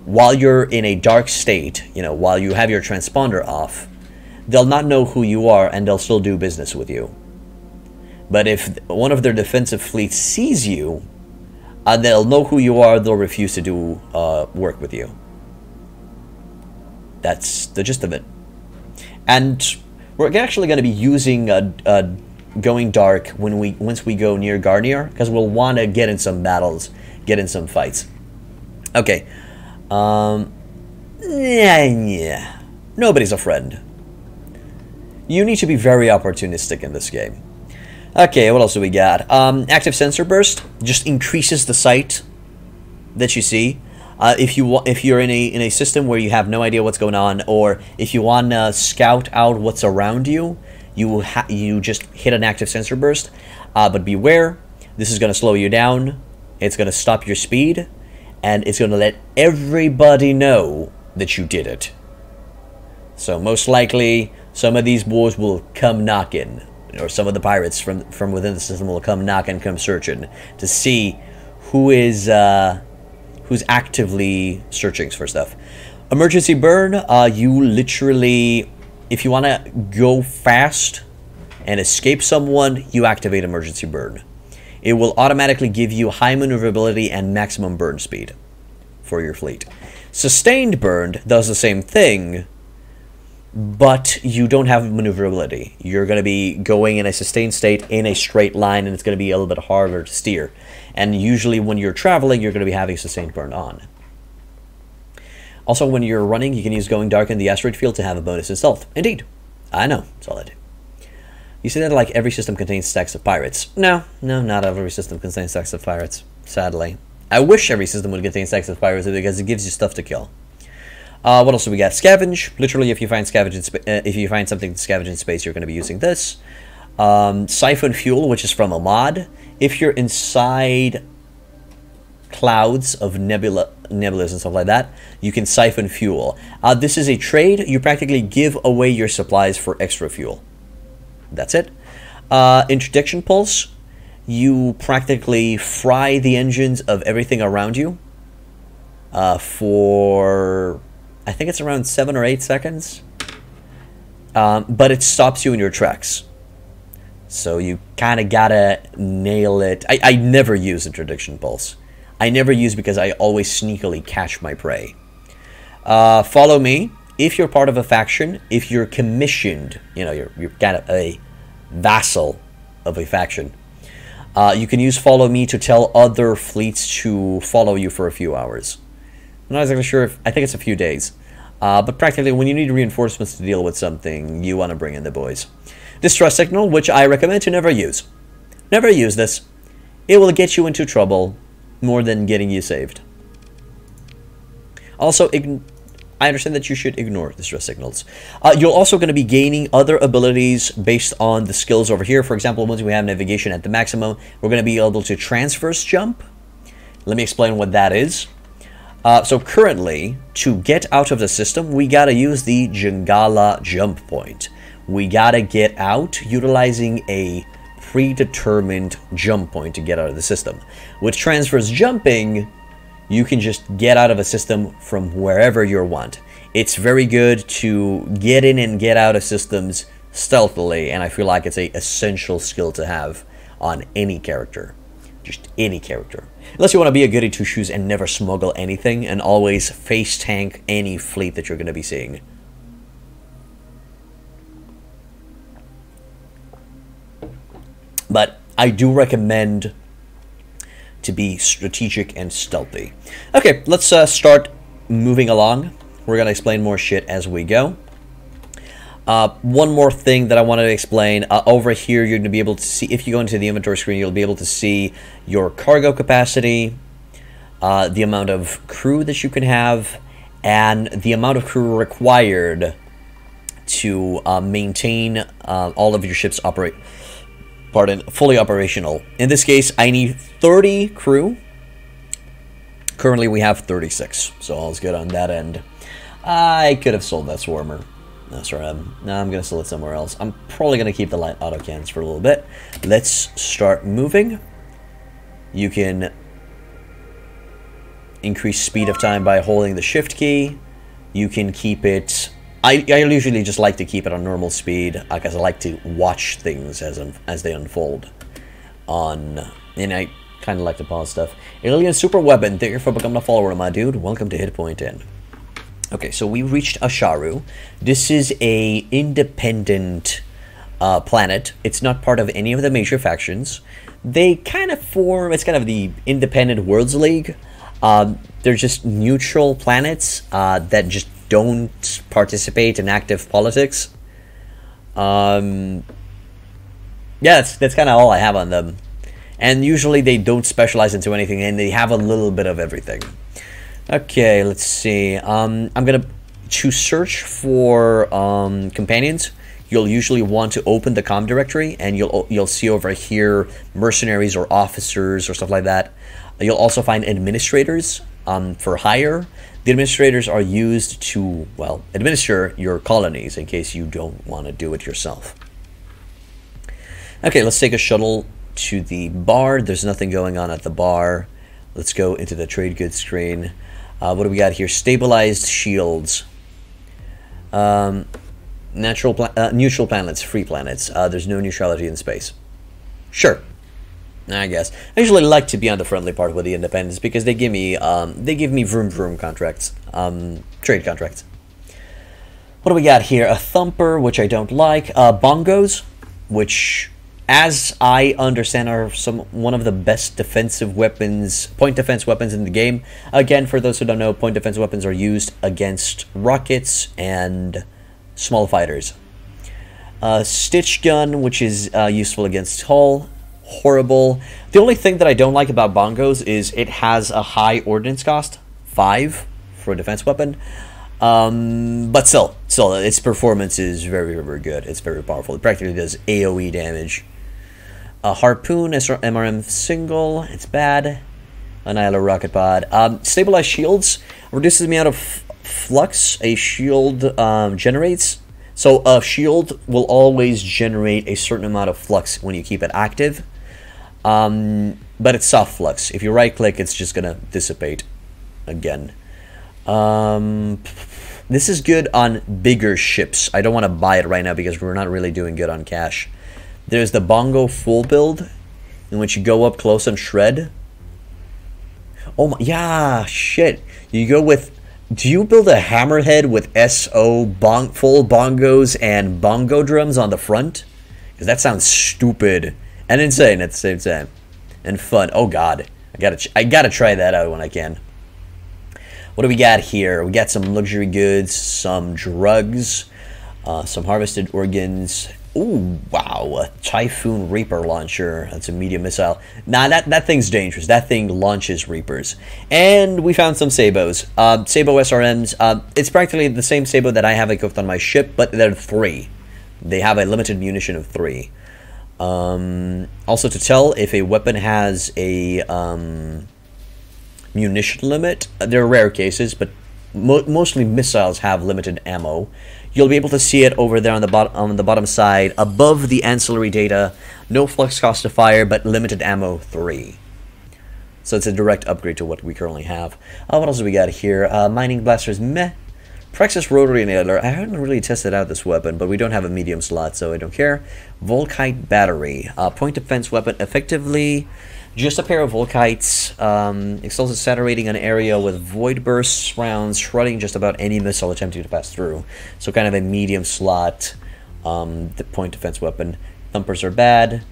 S1: while you're in a dark state, you know, while you have your transponder off, they'll not know who you are and they'll still do business with you. But if one of their defensive fleets sees you, uh, they'll know who you are, they'll refuse to do uh, work with you. That's the gist of it. And we're actually going to be using a, a going dark when we once we go near Garnier because we'll want to get in some battles, get in some fights. Okay. Um yeah, yeah. Nobody's a friend. You need to be very opportunistic in this game. Okay, what else do we got? Um, active sensor burst just increases the sight that you see. Uh, if you if you're in a in a system where you have no idea what's going on, or if you want to scout out what's around you, you will you just hit an active sensor burst. Uh, but beware, this is going to slow you down. It's going to stop your speed, and it's going to let everybody know that you did it. So most likely, some of these boys will come knocking, or some of the pirates from from within the system will come knocking, and come searching to see who is uh, who's actively searching for stuff. Emergency burn, uh, you literally if you want to go fast and escape someone, you activate emergency burn. It will automatically give you high maneuverability and maximum burn speed for your fleet. Sustained burn does the same thing, but you don't have maneuverability. You're going to be going in a sustained state in a straight line, and it's going to be a little bit harder to steer. And usually when you're traveling, you're going to be having sustained burn on. Also, when you're running, you can use Going Dark in the asteroid field to have a bonus in stealth. Indeed. I know, do. You say that like every system contains stacks of pirates. No, no, not every system contains stacks of pirates, sadly. I wish every system would contain stacks of pirates because it gives you stuff to kill. Uh, what else do we got? Scavenge. Literally, if you find scavenge uh, if you find something to scavenge in space, you're going to be using this. Um, siphon fuel, which is from a mod. If you're inside clouds of nebula, nebulas and stuff like that, you can siphon fuel. Uh, this is a trade. You practically give away your supplies for extra fuel. That's it. Uh, interdiction pulse. You practically fry the engines of everything around you uh, for, I think it's around seven or eight seconds. Um, but it stops you in your tracks. So you kind of gotta nail it. I, I never use interdiction pulse. I never use because I always sneakily catch my prey. Uh, follow me. If you're part of a faction, if you're commissioned, you know, you're, you're kind of a vassal of a faction, uh, you can use follow me to tell other fleets to follow you for a few hours. I'm not exactly sure if, I think it's a few days. Uh, but practically, when you need reinforcements to deal with something, you want to bring in the boys. Distress signal, which I recommend to never use. Never use this. It will get you into trouble more than getting you saved. Also, I understand that you should ignore distress signals. Uh, you're also going to be gaining other abilities based on the skills over here. For example, once we have navigation at the maximum, we're going to be able to transverse jump. Let me explain what that is. Uh, so currently, to get out of the system, we got to use the Jangala jump point. We got to get out utilizing a predetermined jump point to get out of the system. With transverse jumping, you can just get out of a system from wherever you want. It's very good to get in and get out of systems stealthily, and I feel like it's a essential skill to have on any character. Just any character. Unless you want to be a goody two shoes and never smuggle anything and always face tank any fleet that you're going to be seeing. But I do recommend to be strategic and stealthy. Okay, let's uh, start moving along. We're going to explain more shit as we go. Uh, one more thing that I wanted to explain. Uh, over here, you're going to be able to see, if you go into the inventory screen, you'll be able to see your cargo capacity, uh, the amount of crew that you can have, and the amount of crew required to uh, maintain uh, all of your ships operate pardon, fully operational. In this case, I need 30 crew Currently, we have 36, so all's good on that end. I could have sold that Swarmer. No, sorry, I'm, no, I'm going to sell it somewhere else. I'm probably going to keep the light auto cannons for a little bit. Let's start moving. You can increase speed of time by holding the shift key. You can keep it... I, I usually just like to keep it on normal speed because I like to watch things as, as they unfold on... And I kind of like to pause stuff. Alien Super Weapon, thank you for becoming a follower, my dude. Welcome to Hit Point Inn. Okay, so we reached Asharu. This is a independent uh, planet. It's not part of any of the major factions. They kind of form, it's kind of the independent Worlds League. Uh, they're just neutral planets uh, that just don't participate in active politics. Um, yeah, that's, that's kind of all I have on them. And usually they don't specialize into anything, and they have a little bit of everything. Okay, let's see. Um, I'm gonna to search for um, companions. You'll usually want to open the com directory, and you'll you'll see over here mercenaries or officers or stuff like that. You'll also find administrators um, for hire. The administrators are used to well administer your colonies in case you don't want to do it yourself. Okay, let's take a shuttle to the bar. There's nothing going on at the bar. Let's go into the trade goods screen. Uh, what do we got here? Stabilized shields. Um, natural, pla uh, neutral planets, free planets. Uh, there's no neutrality in space. Sure. I guess I usually like to be on the friendly part with the independents because they give me um, they give me vroom vroom contracts, um, trade contracts. What do we got here? A thumper, which I don't like. Uh, bongos, which as I understand, are some one of the best defensive weapons, point defense weapons in the game. Again, for those who don't know, point defense weapons are used against rockets and small fighters. Uh, stitch gun, which is uh, useful against hull, horrible. The only thing that I don't like about bongos is it has a high ordnance cost, five for a defense weapon. Um, but still, still, its performance is very, very good. It's very powerful. It practically does AOE damage a Harpoon MRM single, it's bad. Annihilator Rocket Pod. Um, stabilized shields reduces the amount of flux a shield um, generates. So a shield will always generate a certain amount of flux when you keep it active. Um, but it's soft flux. If you right click, it's just to dissipate again. Um, this is good on bigger ships. I don't want to buy it right now because we're not really doing good on cash. There's the Bongo full build, in which you go up close and shred. Oh my, yeah, shit. You go with, do you build a hammerhead with SO bong, full bongos and bongo drums on the front? Because that sounds stupid and insane at the same time. And fun. Oh god, I gotta, I gotta try that out when I can. What do we got here? We got some luxury goods, some drugs, uh, some harvested organs, Ooh, wow, a Typhoon Reaper launcher. That's a medium missile. Nah, that, that thing's dangerous. That thing launches Reapers. And we found some Sabots. Uh, Sabot SRMs. Uh, it's practically the same Sabot that I have equipped on my ship, but they're three. They have a limited munition of three. Um, also, to tell if a weapon has a um, munition limit, uh, there are rare cases, but mo mostly missiles have limited ammo. You'll be able to see it over there on the, bottom on the bottom side, above the ancillary data. No flux cost to fire, but limited ammo 3. So it's a direct upgrade to what we currently have. Uh, what else do we got here? Uh, mining blasters, meh. Praxis Rotary Nailer. I haven't really tested out this weapon, but we don't have a medium slot, so I don't care. Volkite Battery. Uh, point defense weapon. Effectively just a pair of Volkites, um, explosive saturating an area with void burst rounds, shredding just about any missile attempting to pass through. So kind of a medium slot, um, the point defense weapon. Thumpers are bad.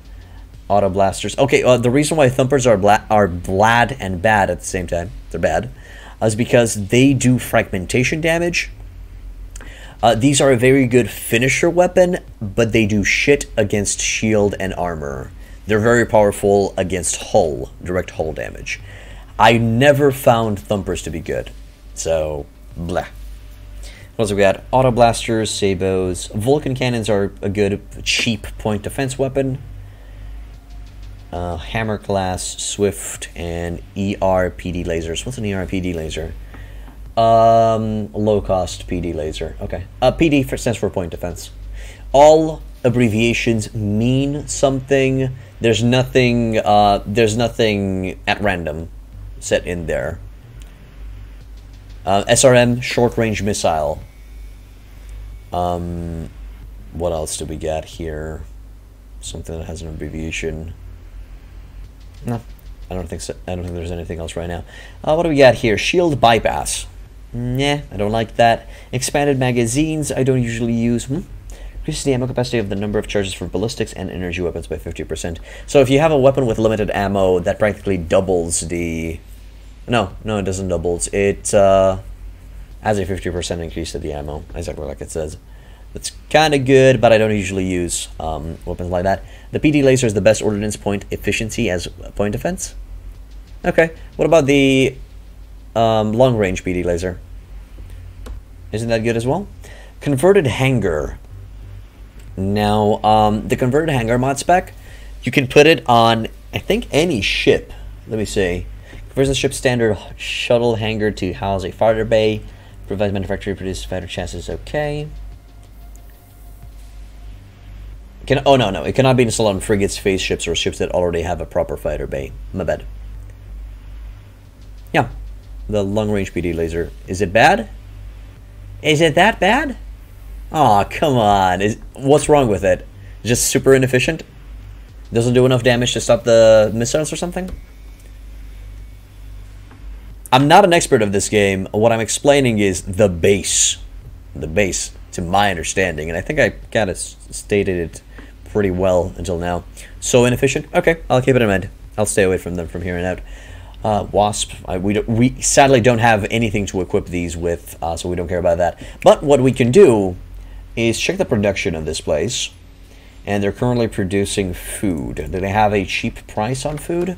S1: Auto blasters. Okay, uh, the reason why thumpers are bla are blad and bad at the same time, they're bad, is because they do fragmentation damage. Uh, these are a very good finisher weapon, but they do shit against shield and armor. They're very powerful against hull, direct hull damage. I never found thumpers to be good. So, bleh. What else we got? Auto blasters, sabots. Vulcan cannons are a good, cheap point defense weapon. uh, hammer class, swift, and ERPD lasers. What's an ERPD laser? Um, low cost PD laser. Okay. Uh, PD for, stands for point defense. All abbreviations mean something. There's nothing. Uh, there's nothing at random set in there. Uh, SRM short range missile. Um, what else do we get here? Something that has an abbreviation. No, I don't think so. I don't think there's anything else right now. Uh, what do we got here? Shield bypass. Nah, I don't like that. Expanded magazines. I don't usually use. Hmm? Increases the ammo capacity of the number of charges for ballistics and energy weapons by 50%. So if you have a weapon with limited ammo, that practically doubles the... No, no, it doesn't doubles. It uh, has a 50% increase to the ammo, exactly like it says. That's kind of good, but I don't usually use um, weapons like that. The PD laser is the best ordnance point efficiency as point defense. Okay, what about the um, long range PD laser? Isn't that good as well? Converted hangar. Now, um, the converted hangar mod spec, you can put it on, I think, any ship. Let me see. Converts the ship's standard shuttle hangar to house a fighter bay. Provides manufacturer produced fighter chassis. Okay. Can, oh, no, no. It cannot be installed on frigates, phase ships, or ships that already have a proper fighter bay. My bad. Yeah. The long-range PD laser. Is it bad? Is it that bad? Oh, come on. Is, what's wrong with it? Just super inefficient? Doesn't do enough damage to stop the missiles or something? I'm not an expert of this game. What I'm explaining is the base. The base, to my understanding. And I think I kind of stated it pretty well until now. So inefficient? Okay, I'll keep it in mind. I'll stay away from them from here on out. Uh, Wasp, I, we, we sadly don't have anything to equip these with, uh, so we don't care about that. But what we can do is check the production of this place. And they're currently producing food. Do they have a cheap price on food?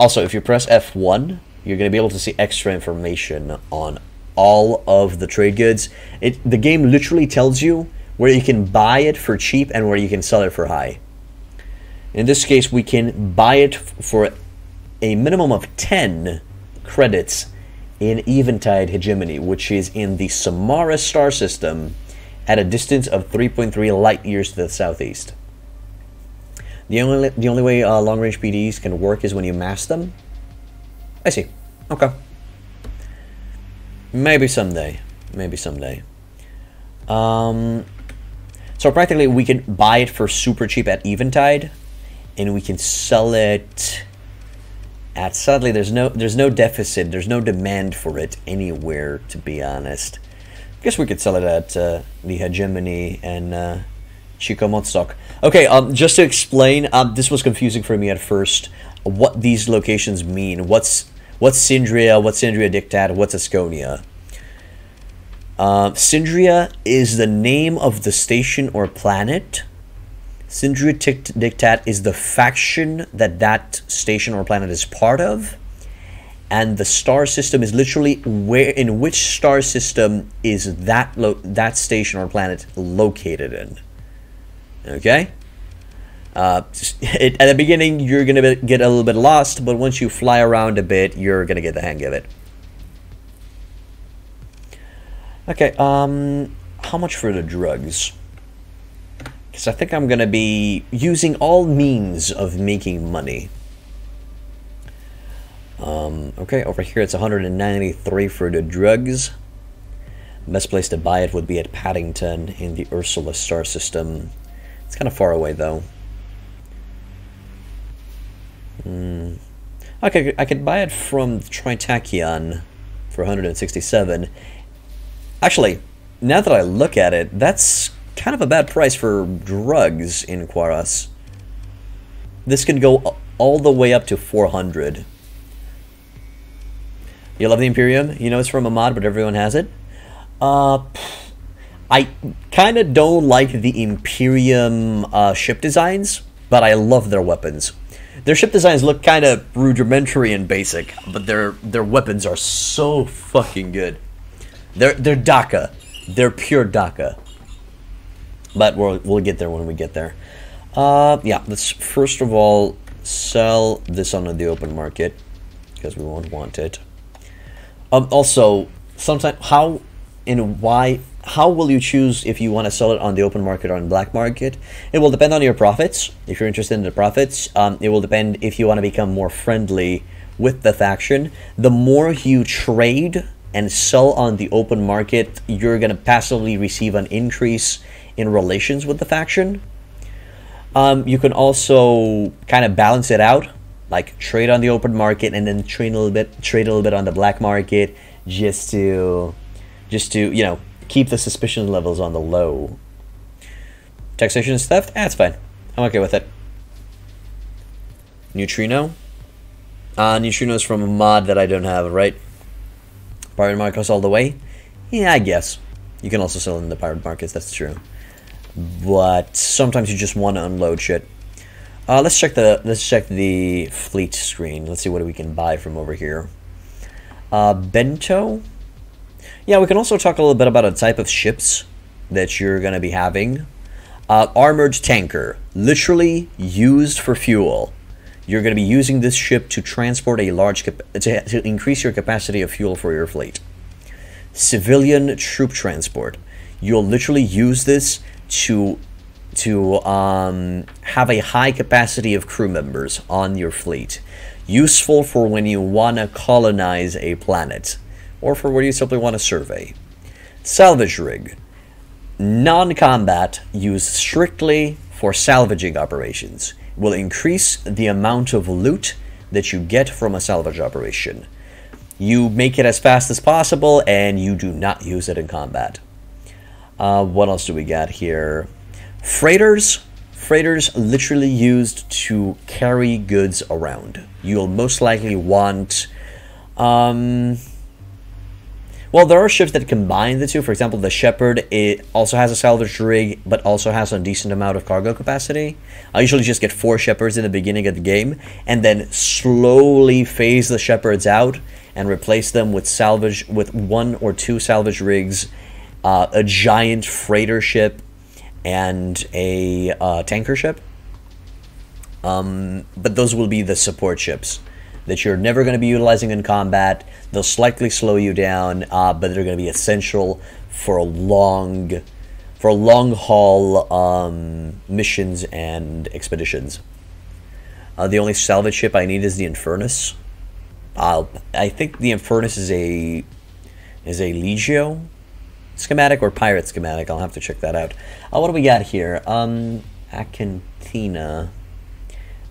S1: Also, if you press F1, you're going to be able to see extra information on all of the trade goods. It The game literally tells you where you can buy it for cheap and where you can sell it for high. In this case, we can buy it for a minimum of 10 credits in Eventide Hegemony, which is in the Samarra star system at a distance of 3.3 light years to the southeast. The only the only way uh, long range PDs can work is when you mass them. I see. Okay. Maybe someday. Maybe someday. Um, so practically, we can buy it for super cheap at Eventide, and we can sell it at. Sadly, there's no there's no deficit. There's no demand for it anywhere. To be honest guess we could sell it at uh, the Hegemony and uh, Chicomoztoc. Okay, um, just to explain, um, this was confusing for me at first. What these locations mean? What's what's Sindria? What's Sindrian Diktat? What's Askonia? Uh, Sindria is the name of the station or planet. Sindrian Diktat is the faction that that station or planet is part of and the star system is literally where in which star system is that lo- that station or planet located in. Okay. Uh, it, at the beginning, you're gonna get a little bit lost, but once you fly around a bit, you're gonna get the hang of it. Okay. Um, how much for the drugs? Because I think I'm gonna be using all means of making money. Um, okay, over here it's 193 for the drugs. Best place to buy it would be at Paddington in the Ursula star system. It's kind of far away though. Mm. Okay, I could buy it from Tri-Tachyon for 167. Actually, now that I look at it, that's kind of a bad price for drugs in Quaros. This can go all the way up to 400. You love the Imperium? You know it's from a mod, but everyone has it? Uh, I kind of don't like the Imperium uh, ship designs, but I love their weapons. Their ship designs look kind of rudimentary and basic, but their their weapons are so fucking good. They're they're Dakka, they're pure Dakka. But we'll we'll get there when we get there. Uh, yeah, let's first of all sell this on the open market because we won't want it. Um, also, sometimes how and why how will you choose if you want to sell it on the open market or on black market? It will depend on your profits. If you're interested in the profits, um, it will depend if you want to become more friendly with the faction. The more you trade and sell on the open market, you're going to passively receive an increase in relations with the faction. Um, you can also kind of balance it out, like trade on the open market and then trade a little bit, trade a little bit on the black market, just to, just to you know keep the suspicion levels on the low. Taxation is theft? That's fine. I'm okay with it. Neutrino? Uh, Neutrino's from a mod that I don't have, right? Pirate Marcos all the way? Yeah, I guess. You can also sell in the pirate markets, that's true. But sometimes you just want to unload shit. Uh, let's check the let's check the fleet screen. Let's see what we can buy from over here. Uh, bento. Yeah, we can also talk a little bit about a type of ships that you're going to be having. Uh, armored tanker, literally used for fuel. You're going to be using this ship to transport a large, to, to increase your capacity of fuel for your fleet. Civilian troop transport. You'll literally use this to to um, have a high capacity of crew members on your fleet. Useful for when you want to colonize a planet or for where you simply want to survey. Salvage rig. Non-combat used strictly for salvaging operations will increase the amount of loot that you get from a salvage operation. You make it as fast as possible and you do not use it in combat. Uh, what else do we got here? Freighters. Freighters literally used to carry goods around. You'll most likely want... Um, well, there are ships that combine the two. For example, the Shepherd, it also has a salvage rig, but also has a decent amount of cargo capacity. I usually just get four Shepherds in the beginning of the game, and then slowly phase the Shepherds out and replace them with salvage, with one or two salvage rigs, uh, a giant freighter ship, and a uh, tanker ship. Um, but those will be the support ships that you're never going to be utilizing in combat. They'll slightly slow you down, uh, but they're going to be essential for a long, for long haul um, missions and expeditions. Uh, the only salvage ship I need is the Infernus. I'll, I think the Infernus is a is a Legio schematic or pirate schematic. I'll have to check that out. Uh, what do we got here? Um, Acantina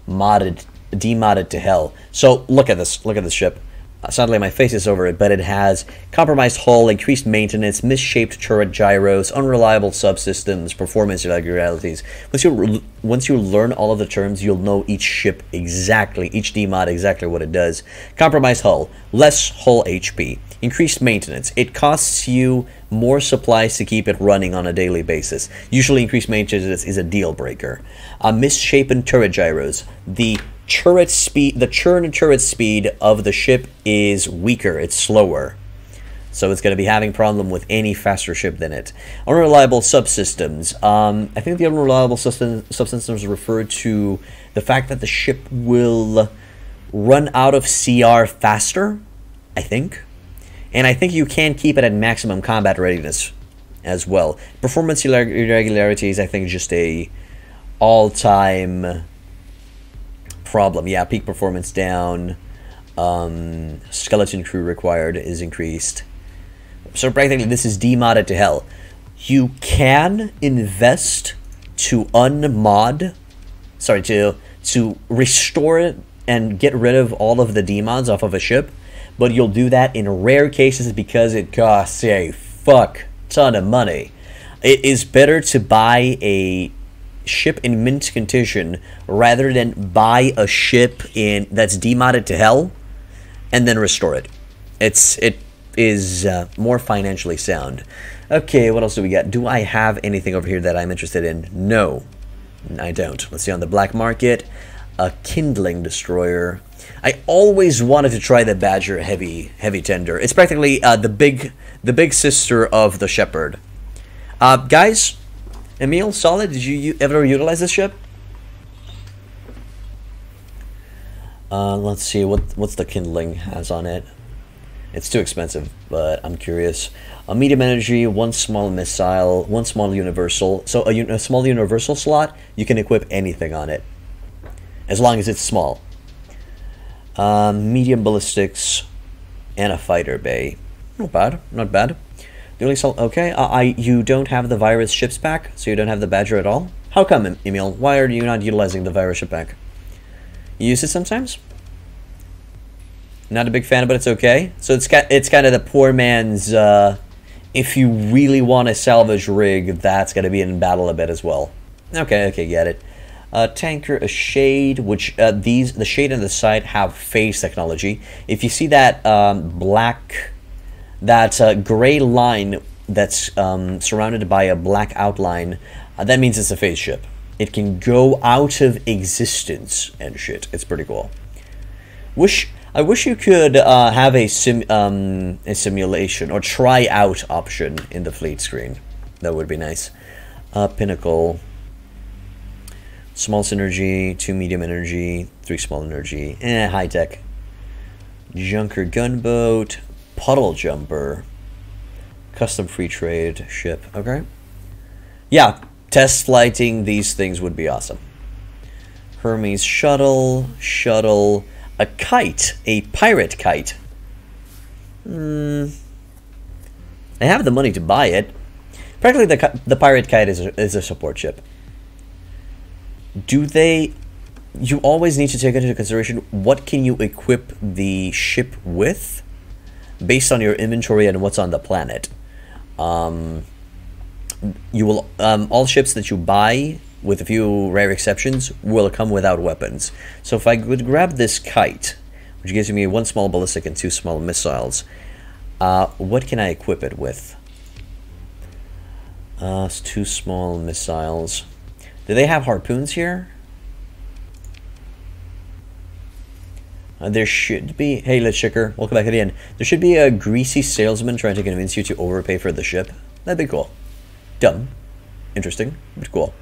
S1: modded demodded to hell. So look at this. Look at this ship. Uh, sadly, my face is over it, but it has compromised hull, increased maintenance, misshaped turret gyros, unreliable subsystems, performance irregularities. Once you once you learn all of the terms, you'll know each ship exactly, each demod exactly what it does. Compromised hull, less hull HP, increased maintenance. It costs you more supplies to keep it running on a daily basis. Usually, increased maintenance is a deal breaker. Uh, misshapen turret gyros. The turret speed, the churn and turret speed of the ship is weaker. It's slower. So it's going to be having problem with any faster ship than it. Unreliable subsystems. Um, I think the unreliable subsystems refer to the fact that the ship will run out of CR faster, I think. And I think you can keep it at maximum combat readiness as well. Performance irregularities, I think, just a all-time problem. Yeah, peak performance down. Um, skeleton crew required is increased. So practically, this is demodded to hell. You can invest to unmod, sorry, to to restore it and get rid of all of the demods off of a ship, but you'll do that in rare cases because it costs a fuck ton of money. It is better to buy a ship in mint condition rather than buy a ship in that's demodded to hell and then restore it. It's it is uh, more financially sound. Okay, what else do we got? Do I have anything over here that I'm interested in? No, I don't. Let's see on the black market, a kindling destroyer. I always wanted to try the Badger heavy heavy tender. It's practically uh, the big the big sister of the Shepherd. Uh, guys, Emil, Solid, did you ever utilize this ship? Uh, let's see what what's the kindling has on it. It's too expensive, but I'm curious. A medium energy, one small missile, one small universal. So a, a small universal slot, you can equip anything on it, as long as it's small. Um, medium ballistics, and a fighter bay. Not bad, not bad. The only sol- okay, uh, I you don't have the Vayra's Ship Pack, so you don't have the Badger at all. How come, Emil? Why are you not utilizing the Vayra's Ship Pack? You use it sometimes. Not a big fan, but it's okay. So it's it's kind of the poor man's. Uh, if you really want a salvage rig, that's going to be in battle a bit as well. Okay, okay, get it. A tanker, a shade, which uh, these the shade and the side have phase technology. If you see that um, black, that uh, gray line that's um, surrounded by a black outline, uh, that means it's a phase ship. It can go out of existence and shit. It's pretty cool. Wish I wish you could uh, have a sim um, a simulation or try out option in the fleet screen. That would be nice. Uh, Pinnacle. Small synergy, two medium energy, three small energy. Eh, high tech. Junker gunboat, puddle jumper, custom free trade ship. Okay. Yeah, test flighting these things would be awesome. Hermes shuttle, shuttle a kite, a pirate kite. Hmm. I have the money to buy it. Practically, the the pirate kite is a, is a support ship. Do they? You always need to take into consideration what can you equip the ship with, based on your inventory and what's on the planet. Um, you will um, all ships that you buy with a few rare exceptions, will come without weapons. So if I could grab this kite, which gives me one small ballistic and two small missiles, uh, what can I equip it with? Uh, two small missiles. Do they have harpoons here? Uh, there should be... Hey, Lit Shicker, welcome back end. There should be a greasy salesman trying to convince you to overpay for the ship. That'd be cool. Dumb. Interesting, but cool.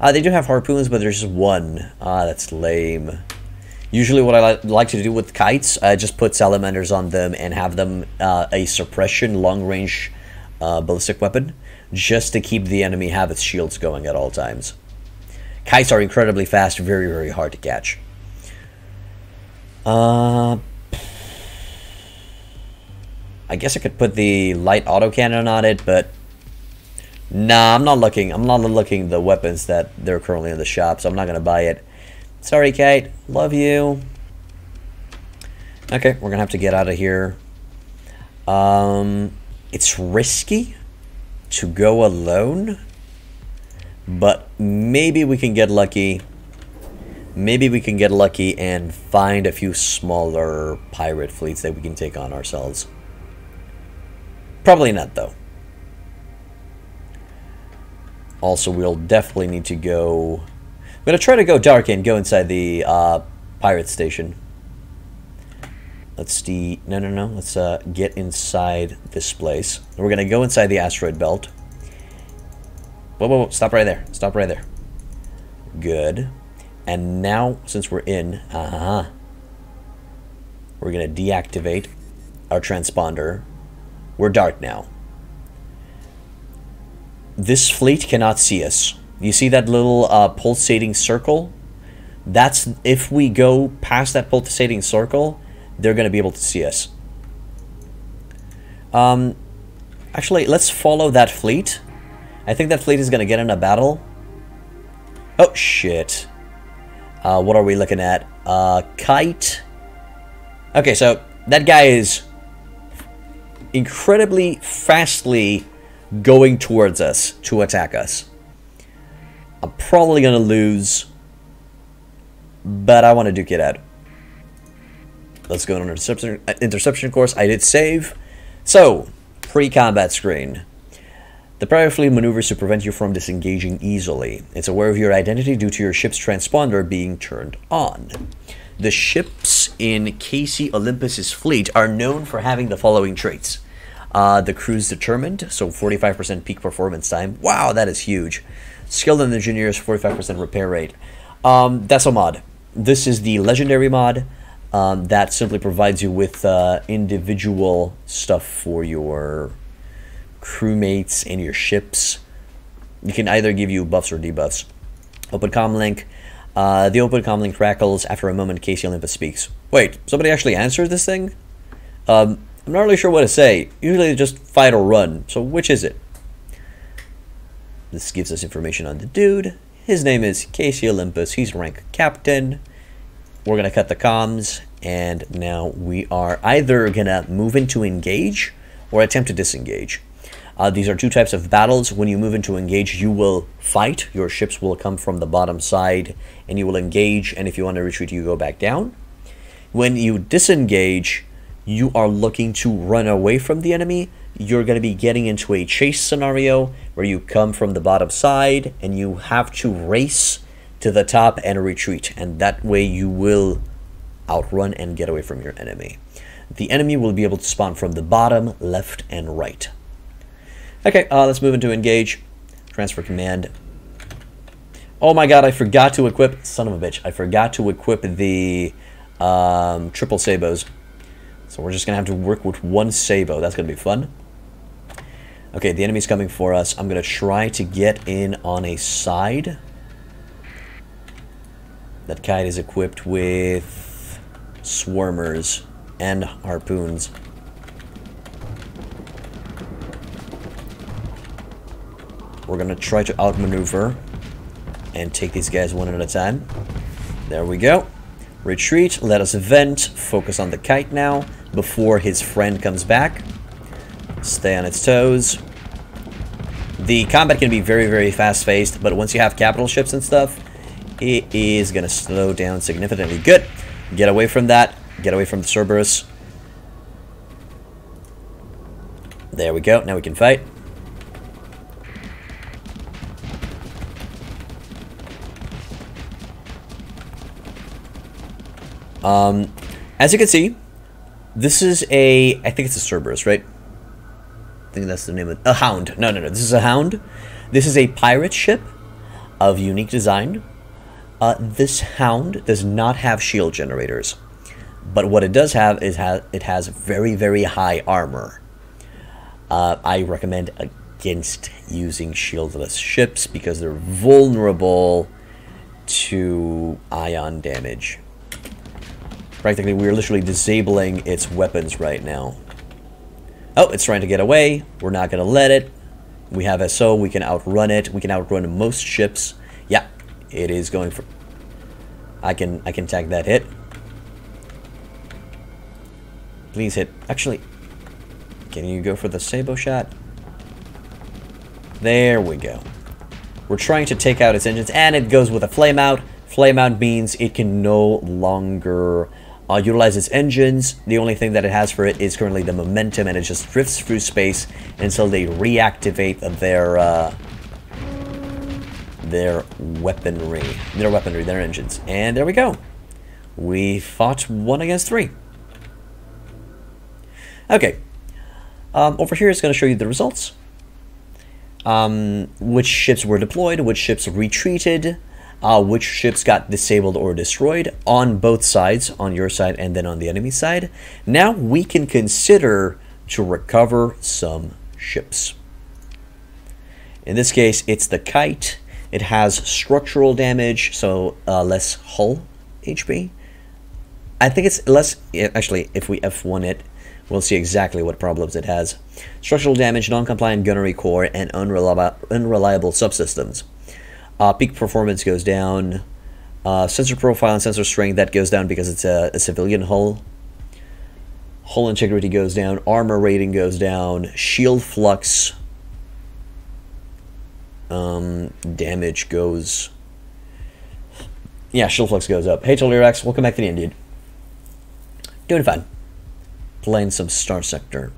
S1: Uh, they do have harpoons, but there's just one. Ah, that's lame. Usually what I li like to do with kites, I just put salamanders on them and have them uh, a suppression long-range uh, ballistic weapon, just to keep the enemy have its shields going at all times. Kites are incredibly fast, very, very hard to catch. Uh, I guess I could put the light autocannon on it, but Nah, I'm not looking. I'm not looking the weapons that they're currently in the shop, so I'm not gonna buy it. Sorry, Kate. Love you. Okay, we're gonna have to get out of here. Um, it's risky to go alone, but maybe we can get lucky. Maybe we can get lucky and find a few smaller pirate fleets that we can take on ourselves. Probably not, though. Also, we'll definitely need to go... I'm going to try to go dark and go inside the uh, pirate station. Let's see... No, no, no. Let's uh, get inside this place. We're going to go inside the asteroid belt. Whoa, whoa, whoa. Stop right there. Stop right there. Good. And now, since we're in... Uh-huh. We're going to deactivate our transponder. We're dark now this fleet cannot see us. You see that little uh, pulsating circle? That's if we go past that pulsating circle, they're going to be able to see us. Um, actually, let's follow that fleet. I think that fleet is going to get in a battle. Oh, shit. Uh, what are we looking at? Uh, kite. Okay, so that guy is incredibly fastly going towards us to attack us. I'm probably going to lose, but I want to duke it out. Let's go on interception, uh, interception course. I did save. So, pre-combat screen. The pirate fleet maneuvers to prevent you from disengaging easily. It's aware of your identity due to your ship's transponder being turned on. The ships in Casey Olympus's fleet are known for having the following traits. Uh, the crew's determined, so 45% peak performance time. Wow, that is huge. Skilled in engineers, 45% repair rate. Um, that's a mod. This is the legendary mod. Um, that simply provides you with uh, individual stuff for your crewmates and your ships. You can either give you buffs or debuffs. Open com link. Uh, the open com link crackles after a moment Casey Olympus speaks. Wait, somebody actually answered this thing? Um, I'm not really sure what to say. Usually just fight or run, so which is it? This gives us information on the dude. His name is Casey Olympus. He's rank captain. We're going to cut the comms, and now we are either going to move into engage or attempt to disengage. Uh, these are two types of battles. When you move into engage, you will fight. Your ships will come from the bottom side, and you will engage, and if you want to retreat, you go back down. When you disengage, you are looking to run away from the enemy, you're going to be getting into a chase scenario where you come from the bottom side and you have to race to the top and retreat. And that way you will outrun and get away from your enemy. The enemy will be able to spawn from the bottom, left, and right. Okay, uh, let's move into engage. Transfer command. Oh my god, I forgot to equip... Son of a bitch. I forgot to equip the um, triple sabots. So we're just going to have to work with one Sabot. That's going to be fun. Okay, the enemy's coming for us. I'm going to try to get in on a side. That kite is equipped with swarmers and harpoons. We're going to try to outmaneuver and take these guys one at a time. There we go. Retreat, let us vent, focus on the kite now before his friend comes back. Stay on its toes. The combat can be very, very fast-paced, but once you have capital ships and stuff, it is going to slow down significantly. Good. Get away from that. Get away from the Cerberus. There we go. Now we can fight. Um, as you can see, this is a, I think it's a Cerberus, right? I think that's the name of a Hound. No, no, no. This is a Hound. This is a pirate ship of unique design. Uh, this Hound does not have shield generators, but what it does have is ha it has very, very high armor. Uh, I recommend against using shieldless ships because they're vulnerable to ion damage. Practically, we're literally disabling its weapons right now. Oh, it's trying to get away. We're not going to let it. We have SO. We can outrun it. We can outrun most ships. Yeah, it is going for... I can I can tag that hit. Please hit. Actually, can you go for the Sabot shot? There we go. We're trying to take out its engines, and it goes with a flame out. Flame out means it can no longer uh, utilize its engines. The only thing that it has for it is currently the momentum, and it just drifts through space until they reactivate their uh, their weaponry, their weaponry, their engines. And there we go. We fought one against three. Okay. Um, over here is going to show you the results. Um, which ships were deployed, which ships retreated, uh, which ships got disabled or destroyed on both sides, on your side and then on the enemy side. Now we can consider to recover some ships. In this case, it's the Kite. It has structural damage, so uh, less hull HP. I think it's less, actually, if we F1 it, we'll see exactly what problems it has. Structural damage, non-compliant gunnery core, and unreliable, unreliable subsystems. Uh, peak performance goes down. Uh, sensor profile and sensor strength, that goes down because it's a, a civilian hull. Hull integrity goes down. Armor rating goes down. Shield flux um, damage goes... Yeah, shield flux goes up. Hey, Tolirax, welcome back to the end, dude. Doing fine. Playing some Starsector.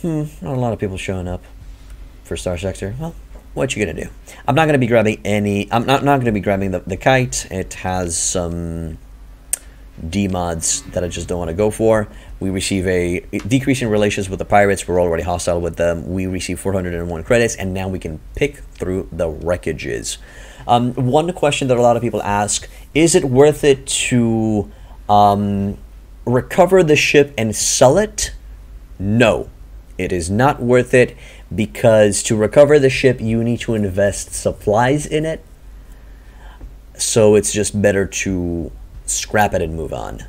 S1: Hmm, not a lot of people showing up for Starsector. Well, what you gonna do? I'm not gonna be grabbing any. I'm not not gonna be grabbing the the kite. It has some D mods that I just don't want to go for. We receive a decrease in relations with the pirates. We're already hostile with them. We receive 401 credits, and now we can pick through the wreckages. Um, one question that a lot of people ask Is it worth it to um, recover the ship and sell it? No, it is not worth it because to recover the ship, you need to invest supplies in it. So it's just better to scrap it and move on.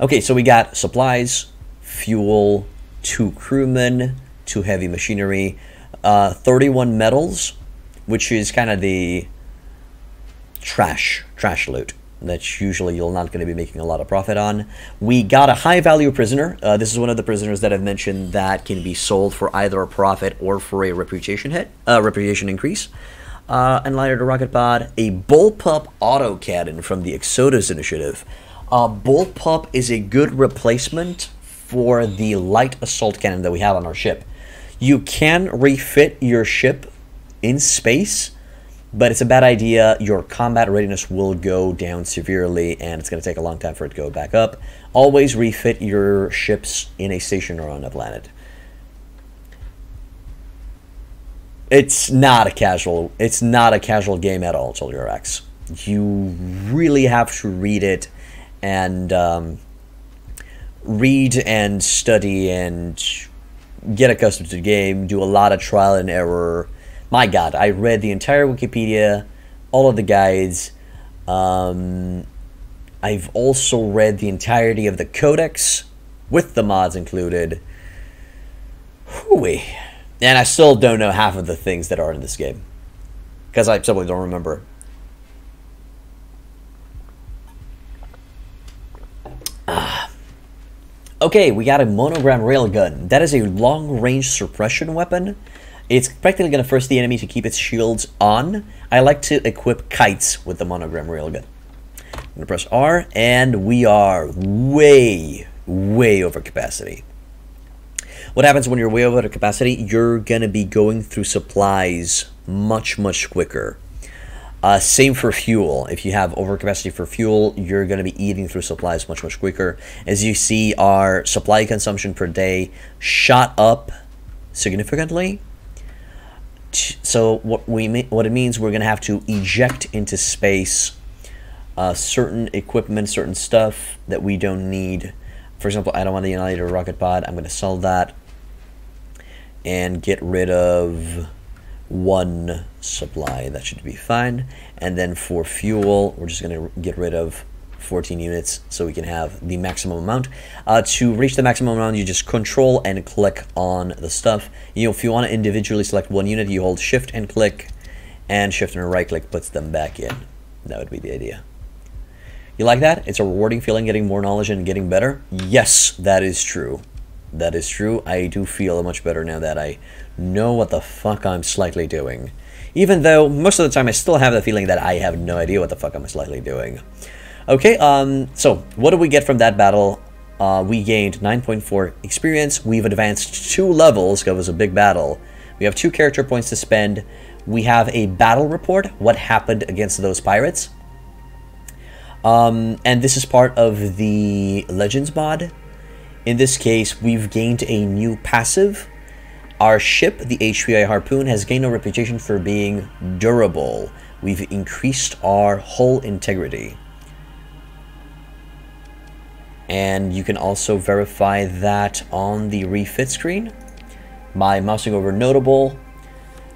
S1: Okay, so we got supplies, fuel, two crewmen, two heavy machinery, uh, 31 metals, which is kind of the trash, trash loot that usually you're not going to be making a lot of profit on. We got a high value prisoner. Uh, this is one of the prisoners that I've mentioned that can be sold for either a profit or for a reputation hit, uh, reputation increase. Uh, Annihilator rocket pod, a bullpup auto cannon from the Exodus initiative. Uh, bullpup is a good replacement for the light assault cannon that we have on our ship. You can refit your ship in space but it's a bad idea. Your combat readiness will go down severely, and it's going to take a long time for it to go back up. Always refit your ships in a station or on a planet. It's not a casual. It's not a casual game at all, Soldier X. You really have to read it, and um, read and study and get accustomed to the game. Do a lot of trial and error my God, I read the entire Wikipedia, all of the guides. Um, I've also read the entirety of the Codex, with the mods included. Hooey. And I still don't know half of the things that are in this game. Because I simply don't remember. Ah. Okay, we got a monogram railgun. That is a long-range suppression weapon it's practically going to force the enemy to keep its shields on. I like to equip kites with the monogram railgun. I'm going to press R, and we are way, way over capacity. What happens when you're way over capacity? You're going to be going through supplies much, much quicker. Uh, same for fuel. If you have overcapacity for fuel, you're going to be eating through supplies much, much quicker. As you see, our supply consumption per day shot up significantly so what we what it means we're going to have to eject into space uh, certain equipment, certain stuff that we don't need. For example, I don't want the annihilator rocket pod. I'm going to sell that and get rid of one supply. That should be fine. And then for fuel, we're just going to get rid of 14 units so we can have the maximum amount. Uh, to reach the maximum amount, you just control and click on the stuff. You know, if you want to individually select one unit, you hold shift and click, and shift and right click puts them back in. That would be the idea. You like that? It's a rewarding feeling getting more knowledge and getting better? Yes, that is true. That is true. I do feel much better now that I know what the fuck I'm slightly doing. Even though most of the time I still have the feeling that I have no idea what the fuck I'm slightly doing. Okay, um, so what do we get from that battle? Uh, we gained 9.4 experience. We've advanced two levels it was a big battle. We have two character points to spend. We have a battle report, what happened against those pirates. Um, and this is part of the Legends mod. In this case, we've gained a new passive. Our ship, the HPI Harpoon, has gained a reputation for being durable. We've increased our hull integrity and you can also verify that on the refit screen. By mousing over notable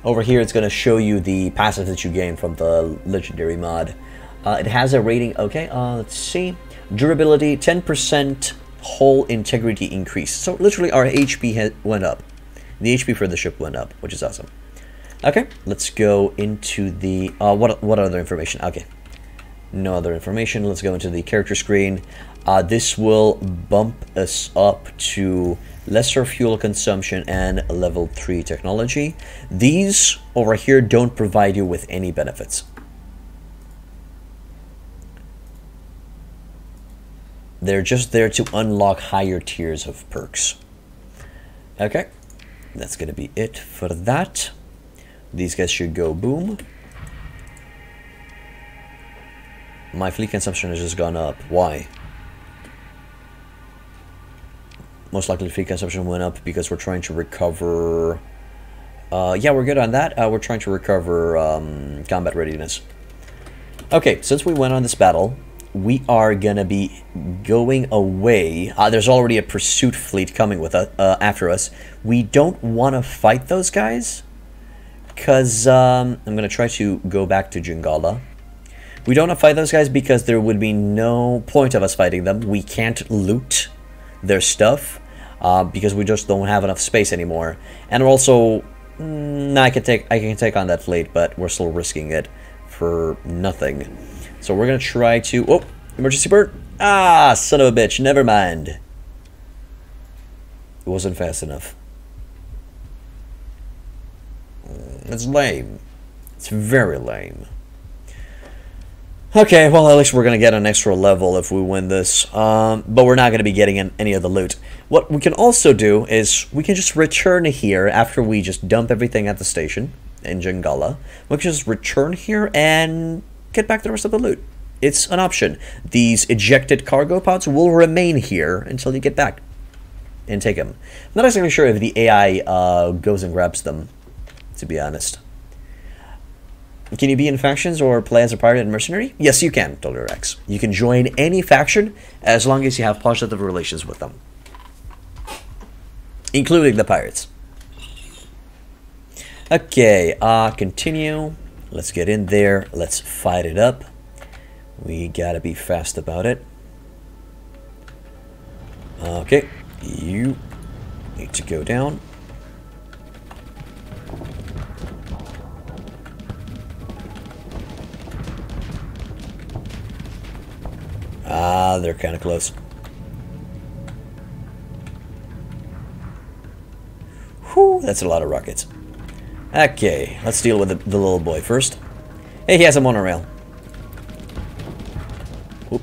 S1: over here it's going to show you the passive that you gain from the legendary mod. Uh, it has a rating okay uh, let's see. Durability 10% hull integrity increase. So literally our HP went up. The HP for the ship went up which is awesome. Okay let's go into the uh, what what other information? Okay. No other information. Let's go into the character screen uh, this will bump us up to lesser fuel consumption and level 3 technology. These over here don't provide you with any benefits. They're just there to unlock higher tiers of perks. Okay, that's going to be it for that. These guys should go boom. My fleet consumption has just gone up. Why? Most likely feed consumption went up because we're trying to recover... Uh, yeah, we're good on that. Uh, we're trying to recover um, combat readiness. Okay, since we went on this battle, we are gonna be going away. Uh, there's already a pursuit fleet coming with us, uh, after us. We don't want to fight those guys, because um, I'm gonna try to go back to Jangala. We don't want to fight those guys because there would be no point of us fighting them. We can't loot their stuff uh, because we just don't have enough space anymore. And also, mm, I can take I can take on that fleet, but we're still risking it for nothing. So we're gonna try to. Oh, emergency bird! Ah, son of a bitch. Never mind. It wasn't fast enough. It's lame. It's very lame. Okay, well, at least we're going to get an extra level if we win this. Um, but we're not going to be getting any of the loot. What we can also do is we can just return here after we just dump everything at the station in Jangala. We can just return here and get back the rest of the loot. It's an option. These ejected cargo pods will remain here until you get back and take them. I'm not exactly sure if the AI uh, goes and grabs them, to be honest. Can you be in factions or play as a pirate and mercenary? Yes, you can, Dollar X. You can join any faction as long as you have positive relations with them. Including the pirates. Okay, uh, continue. Let's get in there. Let's fight it up. We gotta be fast about it. Okay, you need to go down. Ah, they're kind of close. Whew, that's a lot of rockets. Okay, let's deal with the, the little boy first. Hey, he has a monorail. Whoop.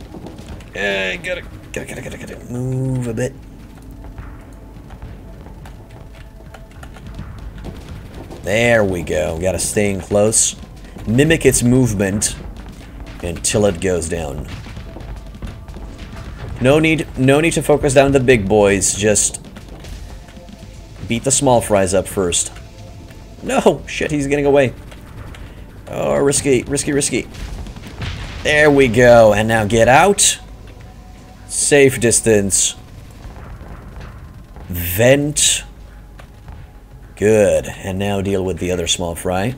S1: Hey, gotta, gotta, gotta, gotta, gotta move a bit. There we go. Gotta stay in close. Mimic its movement until it goes down. No need, no need to focus down the big boys. Just beat the small fries up first. No, shit, he's getting away. Oh, risky, risky, risky. There we go. And now get out. Safe distance. Vent. Good. And now deal with the other small fry.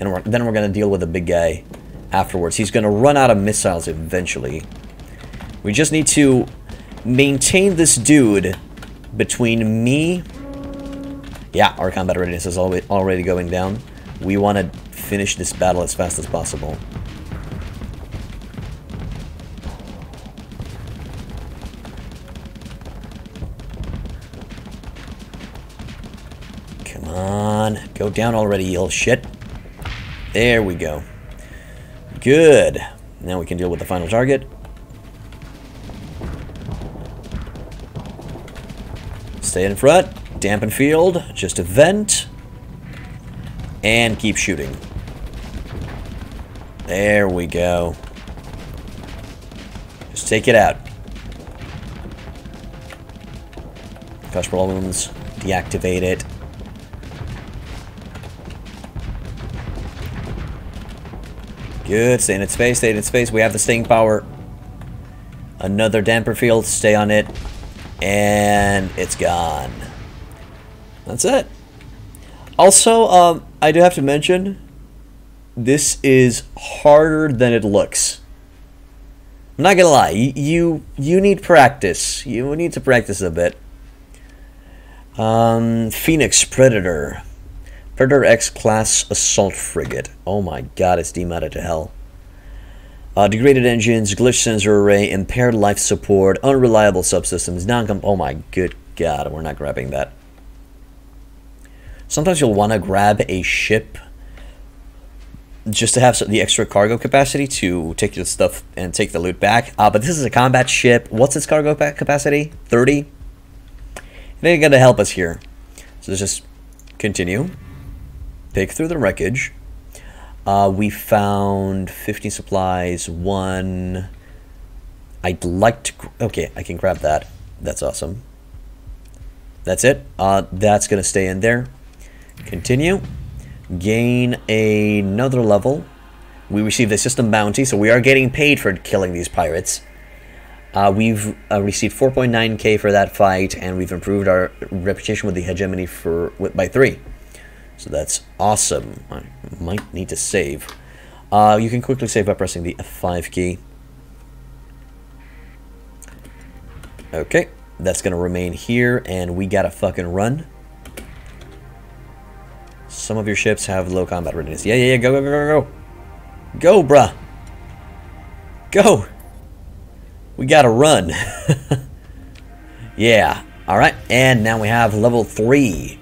S1: And we're, then we're to deal with the big guy afterwards. He's to run out of missiles eventually. We just need to maintain this dude between me... Yeah, our combat readiness is already going down. We want to finish this battle as fast as possible. Come on. Go down already, you shit. There we go. Good. Now we can deal with the final target. Stay in front. Dampen field. Just a vent. And keep shooting. There we go. Just take it out. Cause problems. Deactivate it. Good. Stay in its space. Stay in its space. We have the staying power. Another damper field. Stay on it. And it's gone. That's it. Also, um, I do have to mention, this is harder than it looks. I'm not gonna lie, you you need practice. You need to practice a bit. Um, Phoenix Predator. Predator X class assault frigate. Oh my god, it's demodded to hell. Uh, degraded engines, glitch sensor array, impaired life support, unreliable subsystems, non-com... Oh my good god, we're not grabbing that. Sometimes you'll want to grab a ship just to have the extra cargo capacity to take your stuff and take the loot back. Uh, but this is a combat ship. What's its cargo capacity? 30? It ain't gonna help us here. So let's just continue. Pick through the wreckage. Uh, we found 50 supplies, one... I'd like to... Okay, I can grab that. That's awesome. That's it. Uh, that's going to stay in there. Continue. Gain another level. We received a system bounty, so we are getting paid for killing these pirates. Uh, we've uh, received 4.9k for that fight, and we've improved our reputation with the hegemony for by three. So that's awesome. I might need to save. Uh, you can quickly save by pressing the F5 key. Okay, that's gonna remain here, and we gotta fucking run. Some of your ships have low combat readiness. Yeah, yeah, yeah, go, go, go, go, go. Go, bruh. Go. We gotta run. yeah. Alright, and now we have level 3.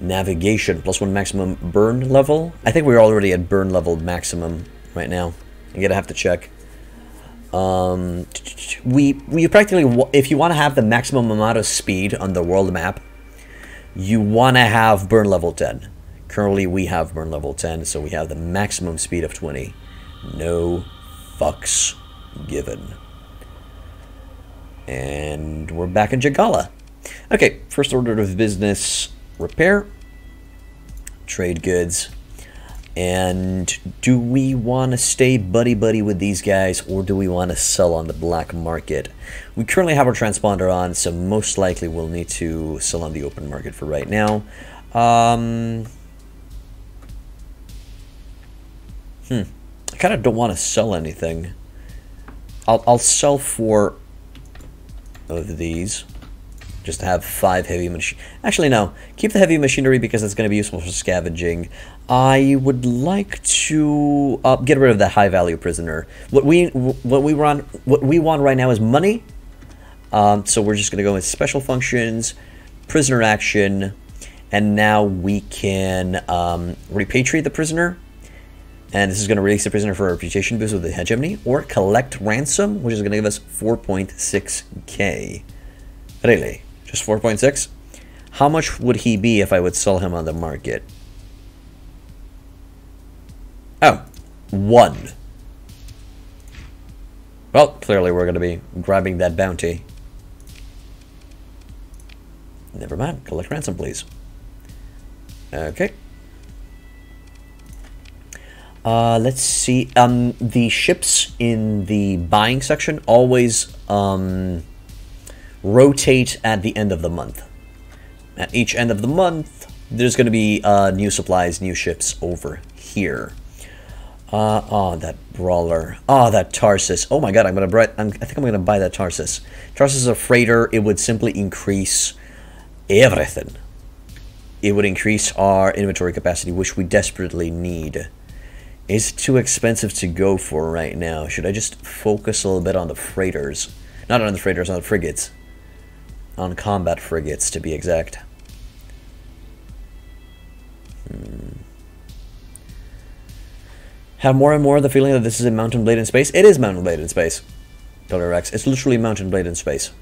S1: Navigation, plus 1 maximum burn level. I think we're already at burn level maximum right now. I'm gonna have to check. Um, we, we practically, if you want to have the maximum amount of speed on the world map, you want to have burn level 10. Currently, we have burn level 10, so we have the maximum speed of 20. No fucks given. And we're back in Jangala. Okay, first order of business, repair, trade goods. And do we want to stay buddy-buddy with these guys, or do we want to sell on the black market? We currently have our transponder on, so most likely we'll need to sell on the open market for right now. Um, hmm. I kind of don't want to sell anything. I'll, I'll sell four of these. Just have five heavy machine. Actually, no. Keep the heavy machinery because it's going to be useful for scavenging. I would like to uh, get rid of that high value prisoner. What we what we want what we want right now is money. Um, so we're just going to go with special functions, prisoner action, and now we can um, repatriate the prisoner. And this is going to release the prisoner for a reputation boost with the hegemony, or collect ransom, which is going to give us 4.6k. Really? Just 4.6? How much would he be if I would sell him on the market? Oh, one. Well, clearly we're going to be grabbing that bounty. Never mind. Collect ransom, please. Okay. Uh, let's see. Um, the ships in the buying section always um, rotate at the end of the month. At each end of the month, there's going to be uh, new supplies, new ships over here. Uh, oh, that brawler. Oh, that Tarsus. Oh my god, I'm gonna buy. I'm, I think I'm gonna buy that Tarsus. Tarsus is a freighter. It would simply increase everything. It would increase our inventory capacity, which we desperately need. Is it too expensive to go for right now. Should I just focus a little bit on the freighters? Not on the freighters, on the frigates. On combat frigates, to be exact. Hmm have more and more the feeling that this is a Mount & Blade in space. It is Mount & Blade in space. Pillar Rex. It's literally Mount & Blade in space.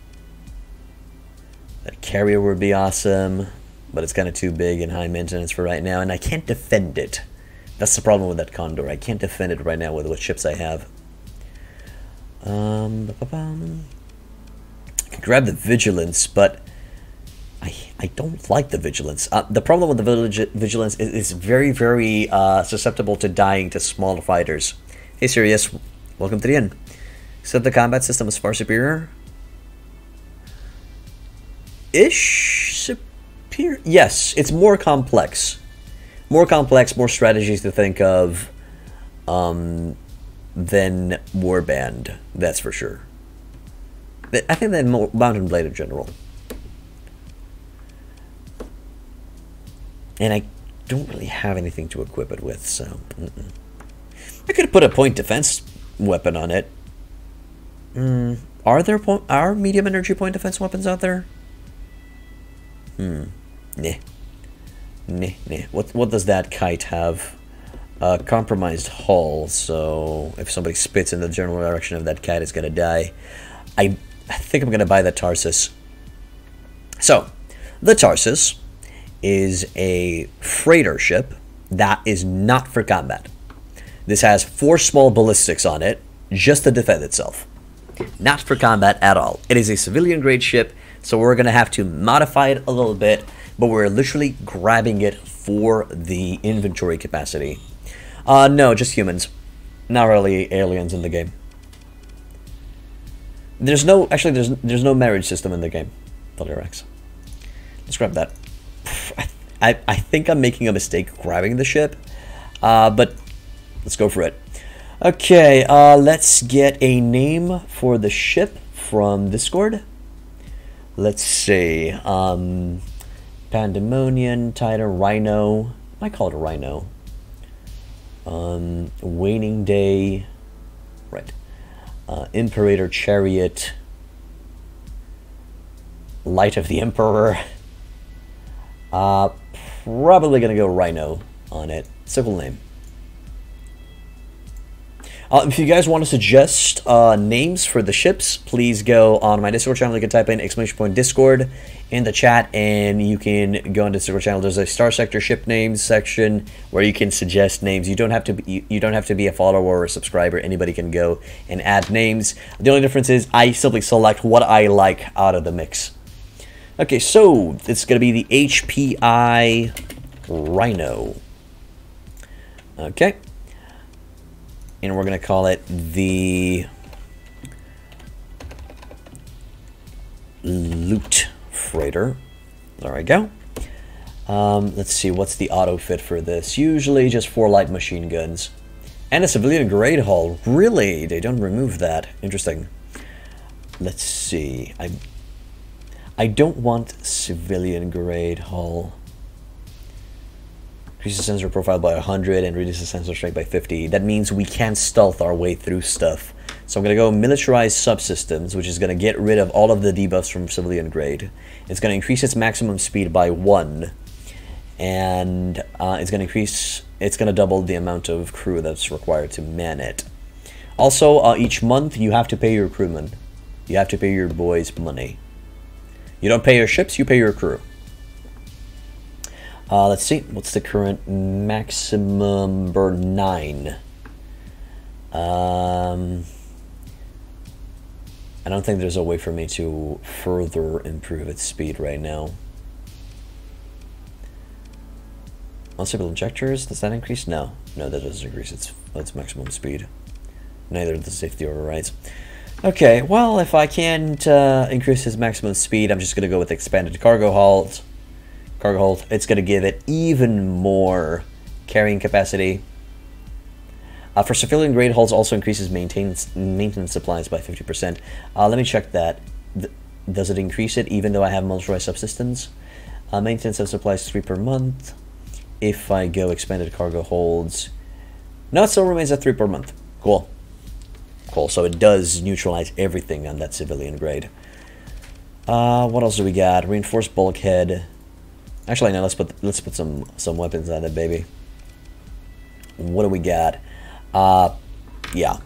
S1: That carrier would be awesome, but it's kind of too big and high maintenance for right now, and I can't defend it. That's the problem with that Condor. I can't defend it right now with what ships I have. Um, I can grab the Vigilance, but I, I don't like the vigilance. Uh, the problem with the vigilance is it's very, very uh, susceptible to dying to small fighters. Hey, Sirius, welcome to the inn. So the combat system is far superior? Ish superior? Yes, it's more complex. More complex, more strategies to think of um, than Warband, that's for sure. I think than Mount & Blade in general. And I don't really have anything to equip it with, so... Mm -mm. I could put a point defense weapon on it. Mm, are there point, are medium energy point defense weapons out there? Hmm. Nah. Nah, nah. What, what does that kite have? A compromised hull, so if somebody spits in the general direction of that kite, it's gonna die. I, I think I'm gonna buy the Tarsus. So, the Tarsus is a freighter ship that is not for combat. This has four small ballistics on it just to defend itself. Not for combat at all. It is a civilian grade ship, so we're going to have to modify it a little bit, but we're literally grabbing it for the inventory capacity. Uh, no, just humans. Not really aliens in the game. There's no actually there's there's no marriage system in the game. Rex. Let's grab that. I, I think I'm making a mistake grabbing the ship, uh, but let's go for it. Okay, uh, let's get a name for the ship from Discord. Let's see. Um, Pandemonium, Titan, Rhino. I call it a Rhino. Um, Waning Day. Uh, Imperator Chariot. Light of the Emperor. Uh, probably going to go Rhino on it. Simple name. Uh, if you guys want to suggest uh, names for the ships, please go on my Discord channel. You can type in exclamation point Discord in the chat, and you can go on Discord channel. There's a Starsector ship names section where you can suggest names. You don't have to be you don't have to be a follower or a subscriber. Anybody can go and add names. The only difference is I simply select what I like out of the mix. Okay, so it's going to be the HPI Rhino. Okay. And we're going to call it the Loot Freighter. There we go. Um, let's see, what's the auto fit for this? Usually just four light machine guns. And a civilian grade hull. Really? They don't remove that. Interesting. Let's see. I I don't want civilian grade hull. Increase the sensor profile by 100 and reduce the sensor strength by 50. That means we can stealth our way through stuff. So I'm going to go militarized subsystems, which is going to get rid of all of the debuffs from civilian grade. It's going to increase its maximum speed by 1. And uh, it's going to increase, it's going to double the amount of crew that's required to man it. Also, uh, each month you have to pay your crewmen. You have to pay your boys money. You don't pay your ships, you pay your crew. Uh, let's see, what's the current maximum number 9? Um, I don't think there's a way for me to further improve its speed right now. Unstable injectors, does that increase? No, no, that doesn't increase its, its maximum speed. Neither does the safety overrides. Okay, well, if I can't uh, increase his maximum speed, I'm just going to go with expanded cargo hold. Cargo hold. It's going to give it even more carrying capacity. Uh, for civilian grade hulls, also increases maintenance maintenance supplies by 50%. Uh, let me check that. Th does it increase it even though I have militarized subsystems? Uh, maintenance of supplies 3 per month. If I go expanded cargo holds... No, it still remains at 3 per month. Cool. Cool, so it does neutralize everything on that civilian grade. Uh, what else do we got? Reinforced bulkhead. Actually, no. Let's put let's put some some weapons on it, baby. What do we got? Uh, yeah,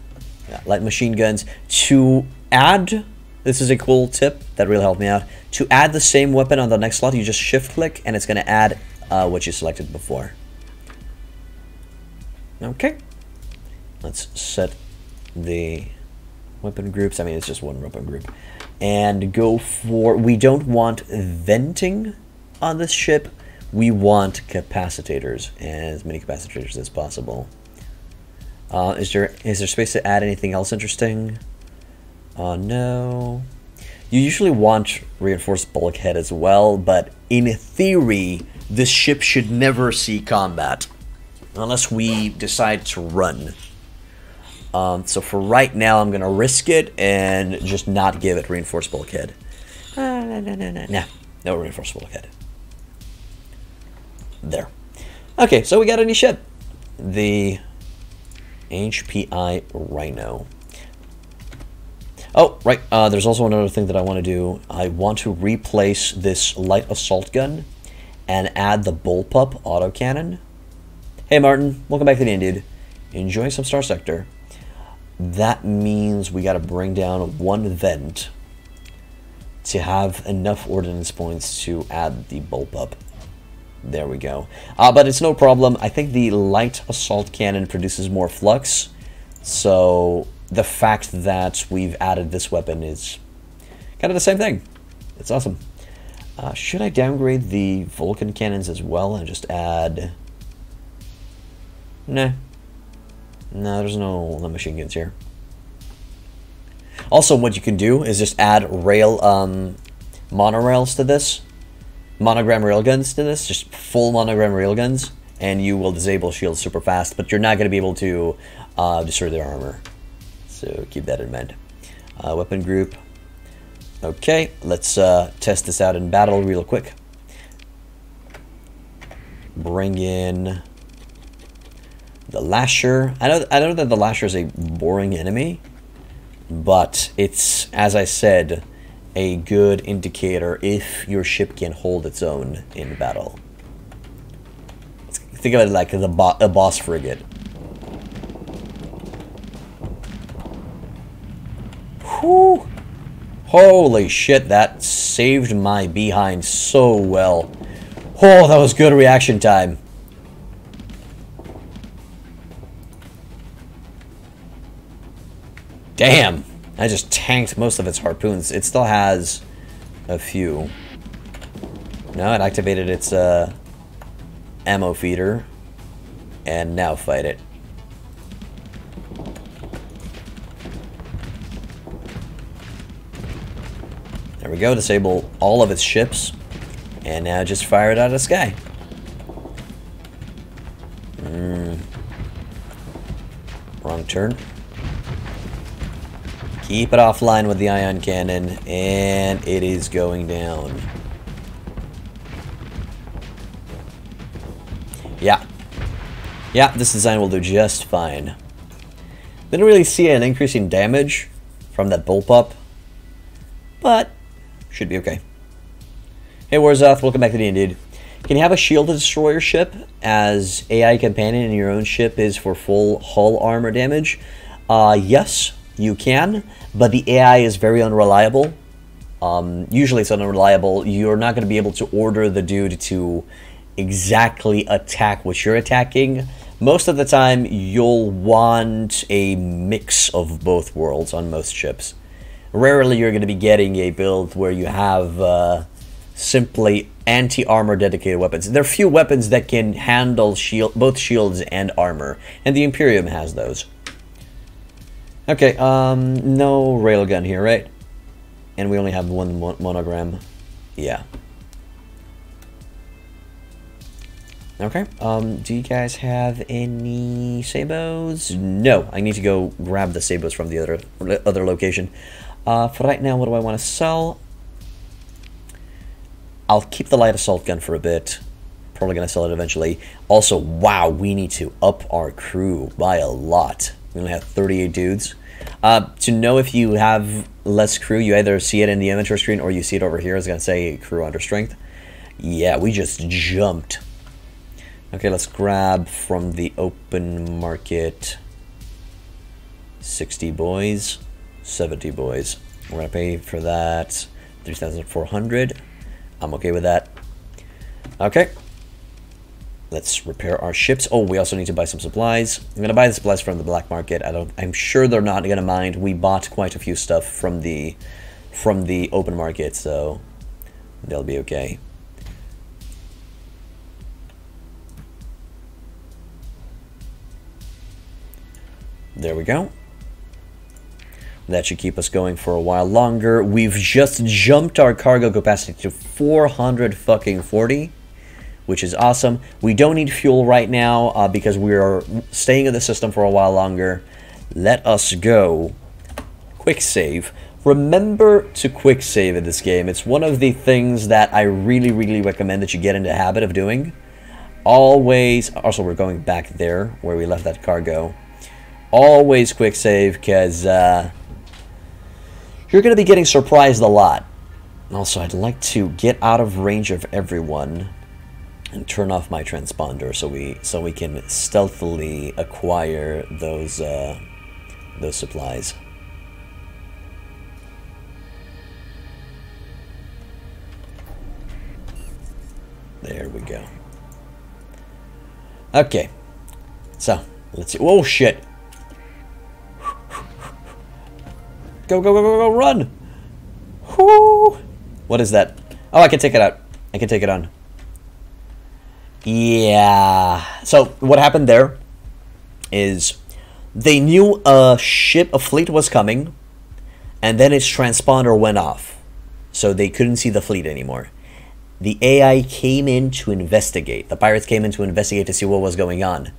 S1: yeah, light machine guns. To add, this is a cool tip that really helped me out. To add the same weapon on the next slot, you just shift click, and it's gonna add uh, what you selected before. Okay. Let's set the weapon groups. I mean, it's just one weapon group. And go for... We don't want venting on this ship. We want capacitors, as many capacitors as possible. Uh, is there is there space to add anything else interesting? Uh, no. You usually want reinforced bulkhead as well, but in theory, this ship should never see combat. Unless we decide to run. Um, so for right now, I'm going to risk it and just not give it reinforced bulkhead. Uh, no, no, no, no, no. No reinforced bulkhead. There. Okay, so we got a new ship. The HPI Rhino. Oh, right. Uh, there's also another thing that I want to do. I want to replace this light assault gun and add the bullpup autocannon. Hey, Martin. Welcome back to the inn, dude. Enjoying some Starsector that means we got to bring down one vent to have enough ordinance points to add the bullpup. There we go. Uh, but it's no problem. I think the light assault cannon produces more flux. So the fact that we've added this weapon is kind of the same thing. It's awesome. Uh, should I downgrade the Vulcan cannons as well and just add... Nah, No, there's no machine guns here. Also, what you can do is just add rail um, monorails to this, monogram railguns to this, just full monogram railguns, and you will disable shields super fast, but you're not going to be able to uh, destroy their armor. So keep that in mind. Uh, weapon group. Okay, let's uh, test this out in battle real quick. Bring in the Lasher. I know, I know that the Lasher is a boring enemy, but it's, as I said, a good indicator if your ship can hold its own in battle. Think of it like the bo a boss frigate. Whew. Holy shit, that saved my behind so well. Oh, that was good reaction time. Damn. I just tanked most of its harpoons. It still has a few. No, it activated its uh, ammo feeder. And now fight it. There we go, disable all of its ships. And now just fire it out of the sky. Mm. Wrong turn. Keep it offline with the ion cannon, and it is going down. Yeah. Yeah, this design will do just fine. Didn't really see an increase in damage from that bullpup, but should be okay. Hey Warzoth, welcome back to the Indeed. Can you have a shield destroyer ship as AI companion in your own ship is for full hull armor damage? Uh, yes, you can, but the AI is very unreliable. Um, usually it's unreliable. You're not going to be able to order the dude to exactly attack what you're attacking. Most of the time, you'll want a mix of both worlds on most ships. Rarely you're going to be getting a build where you have uh, simply anti-armor dedicated weapons. There are few weapons that can handle shield, both shields and armor, and the Imperium has those. Okay, um, no railgun here, right? And we only have one mo monogram. Yeah. Okay, um, do you guys have any sabots? No, I need to go grab the sabots from the other other location. Uh, for right now, what do I want to sell? I'll keep the light assault gun for a bit. Probably going to sell it eventually. Also, wow, we need to up our crew by a lot. We only have 38 dudes. Uh, to know if you have less crew, you either see it in the inventory screen or you see it over here. It's going to say crew under strength. Yeah, we just jumped. Okay, let's grab from the open market 60 boys, 70 boys. We're going to pay for that 3,400. I'm okay with that. Okay, Let's repair our ships. Oh, we also need to buy some supplies. I'm gonna buy the supplies from the black market. I don't. I'm sure they're not gonna mind. We bought quite a few stuff from the from the open market, so they'll be okay. There we go. That should keep us going for a while longer. We've just jumped our cargo capacity to 400 fucking 40 which is awesome. We don't need fuel right now uh, because we are staying in the system for a while longer. Let us go. Quick save. Remember to quick save in this game. It's one of the things that I really, really recommend that you get into the habit of doing. Always, also we're going back there where we left that cargo. Always quick save because uh, you're going to be getting surprised a lot. Also, I'd like to get out of range of everyone and turn off my transponder so we so we can stealthily acquire those uh, those supplies. There we go. Okay, so let's see. Oh shit! Go go go go go run! Whoo! What is that? Oh, I can take it out. I can take it on. Yeah. So what happened there is They knew a ship, a fleet was coming, and then its transponder went off. So they couldn't see the fleet anymore. The AI came in to investigate. The pirates came in to investigate to see what was going on.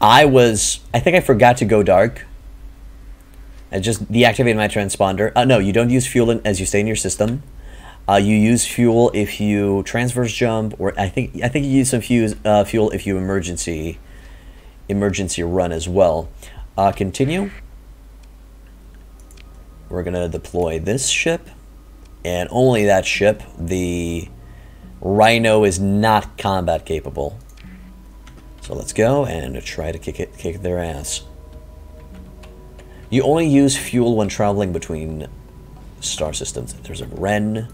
S1: I was, I think I forgot to go dark. I just deactivated my transponder. Uh, no, you don't use fuel in, as you stay in your system. Uh, you use fuel if you transverse jump, or I think I think you use some fuse, uh, fuel if you emergency emergency run as well. Uh, continue. We're gonna deploy this ship, and only that ship. The Rhino is not combat capable. So let's go and try to kick it, kick their ass. You only use fuel when traveling between star systems. There's a Wren.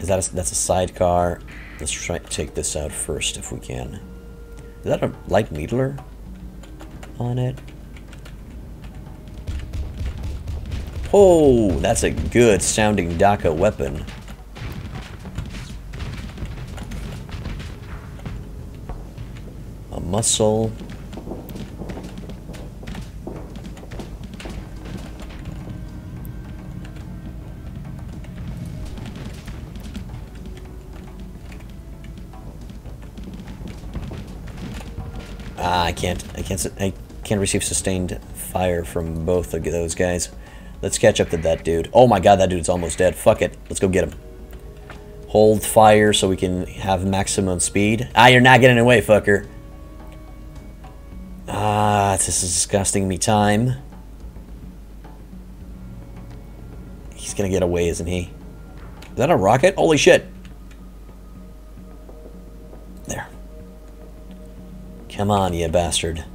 S1: Is that a, that's a sidecar? Let's try take this out first if we can. Is that a light needler on it? Oh, that's a good sounding Daka weapon. A muscle. Ah, I can't. I can't. I can't receive sustained fire from both of those guys. Let's catch up to that dude. Oh my god, that dude's almost dead. Fuck it. Let's go get him. Hold fire so we can have maximum speed. Ah, you're not getting away, fucker. Ah, this is disgusting me time. He's gonna get away, isn't he? Is that a rocket? Holy shit. Come on, you bastard.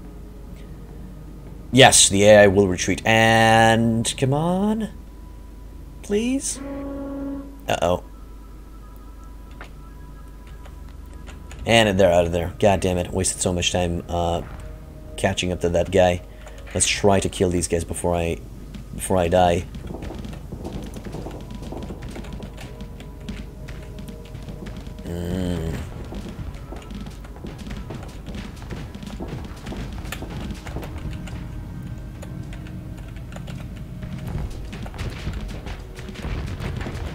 S1: Yes, the AI will retreat. And come on. Please? Uh-oh. And they're out of there. God damn it. Wasted so much time uh, catching up to that guy. Let's try to kill these guys before I before I die. Mm.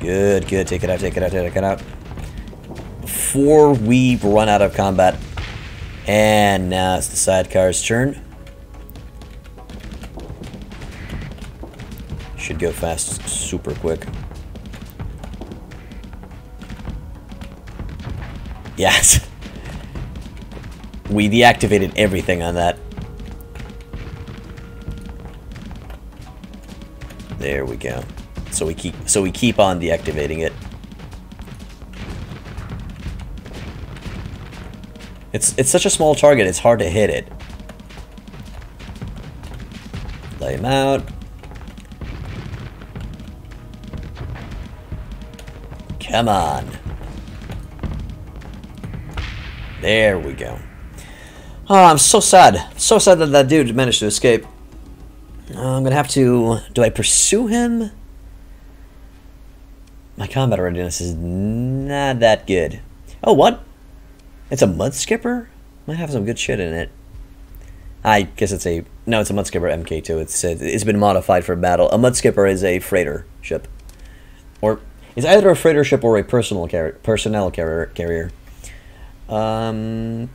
S1: Good, good. Take it out, take it out, take it out. Before we run out of combat. And now it's the sidecar's turn. Should go fast super quick. Yes. We deactivated everything on that. There we go. So we keep so we keep on deactivating it. It's it's such a small target, it's hard to hit it. Lay him out. Come on. There we go. Oh, I'm so sad. So sad that that dude managed to escape. I'm gonna have to... Do I pursue him? My combat readiness is not that good. Oh, what? It's a Mudskipper? Might have some good shit in it. I guess it's a... No, it's a Mudskipper MK2. It's, it's been modified for battle. A Mudskipper is a freighter ship. Or... It's either a freighter ship or a personal car personnel carrier. carrier. Um,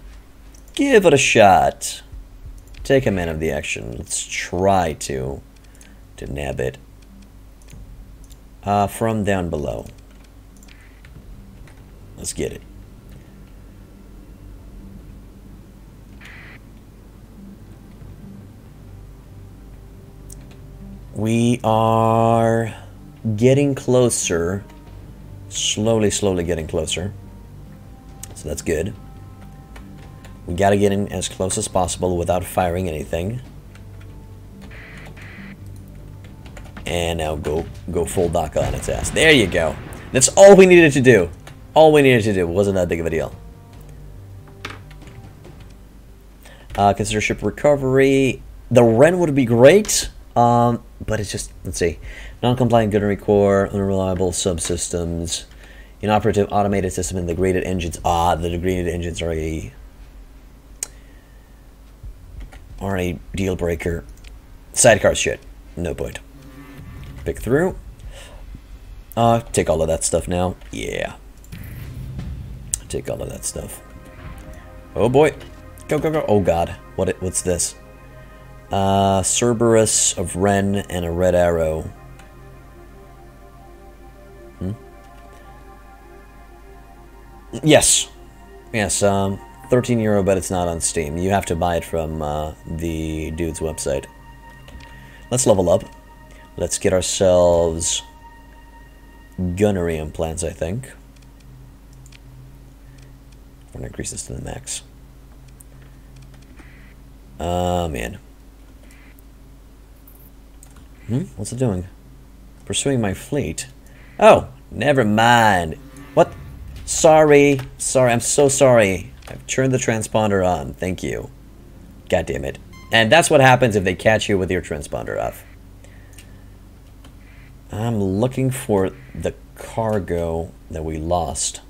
S1: give it a shot. Take a man of the action. Let's try to to nab it. Uh, from down below. Let's get it. We are getting closer. Slowly, slowly getting closer. So that's good. We gotta get in as close as possible without firing anything. And now go go full Daka on its ass. There you go. That's all we needed to do. All we needed to do. Wasn't that big of a deal. Uh, consider ship recovery. The Wren would be great, um, but it's just, let's see. Non-compliant gunnery core, unreliable subsystems, inoperative automated system, and degraded engines. Ah, the degraded engines are a are a deal breaker. Sidecar shit. No point. Pick through. Uh, take all of that stuff now. Yeah. Take all of that stuff. Oh boy. Go, go, go. Oh god. What? It, what's this? Uh, Cerberus of Ren and a red arrow. Hmm? Yes. Yes, um, 13 euro, but it's not on Steam. You have to buy it from uh, the dude's website. Let's level up. Let's get ourselves gunnery implants, I think. I'm going to increase this to the max. Ah, uh, man. Hmm? What's it doing? Pursuing my fleet. Oh, never mind. What? Sorry. Sorry, I'm so sorry. I've turned the transponder on. Thank you. God damn it. And that's what happens if they catch you with your transponder off. I'm looking for the cargo that we lost.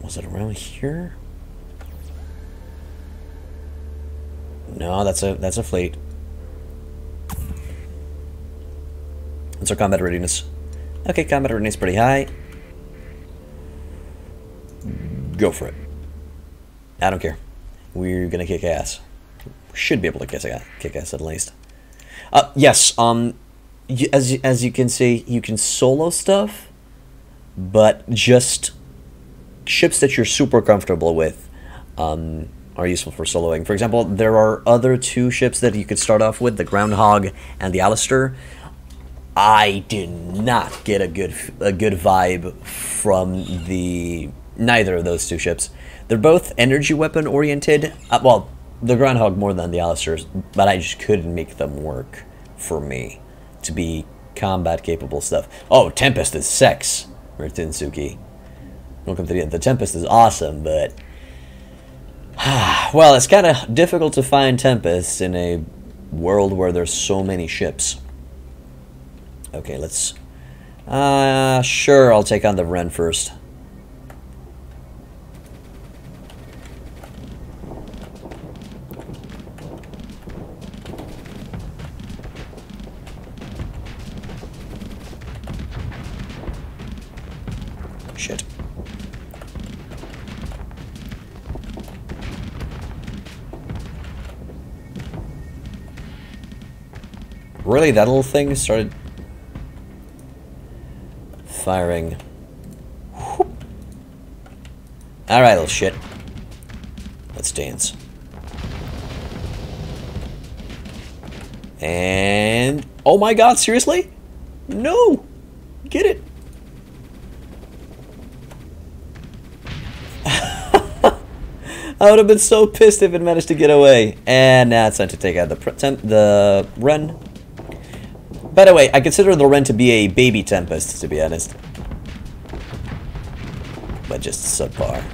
S1: Was it around here? No, that's a that's a fleet. What's our combat readiness? Okay, combat readiness pretty high. Go for it. I don't care. We're gonna kick ass. Should be able to kick ass, kick ass at least. Uh, yes. Um, as as you can see, you can solo stuff, but just ships that you're super comfortable with. Um, are useful for soloing. For example, there are other two ships that you could start off with, the Groundhog and the Alistair. I did not get a good a good vibe from the neither of those two ships. They're both energy weapon oriented. Uh, well, the Groundhog more than the Alistairs, but I just couldn't make them work for me to be combat capable stuff. Oh, Tempest is sex, Mertinsuki. Welcome to the end. The Tempest is awesome, but well, it's kind of difficult to find Tempests in a world where there's so many ships. Okay, let's... Uh, sure, I'll take on the Ren first. Really, that little thing started firing. Alright, little shit. Let's dance. And... Oh my god, seriously? No! Get it! I would have been so pissed if it managed to get away. And now it's time to take out the the Ren. By the way, I consider the Ren to be a baby Tempest, to be honest. But just subpar.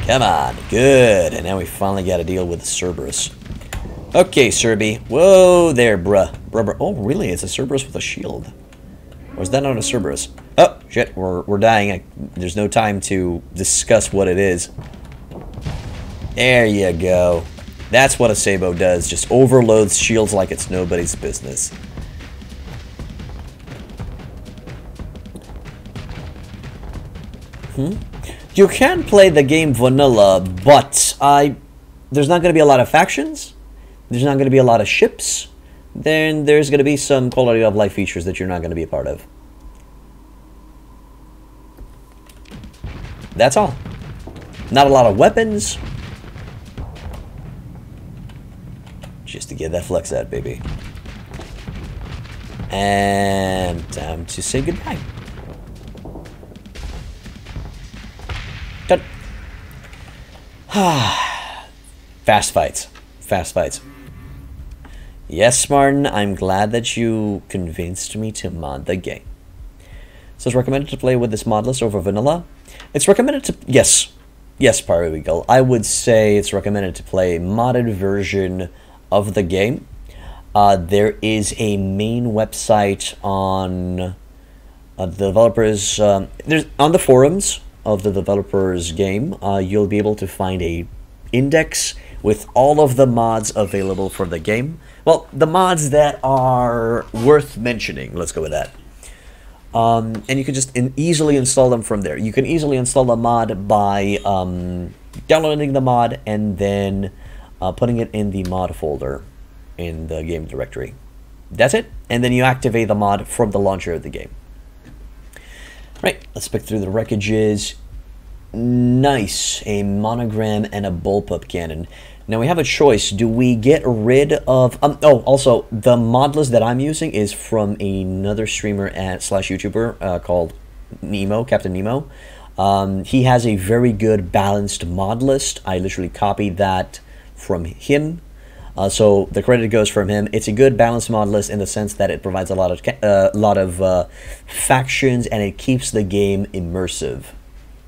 S1: Come on, good. And now we finally got to deal with Cerberus. Okay, Serby. Whoa there, bruh. bruh, bruh. Oh, really? It's a Cerberus with a shield. Or is that not a Cerberus? Oh, shit, we're, we're dying. I, there's no time to discuss what it is. There you go. That's what a Sabot does, just overloads shields like it's nobody's business. Hmm? You can play the game vanilla, but I there's not going to be a lot of factions. There's not going to be a lot of ships. Then there's going to be some quality of life features that you're not going to be a part of. That's all. Not a lot of weapons, just to get that flex out, baby. And time to say goodbye. Done. Fast fights. Fast fights. Yes, Martin, I'm glad that you convinced me to mod the game. So it's recommended to play with this mod list over vanilla. It's recommended to... Yes. Yes, Pyro Eagle. I would say it's recommended to play modded version of the game. Uh, there is a main website on Uh, the developers, um, there's on the forums of the developers game, uh, you'll be able to find a index with all of the mods available for the game. Well, the mods that are worth mentioning. Let's go with that. Um, and you can just in easily install them from there. You can easily install a mod by um, downloading the mod and then uh, putting it in the mod folder in the game directory. That's it. And then you activate the mod from the launcher of the game. Right, let's pick through the wreckages. Nice, a monogram and a bullpup cannon. Now we have a choice. Do we get rid of... Um, oh, also, the mod list that I'm using is from another streamer at slash YouTuber uh, called Nemo, Captain Nemo. Um, he has a very good balanced mod list. I literally copied that from him. Uh, so the credit goes from him. It's a good balanced mod list in the sense that it provides a lot of uh, lot of uh, factions and it keeps the game immersive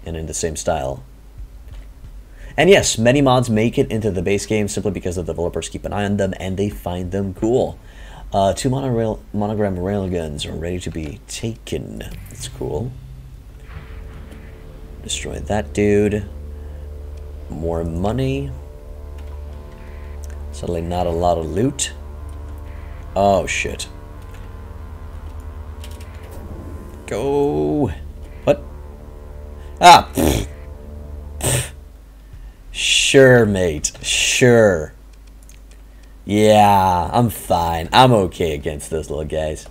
S1: and in the same style. And yes, many mods make it into the base game simply because the developers keep an eye on them and they find them cool. Uh, two monorail, monogram railguns are ready to be taken. That's cool. Destroy that dude. More money. Suddenly not a lot of loot. Oh, shit. Go. What? Ah! Sure, mate. Sure. Yeah, I'm fine. I'm okay against those little guys.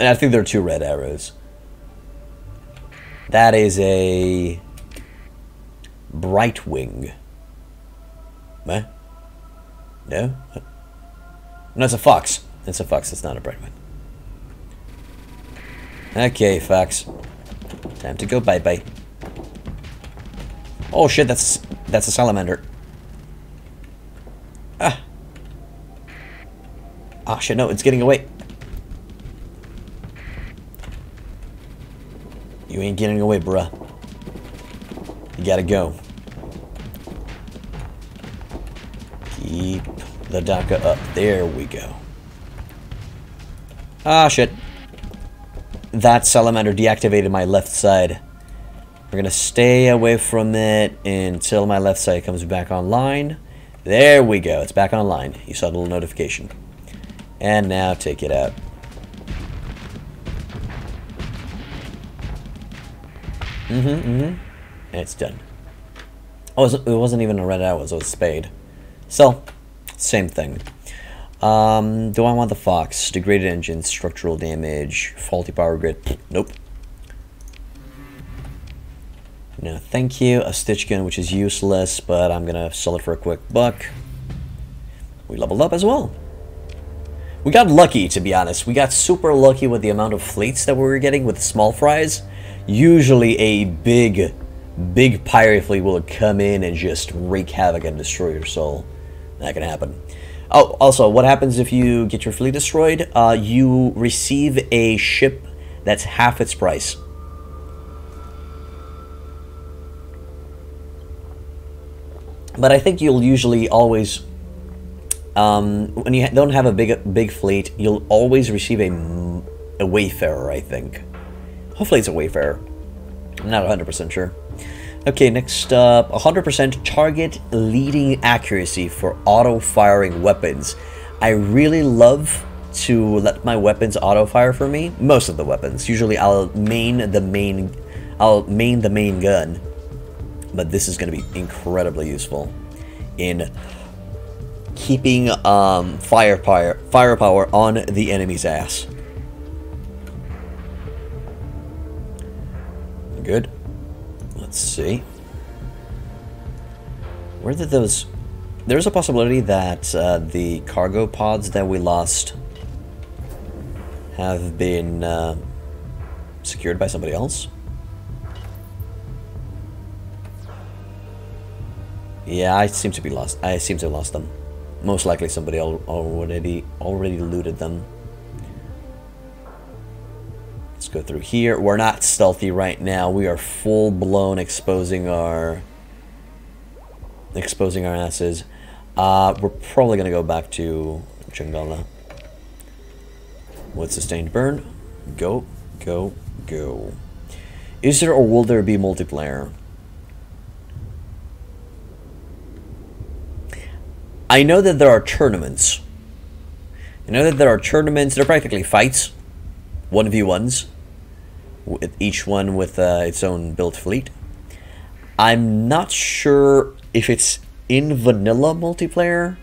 S1: And I think there are two red arrows. That is a... Brightwing. What? No? No, it's a fox. It's a fox. It's not a Brightwing. Okay, fox. Time to go bye-bye. Oh shit, that's that's a salamander. Ah. Ah shit, no, it's getting away. You ain't getting away, bruh. You gotta go. Keep the DACA up. There we go. Ah, shit. That salamander deactivated my left side. We're going to stay away from it until my left side comes back online. There we go. It's back online. You saw the little notification. And now take it out. Mm-hmm, mm-hmm. It's done. Oh, it wasn't even a red arrow, it was a spade. So, same thing. Um, do I want the Fox? Degraded engine, structural damage, faulty power grid? Nope. No, thank you. A stitch gun, which is useless, but I'm gonna sell it for a quick buck. We leveled up as well. We got lucky, to be honest. We got super lucky with the amount of fleets that we were getting with small fries. Usually a big, big pirate fleet will come in and just wreak havoc and destroy your soul. That can happen. Oh, also, what happens if you get your fleet destroyed? Uh, you receive a ship that's half its price. But I think you'll usually always, um, when you don't have a big big fleet, you'll always receive a, a Wayfarer, I think. Hopefully it's a Wayfarer. I'm not 100% sure. Okay, next up, 100% target leading accuracy for auto-firing weapons. I really love to let my weapons auto-fire for me. Most of the weapons. Usually I'll main the main I'll main the main gun but this is going to be incredibly useful in keeping um, firepower, firepower on the enemy's ass. Good. Let's see. Where did those... There's a possibility that uh, the cargo pods that we lost have been uh, secured by somebody else. Yeah, I seem to be lost. I seem to have lost them. Most likely somebody already already looted them. Go through here. We're not stealthy right now. We are full blown exposing our exposing our asses. Uh, we're probably gonna go back to Jangala. With sustained burn. Go. Go, go. Is there or will there be multiplayer? I know that there are tournaments. I know that there are tournaments. They're practically fights, one v ones, with each one with uh, its own built fleet. I'm not sure if it's in vanilla multiplayer.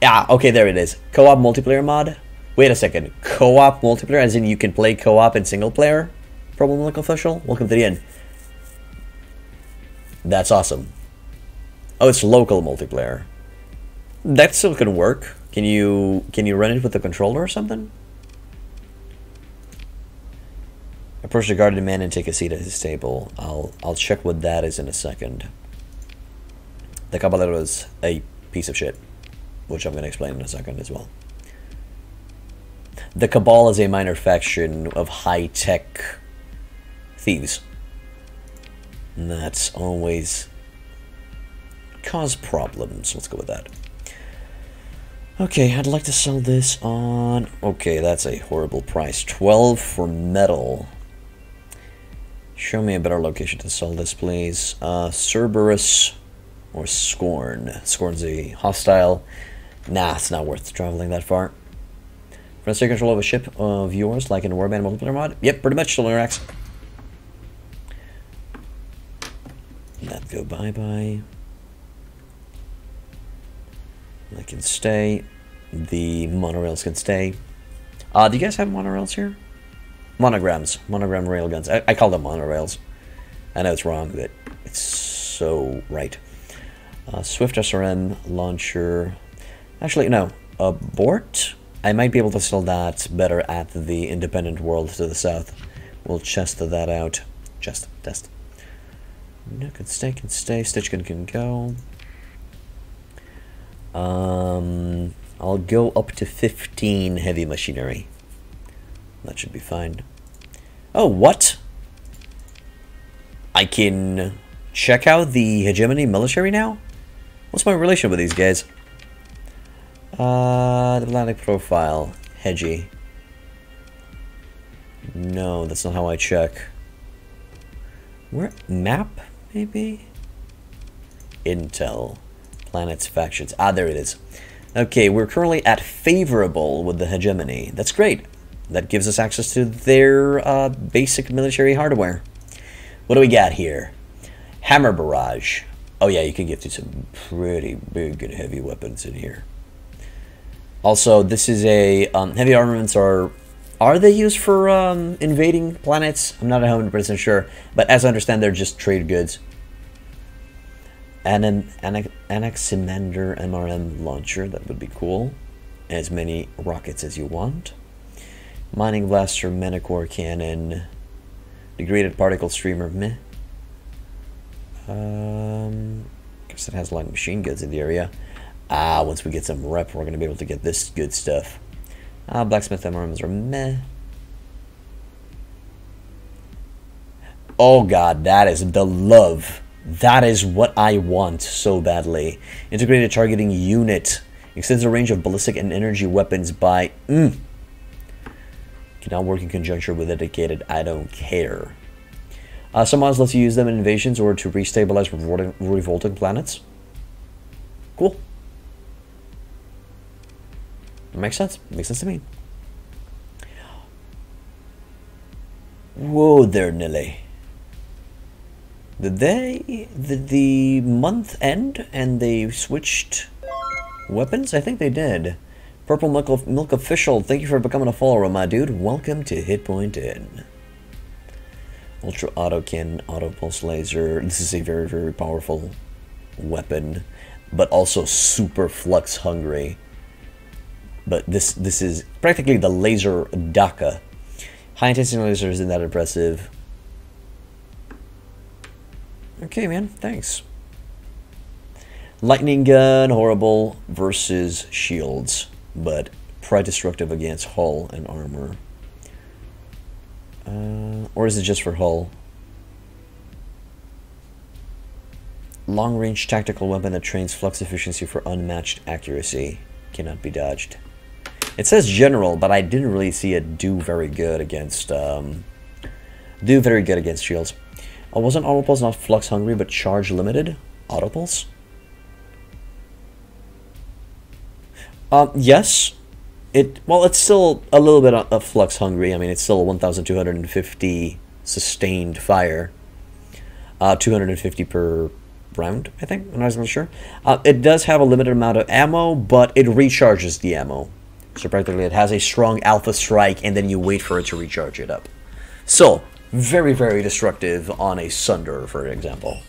S1: Yeah, okay, there it is. Co-op multiplayer mod. Wait a second. Co-op multiplayer, as in you can play co-op and single player? Problem Official? Welcome to the end. That's awesome. Oh, it's local multiplayer. That still can work. Can you can you run it with a controller or something? Approach the guarded man and take a seat at his table. I'll I'll check what that is in a second. The Caballero is a piece of shit, which I'm going to explain in a second as well. The Cabal is a minor faction of high-tech thieves. That's always cause problems. Let's go with that. Okay, I'd like to sell this on... Okay, that's a horrible price. 12 for metal. Show me a better location to sell this, please. Uh, Cerberus or Scorn. Scorn's a hostile. Nah, it's not worth traveling that far. Friends take control of a ship of yours, like in Warband multiplayer mod? Yep, pretty much, Solarax. That go bye-bye. I can stay. The monorails can stay. Uh, do you guys have monorails here? Monograms. Monogram railguns. I, I call them monorails. I know it's wrong, but it's so right. Uh, Swift SRM launcher. Actually, no. Abort? I might be able to sell that better at the independent world to the south. We'll test that out. Just test. No, can stay, can stay. Stitchkin can go. Um, I'll go up to 15 heavy machinery. That should be fine. Oh, what? I can check out the hegemony military now? What's my relation with these guys? Uh, the Atlantic profile. Hedgy. No, that's not how I check. Where? Map, maybe? Intel. Planets, factions. Ah, there it is. Okay, we're currently at favorable with the hegemony. That's great. That gives us access to their uh, basic military hardware. What do we got here? Hammer barrage. Oh yeah, you can get to some pretty big and heavy weapons in here. Also, this is a um, heavy armaments are are they used for um, invading planets? I'm not 100% sure, but as I understand, they're just trade goods. And an Anaximander MRM launcher, that would be cool. As many rockets as you want. Mining blaster, Manticore cannon, degraded particle streamer, meh. Um, guess it has a lot of machine guns in the area. Ah, once we get some rep, we're going to be able to get this good stuff. Ah, blacksmith MRMs are meh. Oh god, that is the love that is what I want so badly. Integrated targeting unit. Extends the range of ballistic and energy weapons by... Mm, cannot work in conjunction with dedicated I don't care. Uh, some mods let you use them in invasions or to restabilize revolting, revolting planets. Cool. Makes sense. Makes sense to me. Whoa there, Nilly. Did they, did the month end and they switched weapons? I think they did. Purple Milk, Milk Official, thank you for becoming a follower, my dude. Welcome to Hit Point Inn. Ultra Auto Cannon, Auto Pulse Laser. This is a very, very powerful weapon, but also super flux hungry. But this this is practically the laser DACA. High intensity laser isn't that impressive. Okay, man, thanks. Lightning gun, horrible versus shields, but pride destructive against hull and armor. Uh, or is it just for hull? Long range tactical weapon that trains flux efficiency for unmatched accuracy. Cannot be dodged. It says general, but I didn't really see it do very good against um, do very good against shields. Oh, wasn't Autopulse not Flux Hungry, but Charge Limited? Autopulse? Um, yes. It Well, it's still a little bit of Flux Hungry. I mean, it's still a 1,250 sustained fire. Uh, 250 per round, I think. I'm not really sure. Uh, it does have a limited amount of ammo, but it recharges the ammo. So practically it has a strong alpha strike, and then you wait for it to recharge it up. So, very, very destructive on a Sunder, for example.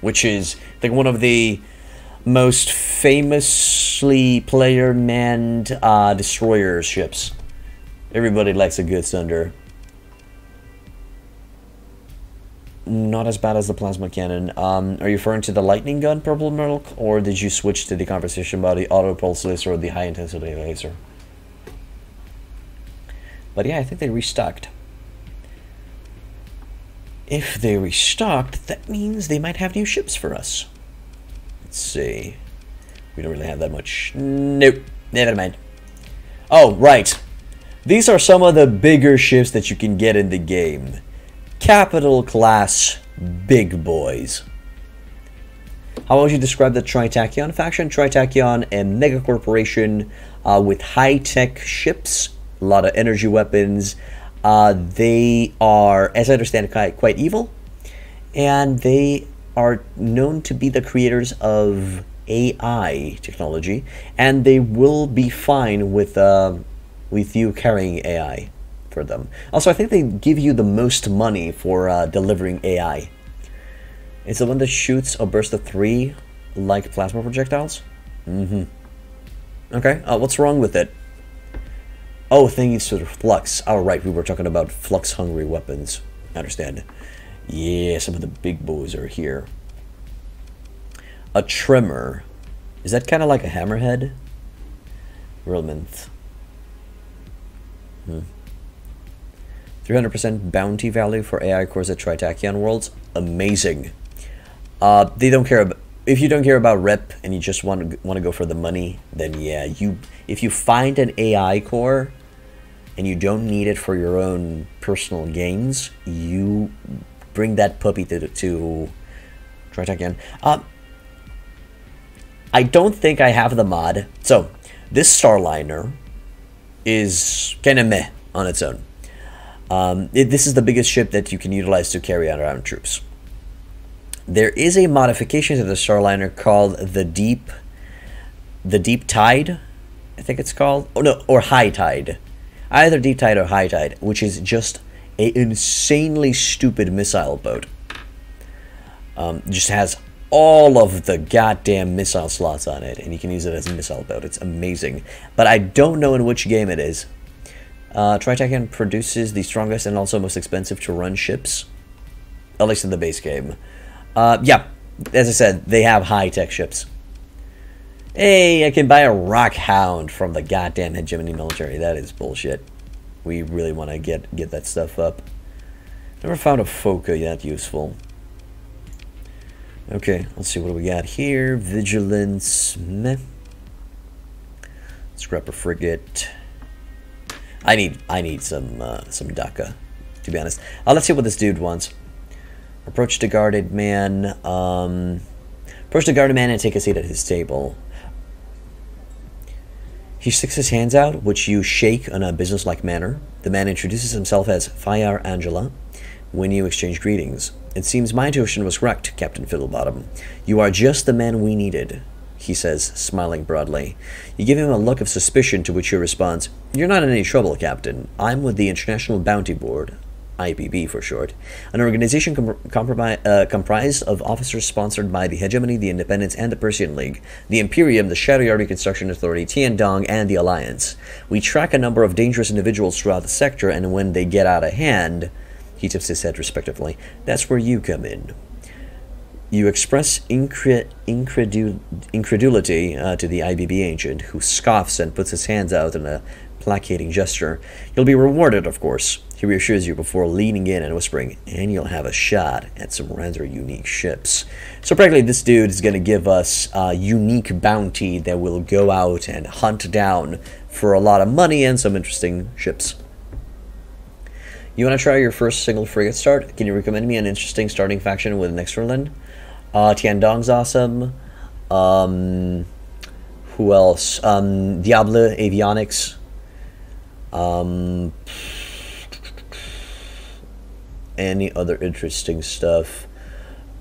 S1: Which is, think, one of the most famously player-manned uh, destroyer ships. Everybody likes a good Sunder. Not as bad as the plasma cannon. Um, are you referring to the lightning gun, Purple Milk, or did you switch to the conversation about the auto pulse laser or the high intensity laser? But yeah, I think they restocked. If they restocked, that means they might have new ships for us. Let's see. We don't really have that much. Nope. Never mind. Oh, right. These are some of the bigger ships that you can get in the game. Capital class big boys. How would you describe the Tri-Tachyon faction? Tri-Tachyon, a mega corporation uh, with high-tech ships, a lot of energy weapons, uh, they are, as I understand, quite, quite evil, and they are known to be the creators of AI technology, and they will be fine with uh, with you carrying AI for them. Also, I think they give you the most money for uh, delivering AI. It's the one that shoots a burst of three like plasma projectiles. Mm-hmm. Okay, uh, what's wrong with it? Oh, thanks to the flux. All right, we were talking about flux-hungry weapons. I understand. Yeah, some of the big boys are here. A tremor. Is that kind of like a hammerhead? Relevant. Hmm. 300% bounty value for AI cores at Tri-Tachyon Worlds. Amazing. Uh, they don't care about if you don't care about rep and you just want to want to go for the money, then yeah, you if you find an AI core and you don't need it for your own personal gains, you bring that puppy to to try again. Uh, I don't think I have the mod. So this Starliner is kind of meh on its own. Um, it, this is the biggest ship that you can utilize to carry out around troops. There is a modification to the Starliner called the Deep, the Deep Tide, I think it's called. Oh no, or High Tide, either Deep Tide or High Tide, which is just a insanely stupid missile boat. Um, just has all of the goddamn missile slots on it, and you can use it as a missile boat. It's amazing, but I don't know in which game it is. Uh, produces the strongest and also most expensive to run ships, at least in the base game. Uh, yeah, as I said, they have high-tech ships. Hey, I can buy a rock hound from the goddamn hegemony military. That is bullshit. We really want to get get that stuff up. Never found a Foka yet useful. Okay, let's see what do we got here. Vigilance, meh. Scrapper frigate. I need I need some uh, some Daka, to be honest. Uh, let's see what this dude wants. Approach the guarded man. Um, approach the guarded man and take a seat at his table. He sticks his hands out, which you shake in a businesslike manner. The man introduces himself as Fire Angela when you exchange greetings. It seems my intuition was correct, Captain Fiddlebottom. You are just the man we needed, he says, smiling broadly. You give him a look of suspicion to which he responds, You're not in any trouble, Captain. I'm with the International Bounty Board. IBB for short, an organization com uh, comprised of officers sponsored by the Hegemony, the Independence, and the Persean League, the Imperium, the Shadow Yard Reconstruction Authority, Tiandong, and the Alliance. We track a number of dangerous individuals throughout the sector, and when they get out of hand, he tips his head respectively, that's where you come in. You express incre incredul incredulity uh, to the IBB agent, who scoffs and puts his hands out in a placating gesture. You'll be rewarded, of course. He reassures you before leaning in and whispering, and you'll have a shot at some rather unique ships. So practically this dude is going to give us a unique bounty that will go out and hunt down for a lot of money and some interesting ships. You want to try your first single frigate start? Can you recommend me an interesting starting faction with Nexerelin? Uh, Tiandong's awesome. Um, who else? Um, Diable Avionics. Um, any other interesting stuff?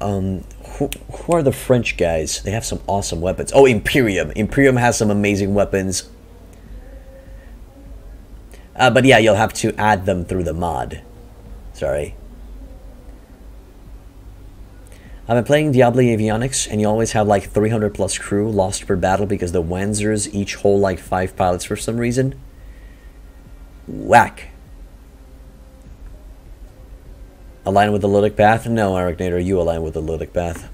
S1: Um, who, who are the French guys? They have some awesome weapons. Oh, Imperium. Imperium has some amazing weapons. Uh, but yeah, you'll have to add them through the mod. Sorry. I've been playing Diable Avionics, and you always have like 300 plus crew lost per battle because the Wanzers each hold like 5 pilots for some reason. Whack. Align with the Ludic Path? No, Eric Nader, you align with the Ludic Path.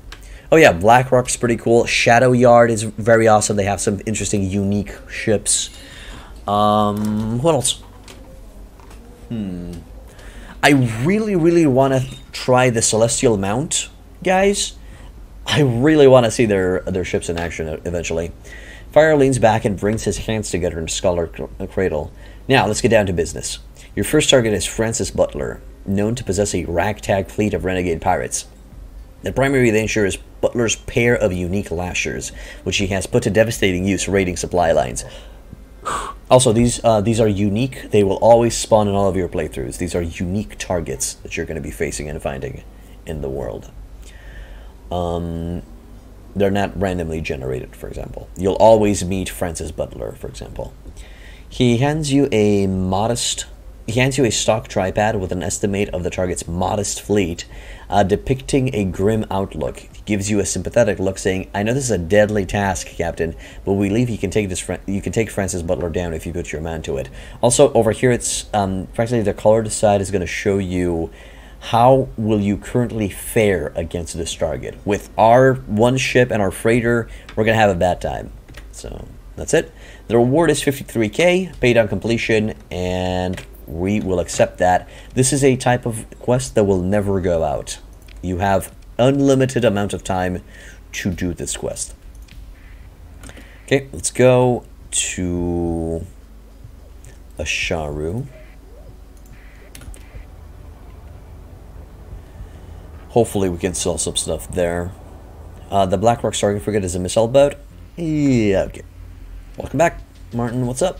S1: Oh yeah, Blackrock's pretty cool. Shadow Yard is very awesome. They have some interesting, unique ships. Um, what else? Hmm. I really, really want to try the Celestial Mount, guys. I really want to see their their ships in action eventually. Fire leans back and brings his hands together in Scholar Cradle. Now, let's get down to business. Your first target is Francis Butler, known to possess a ragtag fleet of renegade pirates. The primary danger is Butler's pair of unique lashers, which he has put to devastating use raiding supply lines. Also, these uh, these are unique. They will always spawn in all of your playthroughs. These are unique targets that you're going to be facing and finding in the world. Um, they're not randomly generated, for example. You'll always meet Francis Butler, for example. He hands you a modest he hands you a stock tripad with an estimate of the target's modest fleet, uh, depicting a grim outlook. He gives you a sympathetic look, saying, "I know this is a deadly task, Captain, but we believe you can take this. you can take Francis Butler down if you put your man to it." Also, over here, it's um, practically the colored side is going to show you how will you currently fare against this target. With our one ship and our freighter, we're going to have a bad time. So that's it. The reward is 53k, paid on completion, and we will accept that. This is a type of quest that will never go out. You have unlimited amount of time to do this quest. Okay, let's go to Asharu. Hopefully we can sell some stuff there. Uh, the Blackrock Stargate Frigate is a missile boat. Yeah, okay. Welcome back, Martin. What's up?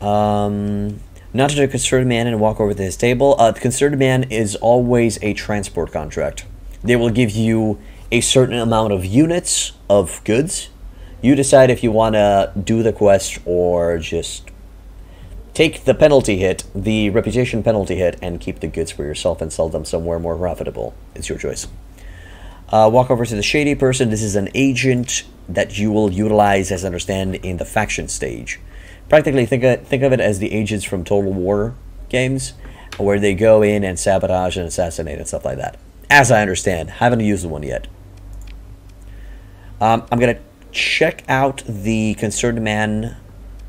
S1: Um, not to the concerted man and walk over to his table. Uh, the concerted man is always a transport contract. They will give you a certain amount of units of goods. You decide if you want to do the quest or just take the penalty hit, the reputation penalty hit, and keep the goods for yourself and sell them somewhere more profitable. It's your choice. Uh, walk over to the shady person. This is an agent that you will utilize, as I understand, in the faction stage practically think of, think of it as the agents from Total War games, where they go in and sabotage and assassinate and stuff like that. As I understand, haven't used the one yet. Um, I'm gonna check out the Concerned Man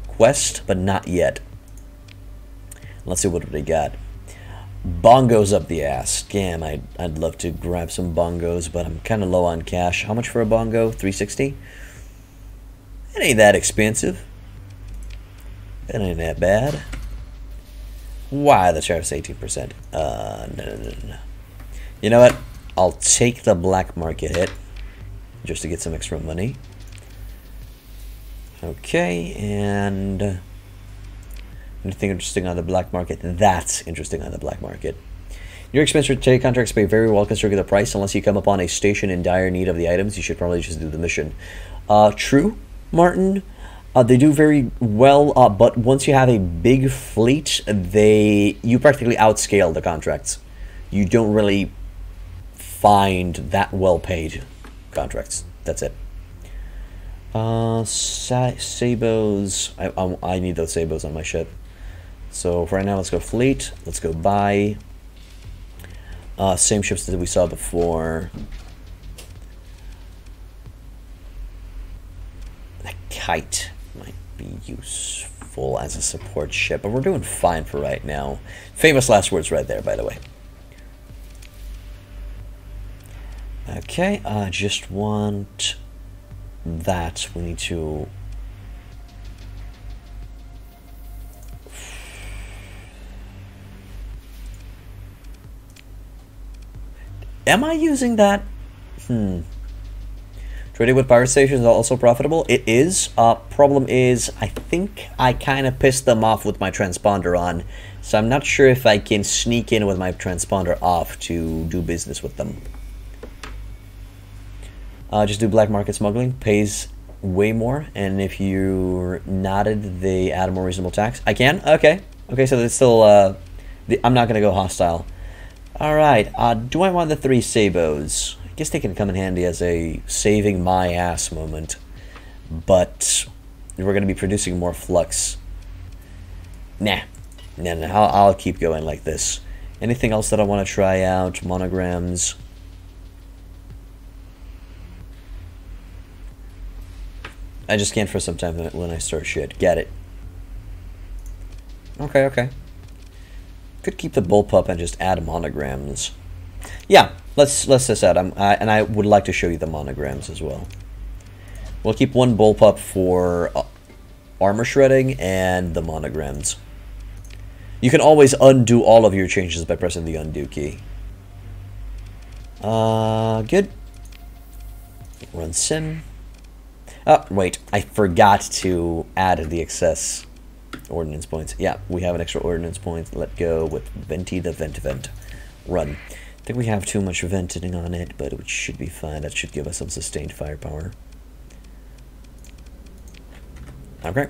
S1: quest, but not yet. Let's see what they got. Bongos up the ass. Damn, I'd, I'd love to grab some bongos, but I'm kind of low on cash. How much for a bongo? 360 It ain't that expensive. That ain't that bad. Why the sheriff's 18%? Uh, no, no, no, no. You know what? I'll take the black market hit just to get some extra money. Okay, and anything interesting on the black market? That's interesting on the black market. Your expense for contracts may very well consider the price unless you come upon a station in dire need of the items. You should probably just do the mission. Uh, true, Martin. Uh, they do very well, uh, but once you have a big fleet, they you practically outscale the contracts. You don't really find that well paid contracts. That's it. Uh, sa Sabots. I, I, I need those Sabots on my ship. So for right now, let's go fleet. Let's go buy. Uh, same ships that we saw before. The kite. Useful as a support ship, but we're doing fine for right now. Famous last words right there, by the way. Okay, I just want that. We need to... Am I using that? Hmm. Trading with pirate stations is also profitable. It is. Uh, problem is, I think I kind of pissed them off with my transponder on. So I'm not sure if I can sneak in with my transponder off to do business with them. Uh, just do black market smuggling. Pays way more. And if you're knotted, they add a more reasonable tax. I can? Okay. Okay, so it's still... Uh, the, I'm not going to go hostile. Alright. Uh, do I want the three sabots? Guess they can come in handy as a saving my ass moment. But we're going to be producing more flux. Nah. Nah, nah I'll, I'll keep going like this. Anything else that I want to try out? Monograms. I just can't for some time when I start shit. Get it. Okay, okay. Could keep the bullpup and just add monograms. Yeah, let's let's this out. I'm, I, and I would like to show you the monograms as well. We'll keep one bullpup for uh, armor shredding and the monograms. You can always undo all of your changes by pressing the undo key. Uh, good. Run sim. Oh, wait. I forgot to add the excess ordinance points. Yeah, we have an extra ordinance point. Let go with Venti the Vent Vent. Run think we have too much venting on it, but it should be fine. That should give us some sustained firepower. Okay.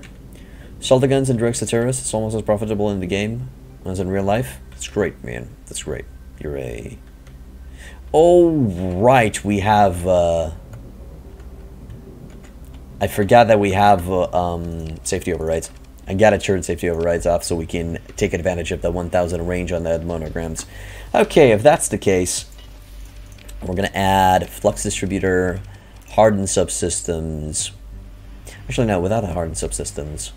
S1: Sell the guns and direct the terrorists. It's almost as profitable in the game as in real life. That's great, man. That's great. You're a... Oh, right. We have... Uh... I forgot that we have uh, um, safety overrides. I gotta turn safety overrides off so we can take advantage of the 1000 range on the monograms. Okay, if that's the case, we're going to add flux distributor, hardened subsystems. Actually, no, without the hardened subsystems.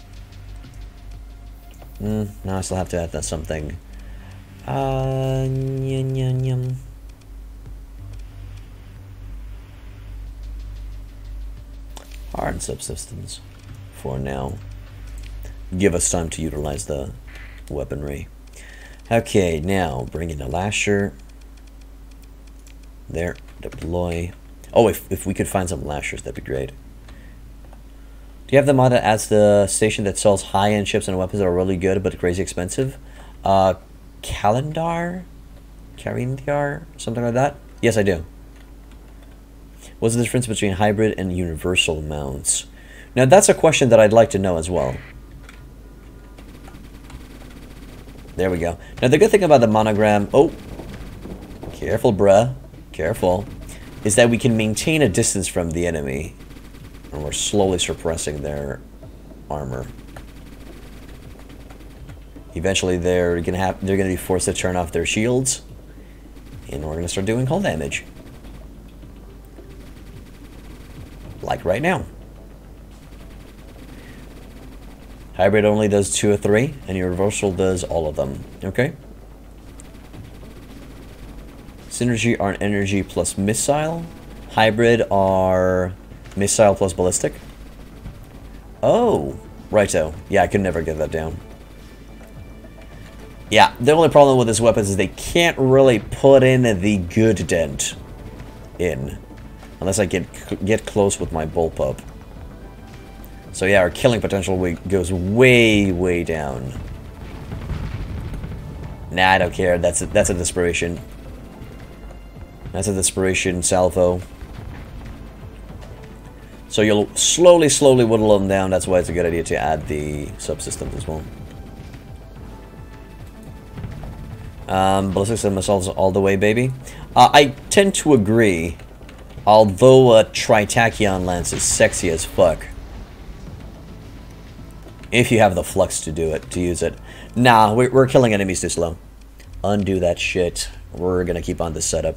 S1: Mm, no, I still have to add that something. Uh, nyum, nyum, nyum. Hardened subsystems for now. Give us time to utilize the weaponry. Okay, now bring in a lasher. There, deploy. Oh, if, if we could find some lashers, that'd be great. Do you have the mod that adds the station that sells high-end chips and weapons that are really good but crazy expensive? Uh, Calendar? Calendar? Something like that? Yes, I do. What's the difference between hybrid and universal mounts? Now, that's a question that I'd like to know as well. There we go. Now, the good thing about the monogram... Oh! Careful, bruh. Careful. Is that we can maintain a distance from the enemy. And we're slowly suppressing their armor. Eventually, they're gonna have they're gonna be forced to turn off their shields, and we're gonna start doing hull damage, like right now. Hybrid only does two or three, and your reversal does all of them. Okay? Synergy are energy plus missile. Hybrid are missile plus ballistic. Oh, righto. Yeah, I could never get that down. Yeah, the only problem with this weapon is they can't really put in the good dent in. Unless I get get close with my bullpup. So yeah, our killing potential goes way, way down. Nah, I don't care. That's a, that's a desperation. That's a desperation salvo. So you'll slowly, slowly whittle them down. That's why it's a good idea to add the subsystems as well. Um, ballistics and missiles all the way, baby. Uh, I tend to agree. Although a Tri-Tachyon lance is sexy as fuck. If you have the flux to do it, to use it. Nah, we're, we're killing enemies too slow. Undo that shit. We're gonna keep on this setup.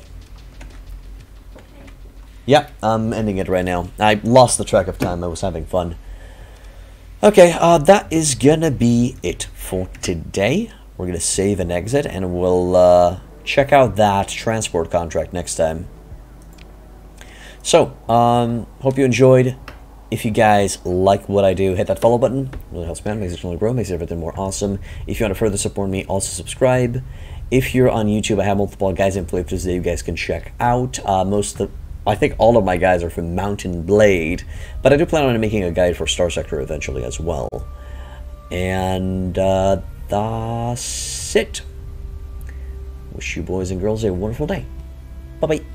S1: Yep, I'm ending it right now. I lost the track of time. I was having fun. Okay, uh, that is gonna be it for today. We're gonna save and exit, and we'll uh, check out that transport contract next time. So, um, hope you enjoyed. If you guys like what I do, hit that follow button. It really helps me out, makes it channel grow, makes everything more awesome. If you want to further support me, also subscribe. If you're on YouTube, I have multiple guys and playthroughs that you guys can check out. Uh, most of the I think all of my guys are from Mount & Blade, but I do plan on making a guide for Starsector eventually as well. And uh, that's it. Wish you boys and girls a wonderful day. Bye bye.